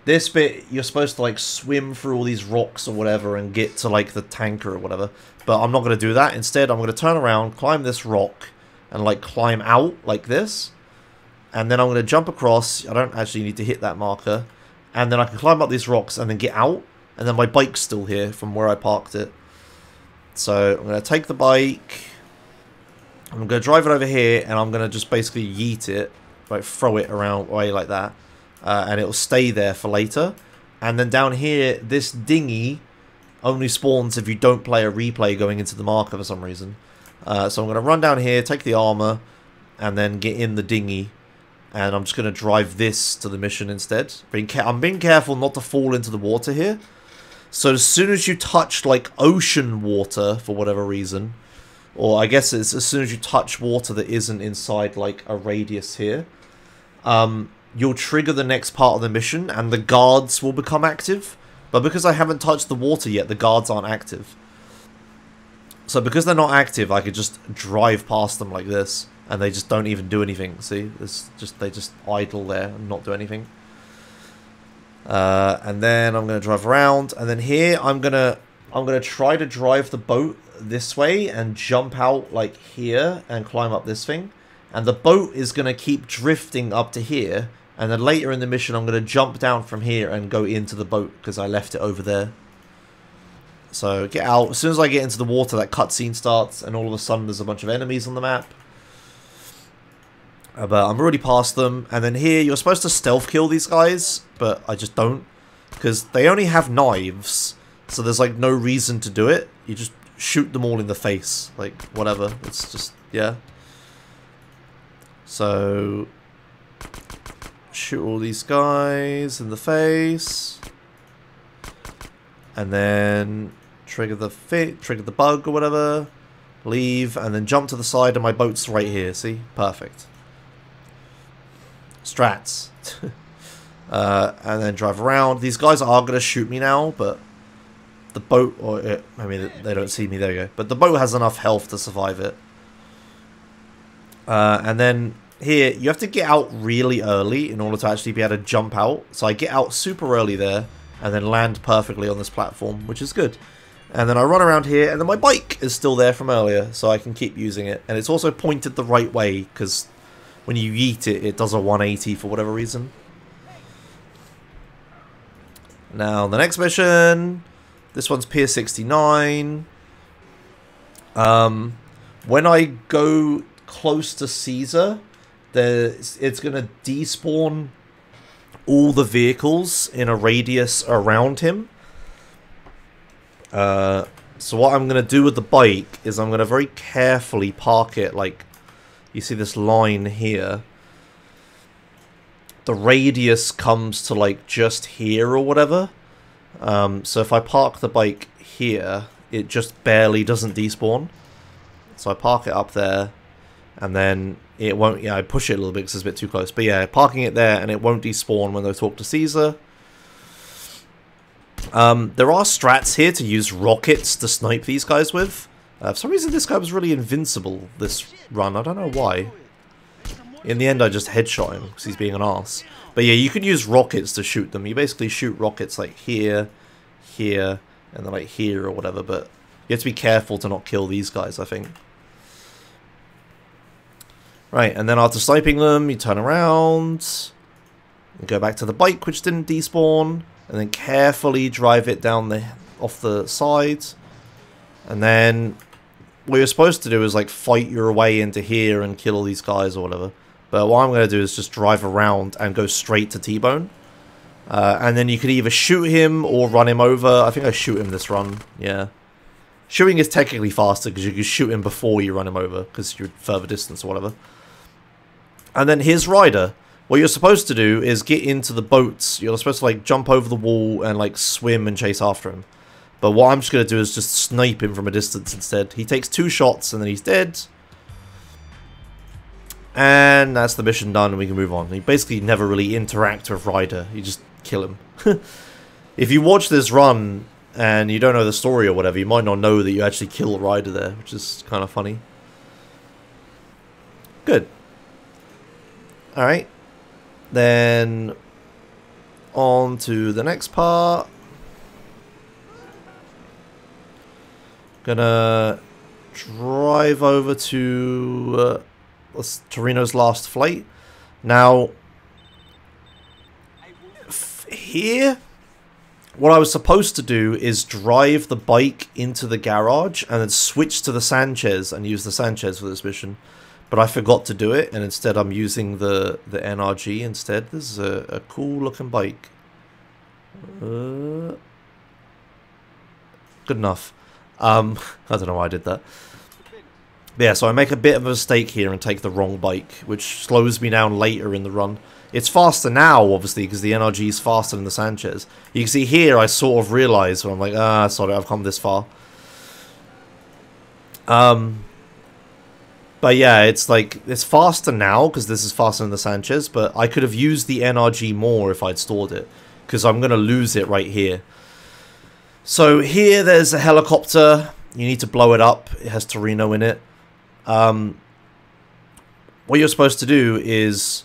this bit, you're supposed to like swim through all these rocks or whatever and get to like the tanker or whatever. But I'm not going to do that. Instead, I'm going to turn around, climb this rock, and like climb out like this. And then I'm going to jump across. I don't actually need to hit that marker. And then I can climb up these rocks and then get out. And then my bike's still here from where I parked it. So I'm going to take the bike. I'm going to drive it over here. And I'm going to just basically yeet it. Like throw it around way like that. Uh, and it'll stay there for later. And then down here, this dinghy only spawns if you don't play a replay going into the marker for some reason. Uh, so I'm going to run down here, take the armor, and then get in the dinghy. And I'm just going to drive this to the mission instead. Being I'm being careful not to fall into the water here. So as soon as you touch like ocean water for whatever reason, or I guess it's as soon as you touch water that isn't inside like a radius here, um, you'll trigger the next part of the mission and the guards will become active. But because I haven't touched the water yet, the guards aren't active. So because they're not active, I could just drive past them like this, and they just don't even do anything. See, it's just they just idle there and not do anything. Uh, and then I'm gonna drive around, and then here I'm gonna I'm gonna try to drive the boat this way and jump out like here and climb up this thing, and the boat is gonna keep drifting up to here, and then later in the mission I'm gonna jump down from here and go into the boat because I left it over there. So get out. As soon as I get into the water, that cutscene starts, and all of a sudden there's a bunch of enemies on the map. But I'm already past them. And then here, you're supposed to stealth kill these guys, but I just don't. Because they only have knives, so there's like no reason to do it. You just shoot them all in the face. Like, whatever. It's just, yeah. So, shoot all these guys in the face. And then trigger the fit, trigger the bug or whatever. Leave, and then jump to the side, and my boat's right here. See? Perfect. Strats. uh, and then drive around. These guys are going to shoot me now, but the boat, or it, I mean, they don't see me. There you go. But the boat has enough health to survive it. Uh, and then here, you have to get out really early in order to actually be able to jump out. So I get out super early there, and then land perfectly on this platform, which is good. And then I run around here, and then my bike is still there from earlier, so I can keep using it. And it's also pointed the right way, because when you eat it, it does a 180 for whatever reason. Now, the next mission, this one's Pier 69. Um, when I go close to Caesar, there's, it's going to despawn all the vehicles in a radius around him. Uh, so what I'm going to do with the bike is I'm going to very carefully park it like you see this line here. The radius comes to like just here or whatever. Um, so if I park the bike here it just barely doesn't despawn. So I park it up there and then it won't yeah I push it a little bit because it's a bit too close. But yeah parking it there and it won't despawn when they talk to Caesar. Um, there are strats here to use rockets to snipe these guys with. Uh, for some reason this guy was really invincible this run. I don't know why. In the end I just headshot him because he's being an ass. But yeah, you can use rockets to shoot them. You basically shoot rockets like here, here, and then like here or whatever. But you have to be careful to not kill these guys, I think. Right, and then after sniping them, you turn around. And go back to the bike, which didn't despawn and then carefully drive it down the off the sides and then what you're supposed to do is like fight your way into here and kill all these guys or whatever. But what I'm going to do is just drive around and go straight to T-Bone. Uh, and then you could either shoot him or run him over. I think I shoot him this run yeah. Shooting is technically faster because you can shoot him before you run him over because you're further distance or whatever. And then here's Ryder what you're supposed to do is get into the boats. You're supposed to like jump over the wall and like swim and chase after him. But what I'm just going to do is just snipe him from a distance instead. He takes two shots and then he's dead. And that's the mission done and we can move on. You basically never really interact with Ryder. You just kill him. if you watch this run and you don't know the story or whatever, you might not know that you actually kill Ryder there, which is kind of funny. Good. Alright. Then on to the next part. Gonna drive over to uh, Toreno's last flight. Now, here, what I was supposed to do is drive the bike into the garage and then switch to the Sanchez and use the Sanchez for this mission but I forgot to do it, and instead I'm using the, the NRG instead. This is a, a cool looking bike. Uh, good enough. Um, I don't know why I did that. Yeah, so I make a bit of a mistake here and take the wrong bike, which slows me down later in the run. It's faster now, obviously, because the NRG is faster than the Sanchez. You can see here, I sort of realise, I'm like, ah, sorry, I've come this far. Um, but yeah, it's like, it's faster now, because this is faster than the Sanchez, but I could have used the NRG more if I'd stored it, because I'm going to lose it right here. So here there's a helicopter, you need to blow it up, it has Toreno in it. Um, what you're supposed to do is,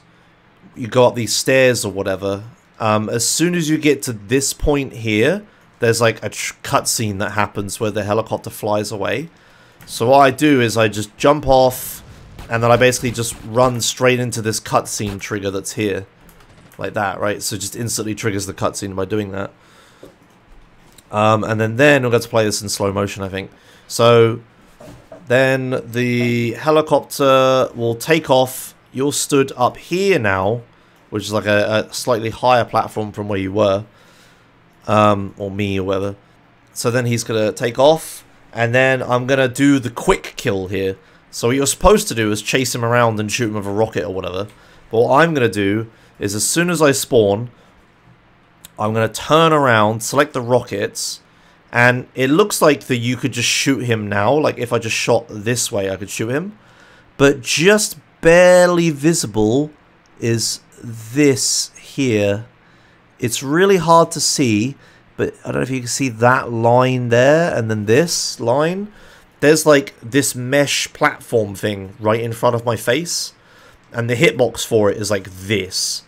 you go up these stairs or whatever, um, as soon as you get to this point here, there's like a cutscene that happens where the helicopter flies away. So what I do is I just jump off, and then I basically just run straight into this cutscene trigger that's here. Like that, right? So just instantly triggers the cutscene by doing that. Um, and then then we'll get to play this in slow motion, I think. So then the helicopter will take off. you're stood up here now, which is like a, a slightly higher platform from where you were, um, or me or whatever. So then he's gonna take off, and then I'm gonna do the quick kill here. So what you're supposed to do is chase him around and shoot him with a rocket or whatever. But what I'm gonna do is as soon as I spawn, I'm gonna turn around, select the rockets, and it looks like that you could just shoot him now. Like if I just shot this way, I could shoot him. But just barely visible is this here. It's really hard to see, but I don't know if you can see that line there and then this line. There's like this mesh platform thing right in front of my face. And the hitbox for it is like this.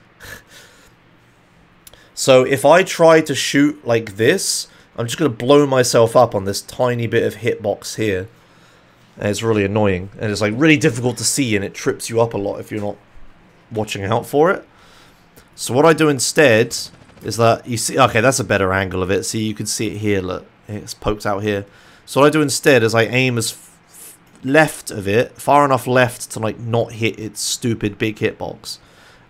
So if I try to shoot like this, I'm just going to blow myself up on this tiny bit of hitbox here. And it's really annoying. And it's like really difficult to see and it trips you up a lot if you're not watching out for it. So what I do instead is that you see, okay, that's a better angle of it. See, you can see it here, look, it's poked out here. So what I do instead is I aim as left of it, far enough left to like not hit its stupid big hitbox.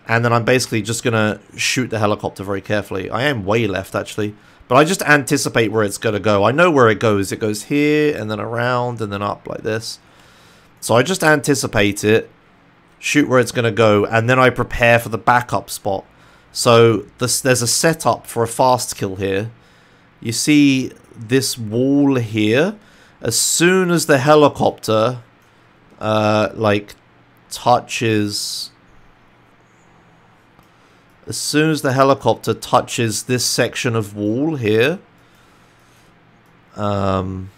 And then I'm basically just going to shoot the helicopter very carefully. I am way left actually. But I just anticipate where it's going to go. I know where it goes. It goes here and then around and then up like this. So I just anticipate it, shoot where it's going to go, and then I prepare for the backup spot. So this, there's a setup for a fast kill here. You see this wall here. As soon as the helicopter, uh, like, touches... As soon as the helicopter touches this section of wall here... Um...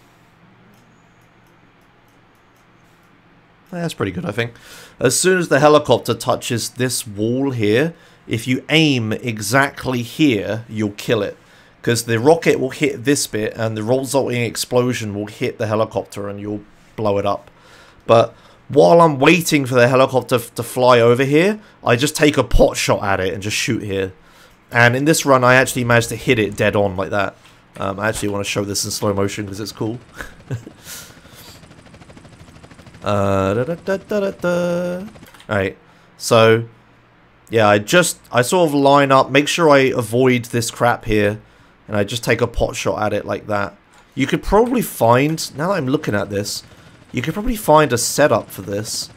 That's pretty good, I think. As soon as the helicopter touches this wall here, if you aim exactly here, you'll kill it. Because the rocket will hit this bit, and the resulting explosion will hit the helicopter, and you'll blow it up. But while I'm waiting for the helicopter to fly over here, I just take a pot shot at it and just shoot here. And in this run, I actually managed to hit it dead on like that. Um, I actually want to show this in slow motion because it's cool. uh, Alright, so yeah, I just, I sort of line up, make sure I avoid this crap here, and I just take a pot shot at it like that. You could probably find, now that I'm looking at this, you could probably find a setup for this.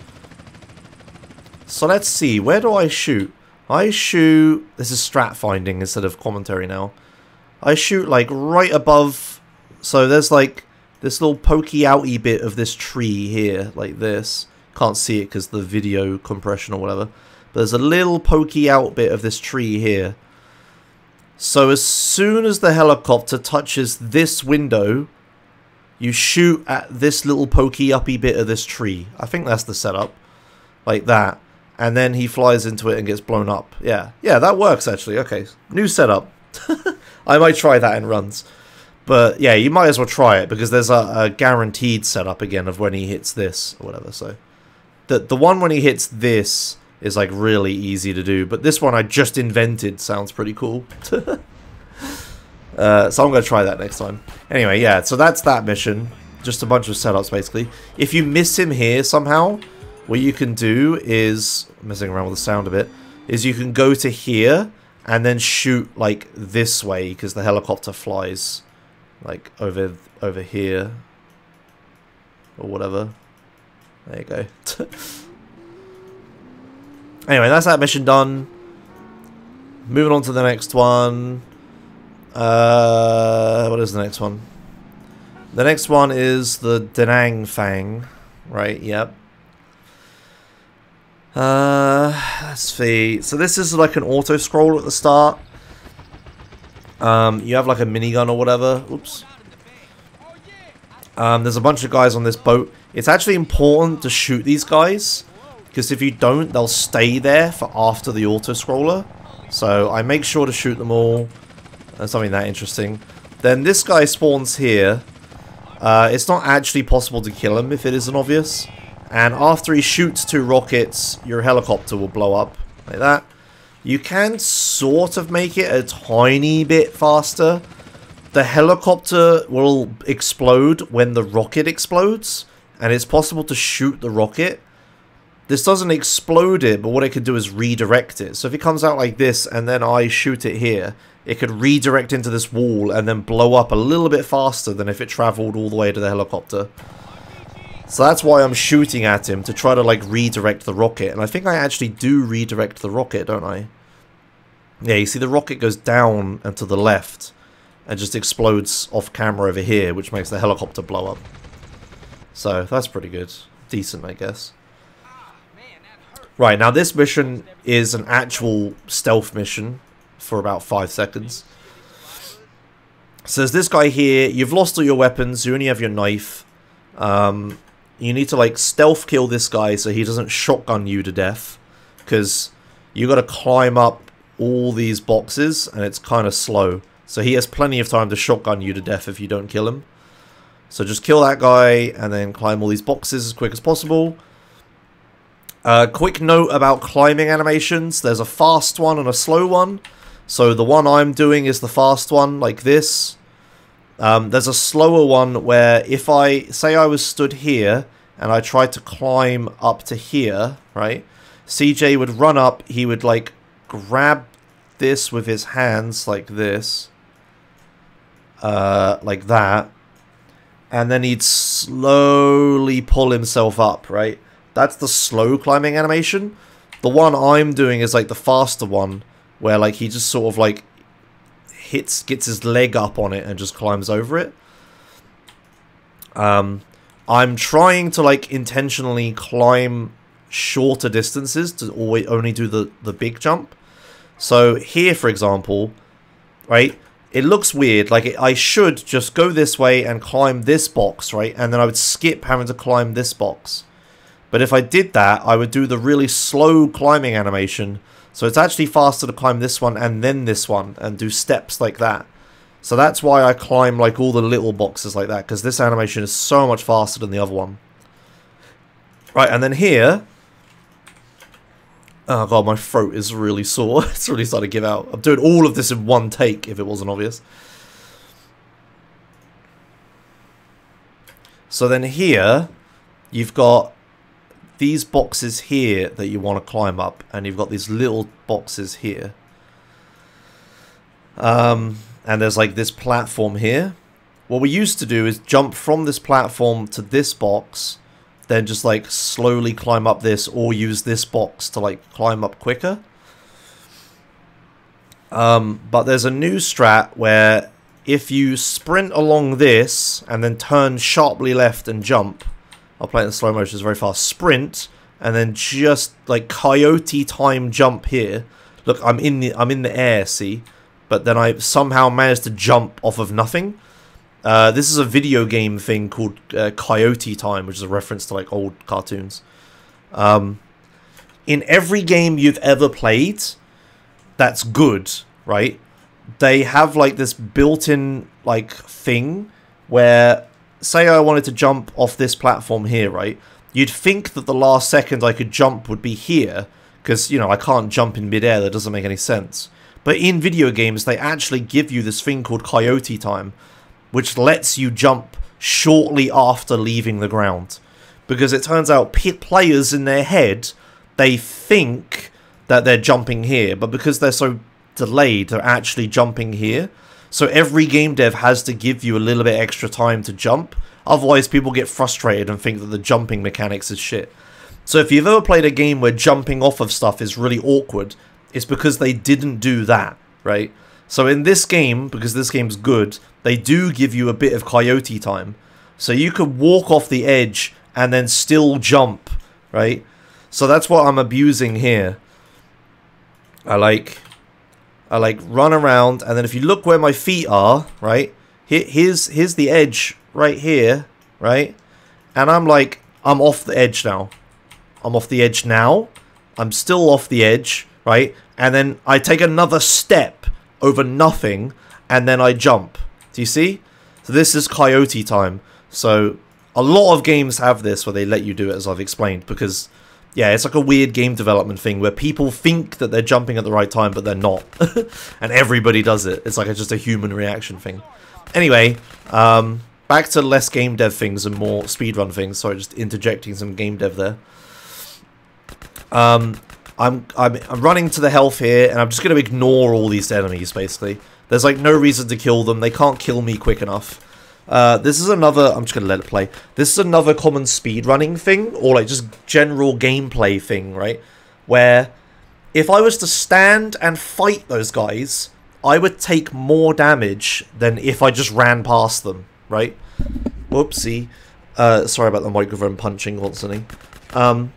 So let's see, where do I shoot? I shoot, this is strat finding instead of commentary now. I shoot like right above, so there's like this little pokey outy bit of this tree here, like this. Can't see it because the video compression or whatever. But there's a little pokey out bit of this tree here. So as soon as the helicopter touches this window, you shoot at this little pokey uppy bit of this tree. I think that's the setup. Like that. And then he flies into it and gets blown up. Yeah. Yeah, that works actually. Okay. New setup. I might try that in runs. But yeah, you might as well try it because there's a, a guaranteed setup again of when he hits this or whatever. So the the one when he hits this is like really easy to do. But this one I just invented sounds pretty cool. uh, so I'm going to try that next time. Anyway, yeah, so that's that mission. Just a bunch of setups, basically. If you miss him here somehow, what you can do is, messing around with the sound a bit, is you can go to here and then shoot like this way because the helicopter flies like over over here or whatever. There you go. Anyway, that's that mission done. Moving on to the next one. Uh, what is the next one? The next one is the Da Nang Thang. Right, yep. Uh, let's see. So this is like an auto scroll at the start. Um, you have like a minigun or whatever. Oops. Um, there's a bunch of guys on this boat. It's actually important to shoot these guys because if you don't, they'll stay there for after the auto-scroller. So I make sure to shoot them all. That's something that interesting. Then this guy spawns here. Uh, it's not actually possible to kill him if it isn't obvious. And after he shoots two rockets, your helicopter will blow up. Like that. You can sort of make it a tiny bit faster. The helicopter will explode when the rocket explodes. And it's possible to shoot the rocket this doesn't explode it, but what it could do is redirect it. So if it comes out like this and then I shoot it here, it could redirect into this wall and then blow up a little bit faster than if it traveled all the way to the helicopter. So that's why I'm shooting at him, to try to like redirect the rocket. And I think I actually do redirect the rocket, don't I? Yeah, you see the rocket goes down and to the left and just explodes off camera over here, which makes the helicopter blow up. So that's pretty good. Decent, I guess. Right, now this mission is an actual stealth mission for about five seconds. So there's this guy here, you've lost all your weapons, you only have your knife. Um, you need to like stealth kill this guy so he doesn't shotgun you to death. Because you got to climb up all these boxes and it's kind of slow. So he has plenty of time to shotgun you to death if you don't kill him. So just kill that guy and then climb all these boxes as quick as possible. Uh, quick note about climbing animations. There's a fast one and a slow one. So the one I'm doing is the fast one, like this. Um, there's a slower one where if I, say I was stood here and I tried to climb up to here, right? CJ would run up, he would like grab this with his hands like this. Uh, like that. And then he'd slowly pull himself up, right? That's the slow climbing animation. The one I'm doing is like the faster one, where like he just sort of like hits, gets his leg up on it and just climbs over it. Um, I'm trying to like intentionally climb shorter distances to always only do the the big jump. So here, for example, right, it looks weird. Like it, I should just go this way and climb this box, right, and then I would skip having to climb this box. But if I did that, I would do the really slow climbing animation. So it's actually faster to climb this one and then this one and do steps like that. So that's why I climb like all the little boxes like that because this animation is so much faster than the other one. Right, and then here... Oh god, my throat is really sore. it's really starting to give out. I'm doing all of this in one take if it wasn't obvious. So then here, you've got these boxes here that you want to climb up, and you've got these little boxes here. Um, and there's like this platform here. What we used to do is jump from this platform to this box, then just like slowly climb up this, or use this box to like climb up quicker. Um, but there's a new strat where if you sprint along this and then turn sharply left and jump, I'll play it in slow motion, it's very fast. Sprint, and then just like coyote time jump here. Look, I'm in the I'm in the air, see? But then I somehow managed to jump off of nothing. Uh, this is a video game thing called uh, Coyote Time, which is a reference to like old cartoons. Um, in every game you've ever played, that's good, right? They have like this built-in like thing where say I wanted to jump off this platform here, right? You'd think that the last second I could jump would be here, because, you know, I can't jump in midair, that doesn't make any sense. But in video games, they actually give you this thing called Coyote Time, which lets you jump shortly after leaving the ground. Because it turns out players in their head, they think that they're jumping here, but because they're so delayed, they're actually jumping here. So every game dev has to give you a little bit extra time to jump. Otherwise, people get frustrated and think that the jumping mechanics is shit. So if you've ever played a game where jumping off of stuff is really awkward, it's because they didn't do that, right? So in this game, because this game's good, they do give you a bit of coyote time. So you could walk off the edge and then still jump, right? So that's what I'm abusing here. I like I like run around, and then if you look where my feet are, right? Here, here's here's the edge right here, right? And I'm like, I'm off the edge now. I'm off the edge now. I'm still off the edge, right? And then I take another step over nothing, and then I jump. Do you see? So this is coyote time. So a lot of games have this where they let you do it, as I've explained, because yeah, it's like a weird game development thing where people think that they're jumping at the right time, but they're not. and everybody does it. It's like a, just a human reaction thing. Anyway, um, back to less game dev things and more speedrun things. Sorry, just interjecting some game dev there. Um, I'm, I'm I'm running to the health here, and I'm just gonna ignore all these enemies. Basically, there's like no reason to kill them. They can't kill me quick enough. Uh, this is another. I'm just gonna let it play. This is another common speedrunning thing, or like just general gameplay thing, right? Where if I was to stand and fight those guys, I would take more damage than if I just ran past them, right? Whoopsie. Uh, sorry about the microphone punching constantly. Um,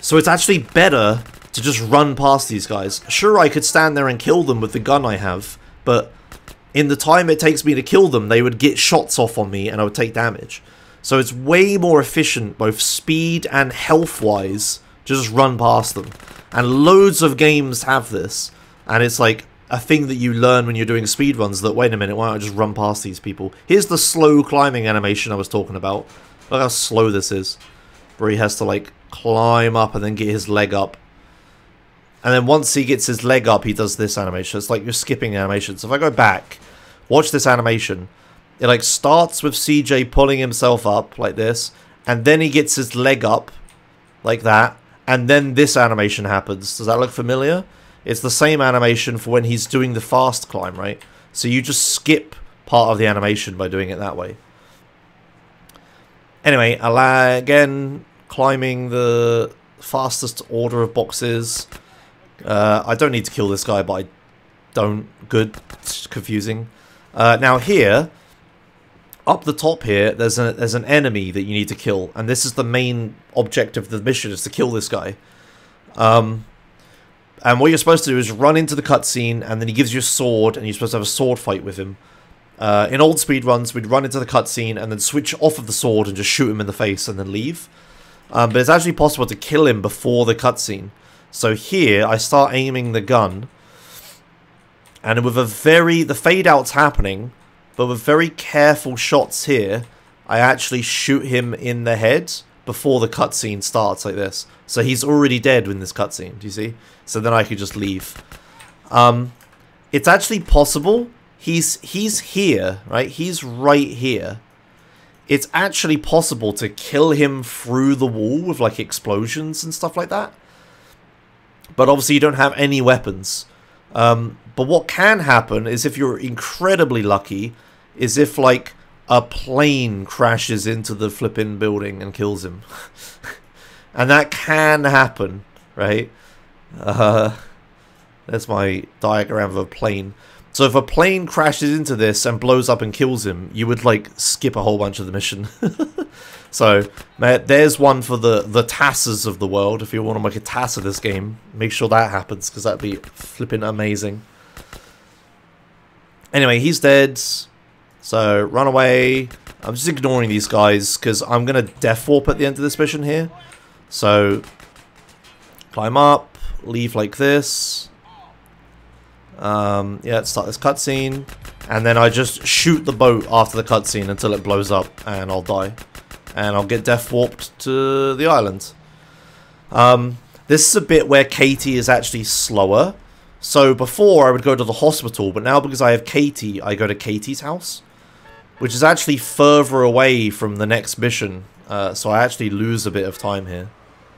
so it's actually better to just run past these guys. Sure, I could stand there and kill them with the gun I have, but in the time it takes me to kill them, they would get shots off on me and I would take damage. So it's way more efficient, both speed and health-wise, to just run past them. And loads of games have this, and it's like a thing that you learn when you're doing speedruns that, wait a minute, why don't I just run past these people? Here's the slow climbing animation I was talking about. Look how slow this is. Where he has to, like, climb up and then get his leg up. And then once he gets his leg up, he does this animation. It's like you're skipping animation. So if I go back, watch this animation. It, like, starts with CJ pulling himself up, like this. And then he gets his leg up, like that. And then this animation happens. Does that look familiar? It's the same animation for when he's doing the fast climb, right? So you just skip part of the animation by doing it that way. Anyway, again, climbing the fastest order of boxes. Uh, I don't need to kill this guy, but I don't. Good. Confusing. Uh, now here, up the top here, there's a there's an enemy that you need to kill, and this is the main objective of the mission is to kill this guy. Um, and what you're supposed to do is run into the cutscene, and then he gives you a sword, and you're supposed to have a sword fight with him. Uh, in old speedruns, we'd run into the cutscene and then switch off of the sword and just shoot him in the face and then leave. Um, but it's actually possible to kill him before the cutscene. So here, I start aiming the gun, and with a very... the fade-out's happening, but with very careful shots here, I actually shoot him in the head before the cutscene starts like this. So he's already dead in this cutscene, do you see? So then I could just leave. Um, it's actually possible. He's he's here, right? He's right here. It's actually possible to kill him through the wall with like explosions and stuff like that. But obviously you don't have any weapons. Um, but what can happen is if you're incredibly lucky, is if like a plane crashes into the flipping building and kills him. and that can happen, right? Uh, there's my diagram of a plane. So if a plane crashes into this and blows up and kills him, you would like skip a whole bunch of the mission. so there's one for the the TASes of the world. If you want to make a TAS of this game, make sure that happens because that'd be flipping amazing. Anyway, he's dead. So run away. I'm just ignoring these guys because I'm gonna death warp at the end of this mission here. So climb up, leave like this. Um, yeah, start this cutscene, and then I just shoot the boat after the cutscene until it blows up, and I'll die, and I'll get death warped to the island. Um, this is a bit where Katie is actually slower. So before I would go to the hospital, but now because I have Katie, I go to Katie's house, which is actually further away from the next mission. Uh, so I actually lose a bit of time here.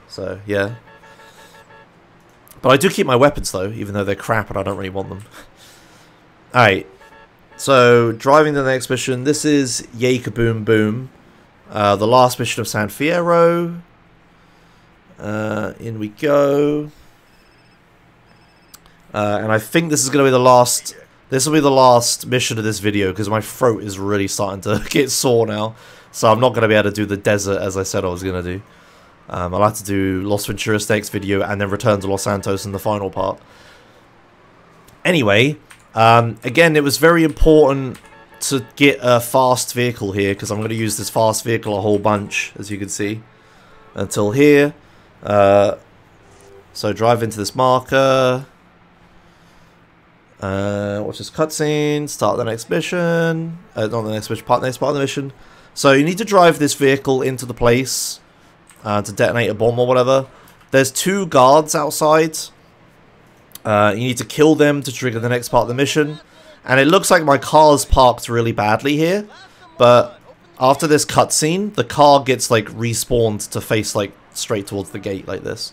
So yeah, but I do keep my weapons, though, even though they're crap and I don't really want them. Alright. So, driving to the next mission. This is Yay Boom Boom. Uh, the last mission of San Fierro. Uh, in we go. Uh, and I think this is going to be the last... This will be the last mission of this video because my throat is really starting to get sore now. So I'm not going to be able to do the desert as I said I was going to do. Um, I'll have to do Los Ventura next video and then return to Los Santos in the final part. Anyway, um, again, it was very important to get a fast vehicle here because I'm going to use this fast vehicle a whole bunch, as you can see, until here. Uh, so drive into this marker. Uh, watch this cutscene. Start the next mission. Uh, not the next mission, part next part of the mission. So you need to drive this vehicle into the place uh, to detonate a bomb or whatever. There's two guards outside. Uh, you need to kill them to trigger the next part of the mission. And it looks like my car's parked really badly here. But after this cutscene, the car gets like respawned to face like straight towards the gate like this.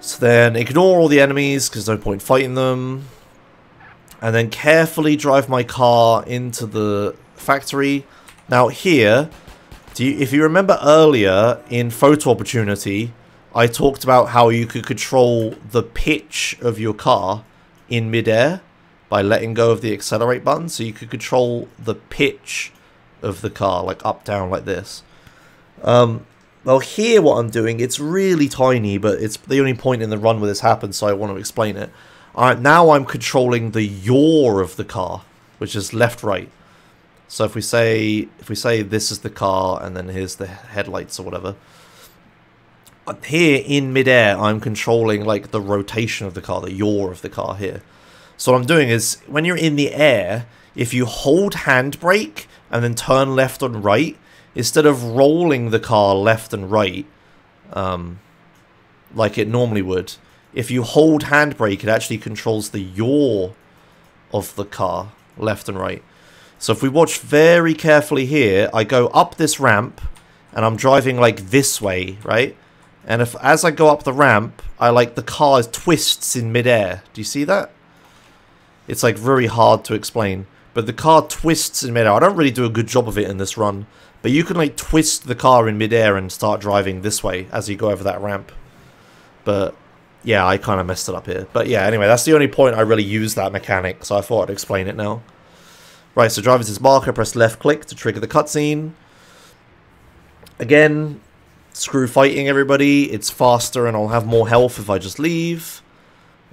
So then ignore all the enemies because no point fighting them. And then carefully drive my car into the factory. Now here, do you, if you remember earlier in Photo Opportunity, I talked about how you could control the pitch of your car in midair by letting go of the accelerate button. So you could control the pitch of the car, like up, down, like this. Um, well, here what I'm doing, it's really tiny, but it's the only point in the run where this happens, so I want to explain it. Alright, now I'm controlling the yaw of the car, which is left-right. So if we say if we say this is the car and then here's the headlights or whatever, here in midair I'm controlling like the rotation of the car, the yaw of the car here. So what I'm doing is when you're in the air, if you hold handbrake and then turn left and right, instead of rolling the car left and right, um, like it normally would, if you hold handbrake, it actually controls the yaw of the car, left and right. So if we watch very carefully here, I go up this ramp, and I'm driving like this way, right? And if as I go up the ramp, I like the car twists in midair. Do you see that? It's like very hard to explain. But the car twists in midair. I don't really do a good job of it in this run. But you can like twist the car in midair and start driving this way as you go over that ramp. But yeah, I kind of messed it up here. But yeah, anyway, that's the only point I really use that mechanic. So I thought I'd explain it now. Right, so drive this marker, press left click to trigger the cutscene. Again, screw fighting everybody. It's faster and I'll have more health if I just leave.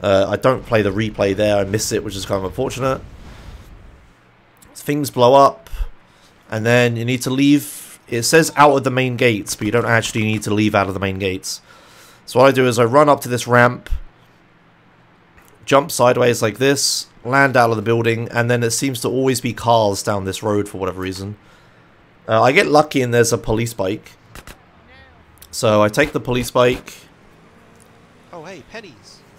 Uh, I don't play the replay there. I miss it, which is kind of unfortunate. Things blow up. And then you need to leave. It says out of the main gates, but you don't actually need to leave out of the main gates. So what I do is I run up to this ramp. Jump sideways like this. Land out of the building. And then it seems to always be cars down this road for whatever reason. Uh, I get lucky and there's a police bike. So I take the police bike.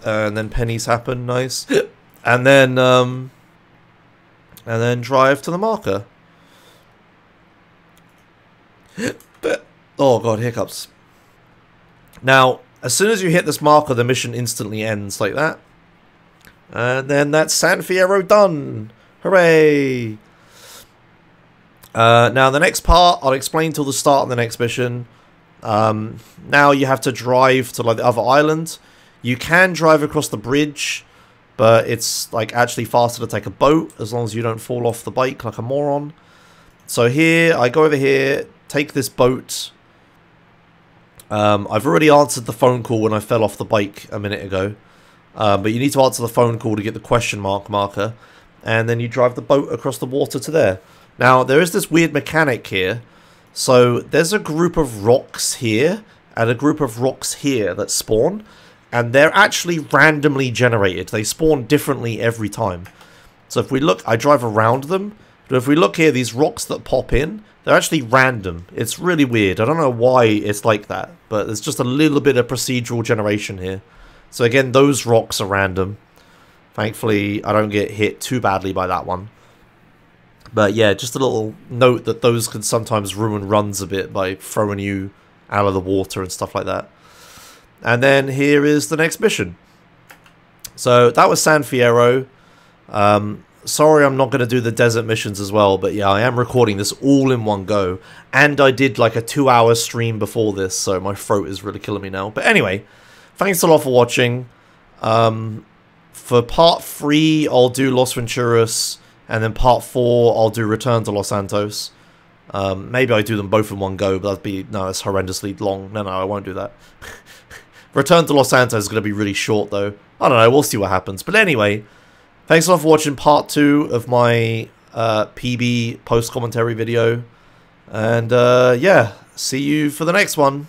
Pennies.
and then pennies happen, nice. and then, um, and then drive to the marker. but, oh god, hiccups. Now, as soon as you hit this marker, the mission instantly ends like that. And then that's San Fierro done. Hooray! Uh, now, the next part, I'll explain till the start of the next mission. Um, now you have to drive to like the other island. You can drive across the bridge, but it's like actually faster to take a boat as long as you don't fall off the bike like a moron. So here, I go over here, take this boat. Um, I've already answered the phone call when I fell off the bike a minute ago. Um, but you need to answer the phone call to get the question mark marker. And then you drive the boat across the water to there. Now, there is this weird mechanic here. So, there's a group of rocks here, and a group of rocks here that spawn. And they're actually randomly generated. They spawn differently every time. So if we look, I drive around them. But if we look here, these rocks that pop in, they're actually random. It's really weird. I don't know why it's like that. But there's just a little bit of procedural generation here. So again, those rocks are random. Thankfully, I don't get hit too badly by that one. But yeah, just a little note that those can sometimes ruin runs a bit by throwing you out of the water and stuff like that. And then here is the next mission. So that was San Fierro. Um, sorry I'm not going to do the desert missions as well, but yeah, I am recording this all in one go. And I did like a two hour stream before this, so my throat is really killing me now. But anyway, thanks a lot for watching. Um, for part three, I'll do Los Venturas, and then part four, I'll do Return to Los Santos. Um, maybe I do them both in one go, but that'd be no, it's horrendously long. No, no, I won't do that. Return to Los Santos is going to be really short, though. I don't know, we'll see what happens. But anyway, thanks a lot for watching part two of my uh, PB post-commentary video. And uh, yeah, see you for the next one,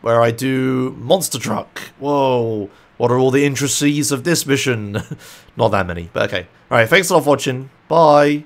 where I do Monster Truck. Whoa, what are all the intricacies of this mission? Not that many, but okay. Alright, thanks a lot for watching. Bye.